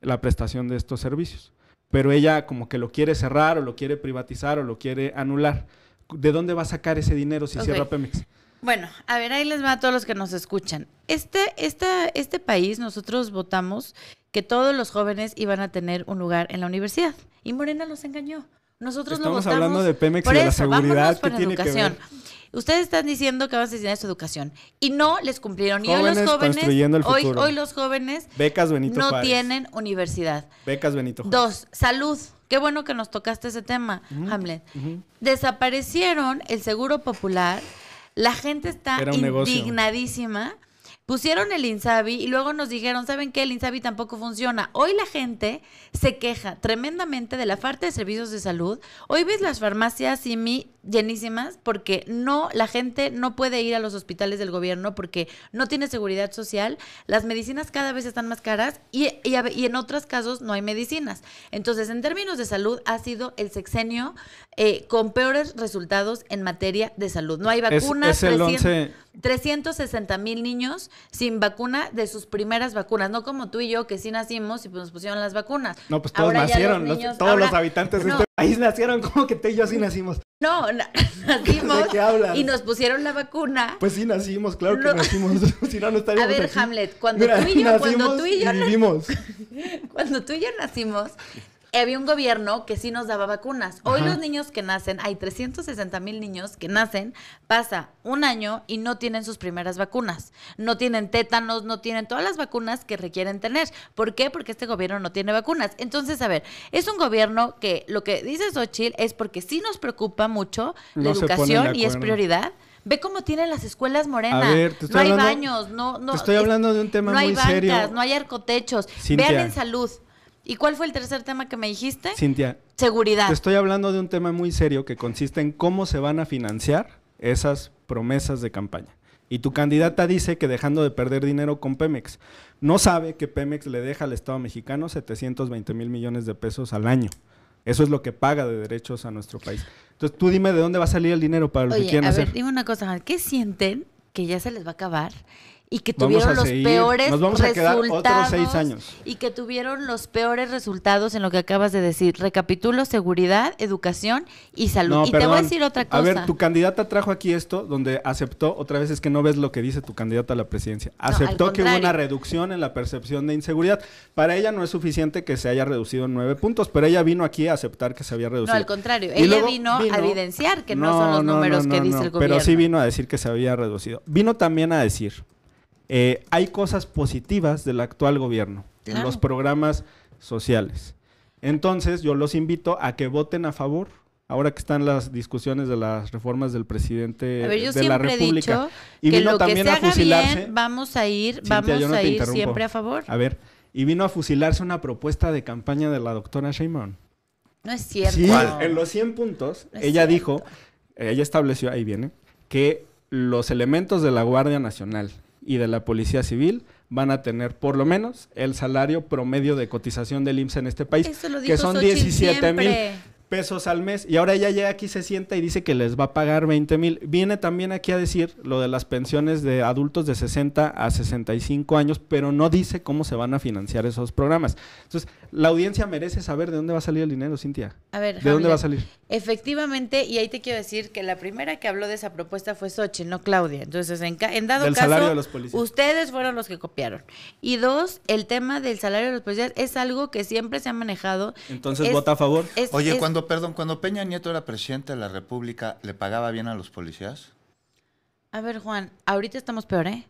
[SPEAKER 23] la prestación de estos servicios, pero ella como que lo quiere cerrar o lo quiere privatizar o lo quiere anular. ¿De dónde va a sacar ese dinero si cierra Pemex?
[SPEAKER 22] Bueno, a ver, ahí les va a todos los que nos escuchan. Este, esta, este país, nosotros votamos que todos los jóvenes iban a tener un lugar en la universidad. Y Morena los engañó. Nosotros
[SPEAKER 23] Estamos
[SPEAKER 22] lo votamos.
[SPEAKER 23] hablando de Pemex y de la seguridad,
[SPEAKER 22] vámonos
[SPEAKER 23] ¿qué
[SPEAKER 22] por
[SPEAKER 23] tiene que
[SPEAKER 22] educación.
[SPEAKER 23] ver?
[SPEAKER 22] Ustedes están diciendo que van a destinar su educación. Y no les cumplieron. Y hoy
[SPEAKER 23] Jóvenes
[SPEAKER 22] los jóvenes, hoy, hoy los jóvenes
[SPEAKER 23] Becas Benito
[SPEAKER 22] no
[SPEAKER 23] Juárez.
[SPEAKER 22] tienen universidad.
[SPEAKER 23] Becas Benito Juárez.
[SPEAKER 22] Dos, salud. Qué bueno que nos tocaste ese tema, Hamlet. Desaparecieron el seguro popular. La gente está
[SPEAKER 23] un negocio.
[SPEAKER 22] Pusieron el Insabi y luego nos dijeron, ¿saben qué? El Insabi tampoco funciona. Hoy la gente se queja tremendamente de la falta de servicios de salud. Hoy ves las farmacias Simi llenísimas porque no la gente no puede ir a los hospitales del gobierno porque no tiene seguridad social. Las medicinas cada vez están más caras y, y y en otros casos no hay medicinas. Entonces, en términos de salud, ha sido el sexenio eh, con peores resultados en materia de salud. No hay
[SPEAKER 23] Es-
[SPEAKER 22] vacunas.
[SPEAKER 23] es el
[SPEAKER 22] 300
[SPEAKER 23] once-
[SPEAKER 22] 360 mil niños sin vacuna de sus primeras vacunas, no como tú y yo que sí nacimos y pues nos pusieron las vacunas.
[SPEAKER 23] No, pues todos
[SPEAKER 22] Ahora ya los
[SPEAKER 23] nacieron, los- todos
[SPEAKER 22] ahora-
[SPEAKER 23] los habitantes de
[SPEAKER 22] No.
[SPEAKER 23] este país nacieron como que tú y yo sí nacimos.
[SPEAKER 22] No, na- nacimos
[SPEAKER 23] ¿De qué hablas?
[SPEAKER 22] y nos pusieron la vacuna.
[SPEAKER 23] Pues sí nacimos, claro
[SPEAKER 22] No.
[SPEAKER 23] que nacimos, si no, no
[SPEAKER 22] A
[SPEAKER 23] estaríamos
[SPEAKER 22] ver,
[SPEAKER 23] aquí.
[SPEAKER 22] Hamlet, cuando
[SPEAKER 23] Mira,
[SPEAKER 22] tú y yo, cuando tú y yo
[SPEAKER 23] y vivimos.
[SPEAKER 22] Cuando tú y yo nacimos, había un gobierno que sí nos daba vacunas. Hoy
[SPEAKER 23] Ajá.
[SPEAKER 22] los niños que nacen, hay 360 mil niños que nacen, pasa un año y no tienen sus primeras vacunas. No tienen tétanos, no tienen todas las vacunas que requieren tener. ¿Por qué? Porque este gobierno no tiene vacunas. Entonces, a ver, es un gobierno que lo que dice Xochitl es porque sí nos preocupa mucho la
[SPEAKER 23] No
[SPEAKER 22] educación y es prioridad. Ve cómo tienen las escuelas morenas.
[SPEAKER 23] A ver, te
[SPEAKER 22] no hay baños, no, no.
[SPEAKER 23] te estoy
[SPEAKER 22] es-
[SPEAKER 23] hablando de un tema
[SPEAKER 22] no hay bancas,
[SPEAKER 23] serio.
[SPEAKER 22] no hay arcotechos.
[SPEAKER 23] Cintia.
[SPEAKER 22] Vean en salud. ¿Y cuál fue el tercer tema que me dijiste?
[SPEAKER 23] Cintia,
[SPEAKER 22] Seguridad.
[SPEAKER 23] te estoy hablando de un tema muy serio que consiste en cómo se van a financiar esas promesas de campaña. Y tu candidata dice que dejando de perder dinero con Pemex. No sabe que Pemex le deja al Estado mexicano 720 mil millones de pesos al año. Eso es lo que paga de derechos a nuestro país. Entonces tú dime de dónde va a salir el dinero para lo que
[SPEAKER 22] Oye,
[SPEAKER 23] quieren
[SPEAKER 22] a
[SPEAKER 23] hacer.
[SPEAKER 22] ver, dime una cosa, ¿qué sienten que ya se les va a acabar? Y que tuvieron los
[SPEAKER 23] seguir,
[SPEAKER 22] peores
[SPEAKER 23] nos vamos a quedar otros
[SPEAKER 22] resultados.
[SPEAKER 23] seis años.
[SPEAKER 22] Y que tuvieron los peores resultados en lo que acabas de decir. Recapitulo, seguridad, educación y salud.
[SPEAKER 23] No,
[SPEAKER 22] y te voy a decir otra cosa.
[SPEAKER 23] A ver, tu candidata trajo aquí esto donde aceptó, otra vez es que no ves lo que dice tu candidata a la presidencia. Aceptó que hubo una reducción en la percepción de inseguridad. Para ella no es suficiente que se haya reducido en nueve puntos, pero ella vino aquí a aceptar que se había reducido.
[SPEAKER 22] No, al contrario.
[SPEAKER 23] Y
[SPEAKER 22] Ella
[SPEAKER 23] luego
[SPEAKER 22] vino, a evidenciar que no,
[SPEAKER 23] No,
[SPEAKER 22] son los números que dice el gobierno.
[SPEAKER 23] Pero sí vino a decir que se había reducido. Vino también a decir, eh, hay cosas positivas del actual gobierno en los programas sociales. Entonces yo los invito a que voten a favor ahora que están las discusiones de las reformas del presidente
[SPEAKER 22] A ver, yo
[SPEAKER 23] de la
[SPEAKER 22] he
[SPEAKER 23] República.
[SPEAKER 22] dicho
[SPEAKER 23] y
[SPEAKER 22] que
[SPEAKER 23] vino
[SPEAKER 22] lo que
[SPEAKER 23] también
[SPEAKER 22] se
[SPEAKER 23] a
[SPEAKER 22] haga
[SPEAKER 23] fusilarse.
[SPEAKER 22] bien, vamos a ir,
[SPEAKER 23] Cintia,
[SPEAKER 22] vamos
[SPEAKER 23] no
[SPEAKER 22] a ir siempre a favor.
[SPEAKER 23] A ver, y vino a fusilarse una propuesta de campaña de la doctora Sheinbaum.
[SPEAKER 22] No es cierto.
[SPEAKER 23] Sí, en los 100 puntos,
[SPEAKER 22] No
[SPEAKER 23] ella dijo, ella estableció, ahí viene, que los elementos de la Guardia Nacional y de la Policía Civil van a tener por lo menos el salario promedio de cotización del IMSS en este país,
[SPEAKER 22] Eso lo
[SPEAKER 23] que son
[SPEAKER 22] Xochitl
[SPEAKER 23] 17 mil. Pesos al mes. Y ahora ella llega aquí, se sienta y dice que les va a pagar 20 mil. Viene también aquí a decir lo de las pensiones de adultos de 60 a 65 años, pero no dice cómo se van a financiar esos programas. Entonces, la audiencia merece saber de dónde va a salir el dinero, Cintia.
[SPEAKER 22] A ver,
[SPEAKER 23] ¿De dónde va a salir?
[SPEAKER 22] Efectivamente, y ahí te quiero decir que la primera que habló de esa propuesta fue Xochitl, no Claudia. Entonces, en, ca- en dado
[SPEAKER 23] Del
[SPEAKER 22] caso,
[SPEAKER 23] salario de los policías.
[SPEAKER 22] ustedes fueron los que copiaron. Y dos, el tema del salario de los policías es algo que siempre se ha manejado.
[SPEAKER 23] Entonces,
[SPEAKER 22] Es-
[SPEAKER 23] vota a favor.
[SPEAKER 22] es-
[SPEAKER 1] Oye,
[SPEAKER 22] es-
[SPEAKER 1] cuando, perdón, cuando Peña Nieto era presidente de la República, ¿le pagaba bien a los policías?
[SPEAKER 22] A ver, Juan, ahorita estamos peor, ¿eh?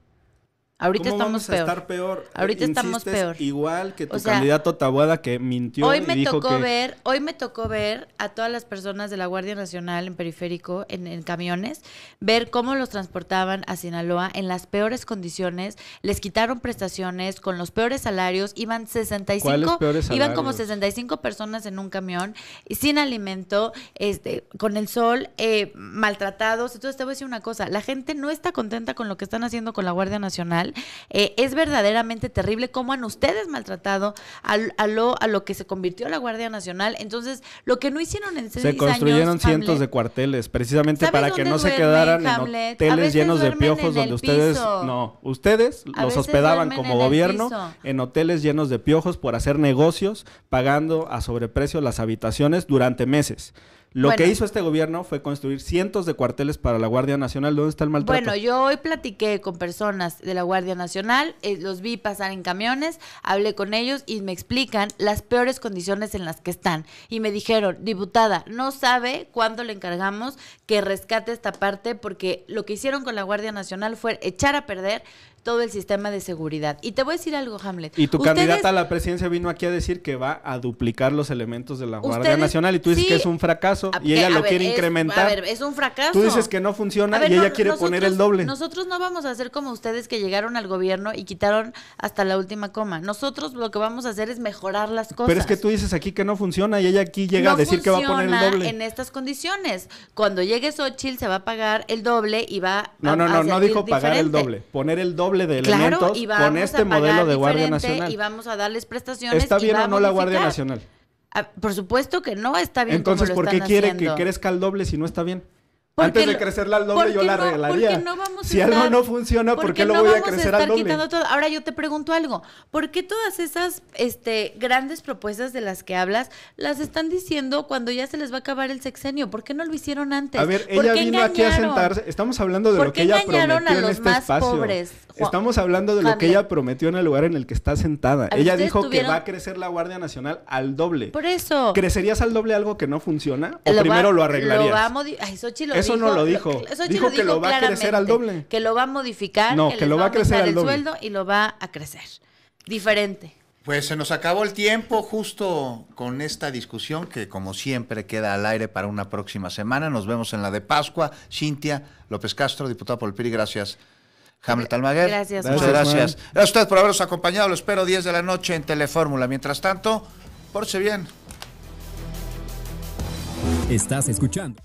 [SPEAKER 22] Ahorita
[SPEAKER 23] ¿Cómo
[SPEAKER 22] estamos
[SPEAKER 23] vamos a
[SPEAKER 22] peor.
[SPEAKER 23] estar peor?
[SPEAKER 22] Ahorita estamos peor.
[SPEAKER 23] Igual que tu
[SPEAKER 22] O sea,
[SPEAKER 23] candidato Tabuada que mintió
[SPEAKER 22] Hoy
[SPEAKER 23] y
[SPEAKER 22] me
[SPEAKER 23] dijo
[SPEAKER 22] tocó
[SPEAKER 23] que
[SPEAKER 22] ver, hoy me tocó ver a todas las personas de la Guardia Nacional en periférico, en, en camiones, ver cómo los transportaban a Sinaloa en las peores condiciones, les quitaron prestaciones con los peores salarios, iban 65,
[SPEAKER 23] ¿Cuáles peores
[SPEAKER 22] iban como
[SPEAKER 23] salarios?
[SPEAKER 22] 65 personas en un camión, y sin alimento, este, con el sol, eh, maltratados. Entonces te voy a decir una cosa, la gente no está contenta con lo que están haciendo con la Guardia Nacional. Eh, es verdaderamente terrible cómo han ustedes maltratado al- a, lo, a lo que se convirtió la Guardia Nacional. Entonces, lo que no hicieron en seis
[SPEAKER 23] se construyeron
[SPEAKER 22] años,
[SPEAKER 23] cientos
[SPEAKER 22] Hamlet,
[SPEAKER 23] de cuarteles precisamente
[SPEAKER 22] ¿Sabes
[SPEAKER 23] para que no se quedaran
[SPEAKER 22] Hamlet?
[SPEAKER 23] en hoteles llenos de piojos donde ustedes
[SPEAKER 22] piso.
[SPEAKER 23] no, ustedes
[SPEAKER 22] A
[SPEAKER 23] los hospedaban como
[SPEAKER 22] en
[SPEAKER 23] gobierno en hoteles llenos de piojos por hacer negocios pagando a sobreprecio las habitaciones durante meses. Lo que hizo este gobierno fue construir cientos de cuarteles para la Guardia Nacional. ¿Dónde está el maltrato?
[SPEAKER 22] Bueno, yo hoy platiqué con personas de la Guardia Nacional, eh, los vi pasar en camiones, hablé con ellos y me explican las peores condiciones en las que están. Y me dijeron, diputada, no sabe cuándo le encargamos que rescate esta parte porque lo que hicieron con la Guardia Nacional fue echar a perder todo el sistema de seguridad. Y te voy a decir algo, Hamlet.
[SPEAKER 23] Y tu
[SPEAKER 22] Ustedes-
[SPEAKER 23] candidata a la presidencia vino aquí a decir que va a duplicar los elementos de la Guardia
[SPEAKER 22] Ustedes-
[SPEAKER 23] Nacional y tú dices
[SPEAKER 22] sí.
[SPEAKER 23] que es un fracaso
[SPEAKER 22] A-
[SPEAKER 23] y ella lo
[SPEAKER 22] ver,
[SPEAKER 23] quiere
[SPEAKER 22] es-
[SPEAKER 23] incrementar.
[SPEAKER 22] A ver, es un fracaso.
[SPEAKER 23] Tú dices que no funciona
[SPEAKER 22] ver,
[SPEAKER 23] y ella quiere poner el
[SPEAKER 22] nosotros-
[SPEAKER 23] doble.
[SPEAKER 22] Nosotros no vamos a hacer como ustedes que llegaron al gobierno y quitaron hasta la última coma. Nosotros lo que vamos a hacer es mejorar las cosas.
[SPEAKER 23] Pero es que tú dices aquí que no funciona y ella aquí llega
[SPEAKER 22] no
[SPEAKER 23] a decir que va a poner el doble.
[SPEAKER 22] en estas condiciones. Cuando llegue Xochitl se va a pagar el doble y va a
[SPEAKER 23] No, no, no, no dijo pagar el doble, poner el doble de
[SPEAKER 22] Claro, y
[SPEAKER 23] con este modelo de Guardia Nacional.
[SPEAKER 22] Y vamos a darles prestaciones.
[SPEAKER 23] ¿Está
[SPEAKER 22] y
[SPEAKER 23] bien
[SPEAKER 22] va
[SPEAKER 23] o no la Guardia. Nacional?
[SPEAKER 22] Ah, por supuesto que no está bien.
[SPEAKER 23] Entonces,
[SPEAKER 22] como
[SPEAKER 23] ¿por
[SPEAKER 22] lo
[SPEAKER 23] qué
[SPEAKER 22] están
[SPEAKER 23] quiere
[SPEAKER 22] haciendo.
[SPEAKER 23] que crezca el doble si no está bien?
[SPEAKER 22] Porque
[SPEAKER 23] Antes de crecerla al doble yo la
[SPEAKER 22] no-
[SPEAKER 23] arreglaría.
[SPEAKER 22] no vamos
[SPEAKER 23] si
[SPEAKER 22] estar-
[SPEAKER 23] algo no funciona, ¿por qué lo
[SPEAKER 22] no
[SPEAKER 23] voy a crecer
[SPEAKER 22] estar
[SPEAKER 23] al doble?
[SPEAKER 22] quitando todo. Ahora yo te pregunto algo. ¿Por qué todas esas este, grandes propuestas de las que hablas las están diciendo cuando ya se les va a acabar el sexenio? ¿Por qué no lo hicieron antes?
[SPEAKER 23] A ver,
[SPEAKER 22] ¿Por
[SPEAKER 23] ella vino aquí a sentarse. Estamos hablando de
[SPEAKER 22] ¿Por
[SPEAKER 23] lo que ella prometió en este espacio.
[SPEAKER 22] pobres? Juan-
[SPEAKER 23] Estamos hablando de lo que ella prometió en el lugar en el que está sentada. Ella dijo que va a crecer la Guardia Nacional al doble.
[SPEAKER 22] Por eso.
[SPEAKER 23] ¿Crecerías al doble algo que no funciona? ¿O
[SPEAKER 22] Lo va-
[SPEAKER 23] primero lo arreglarías?
[SPEAKER 22] Lo va a Ay, Xochitl lo
[SPEAKER 23] Eso
[SPEAKER 22] dijo,
[SPEAKER 23] no lo dijo.
[SPEAKER 22] Xochitl
[SPEAKER 23] Dijo que lo va a crecer al doble.
[SPEAKER 22] Que lo va a modificar,
[SPEAKER 23] No,
[SPEAKER 22] que,
[SPEAKER 23] lo va a crecer al
[SPEAKER 22] el
[SPEAKER 23] doble.
[SPEAKER 22] sueldo y lo va a crecer. Diferente.
[SPEAKER 1] Pues se nos acabó el tiempo justo con esta discusión que como siempre queda al aire para una próxima semana. Nos vemos en la de Pascua. Cintia López Castro, diputada por el PRI, gracias. Hamlet Almaguer.
[SPEAKER 22] Gracias,
[SPEAKER 1] Muchas gracias.
[SPEAKER 23] Gracias,
[SPEAKER 1] Gracias a usted por habernos acompañado. Lo espero 10 de la noche en Telefórmula. Mientras tanto, pórtese bien.
[SPEAKER 25] Estás escuchando.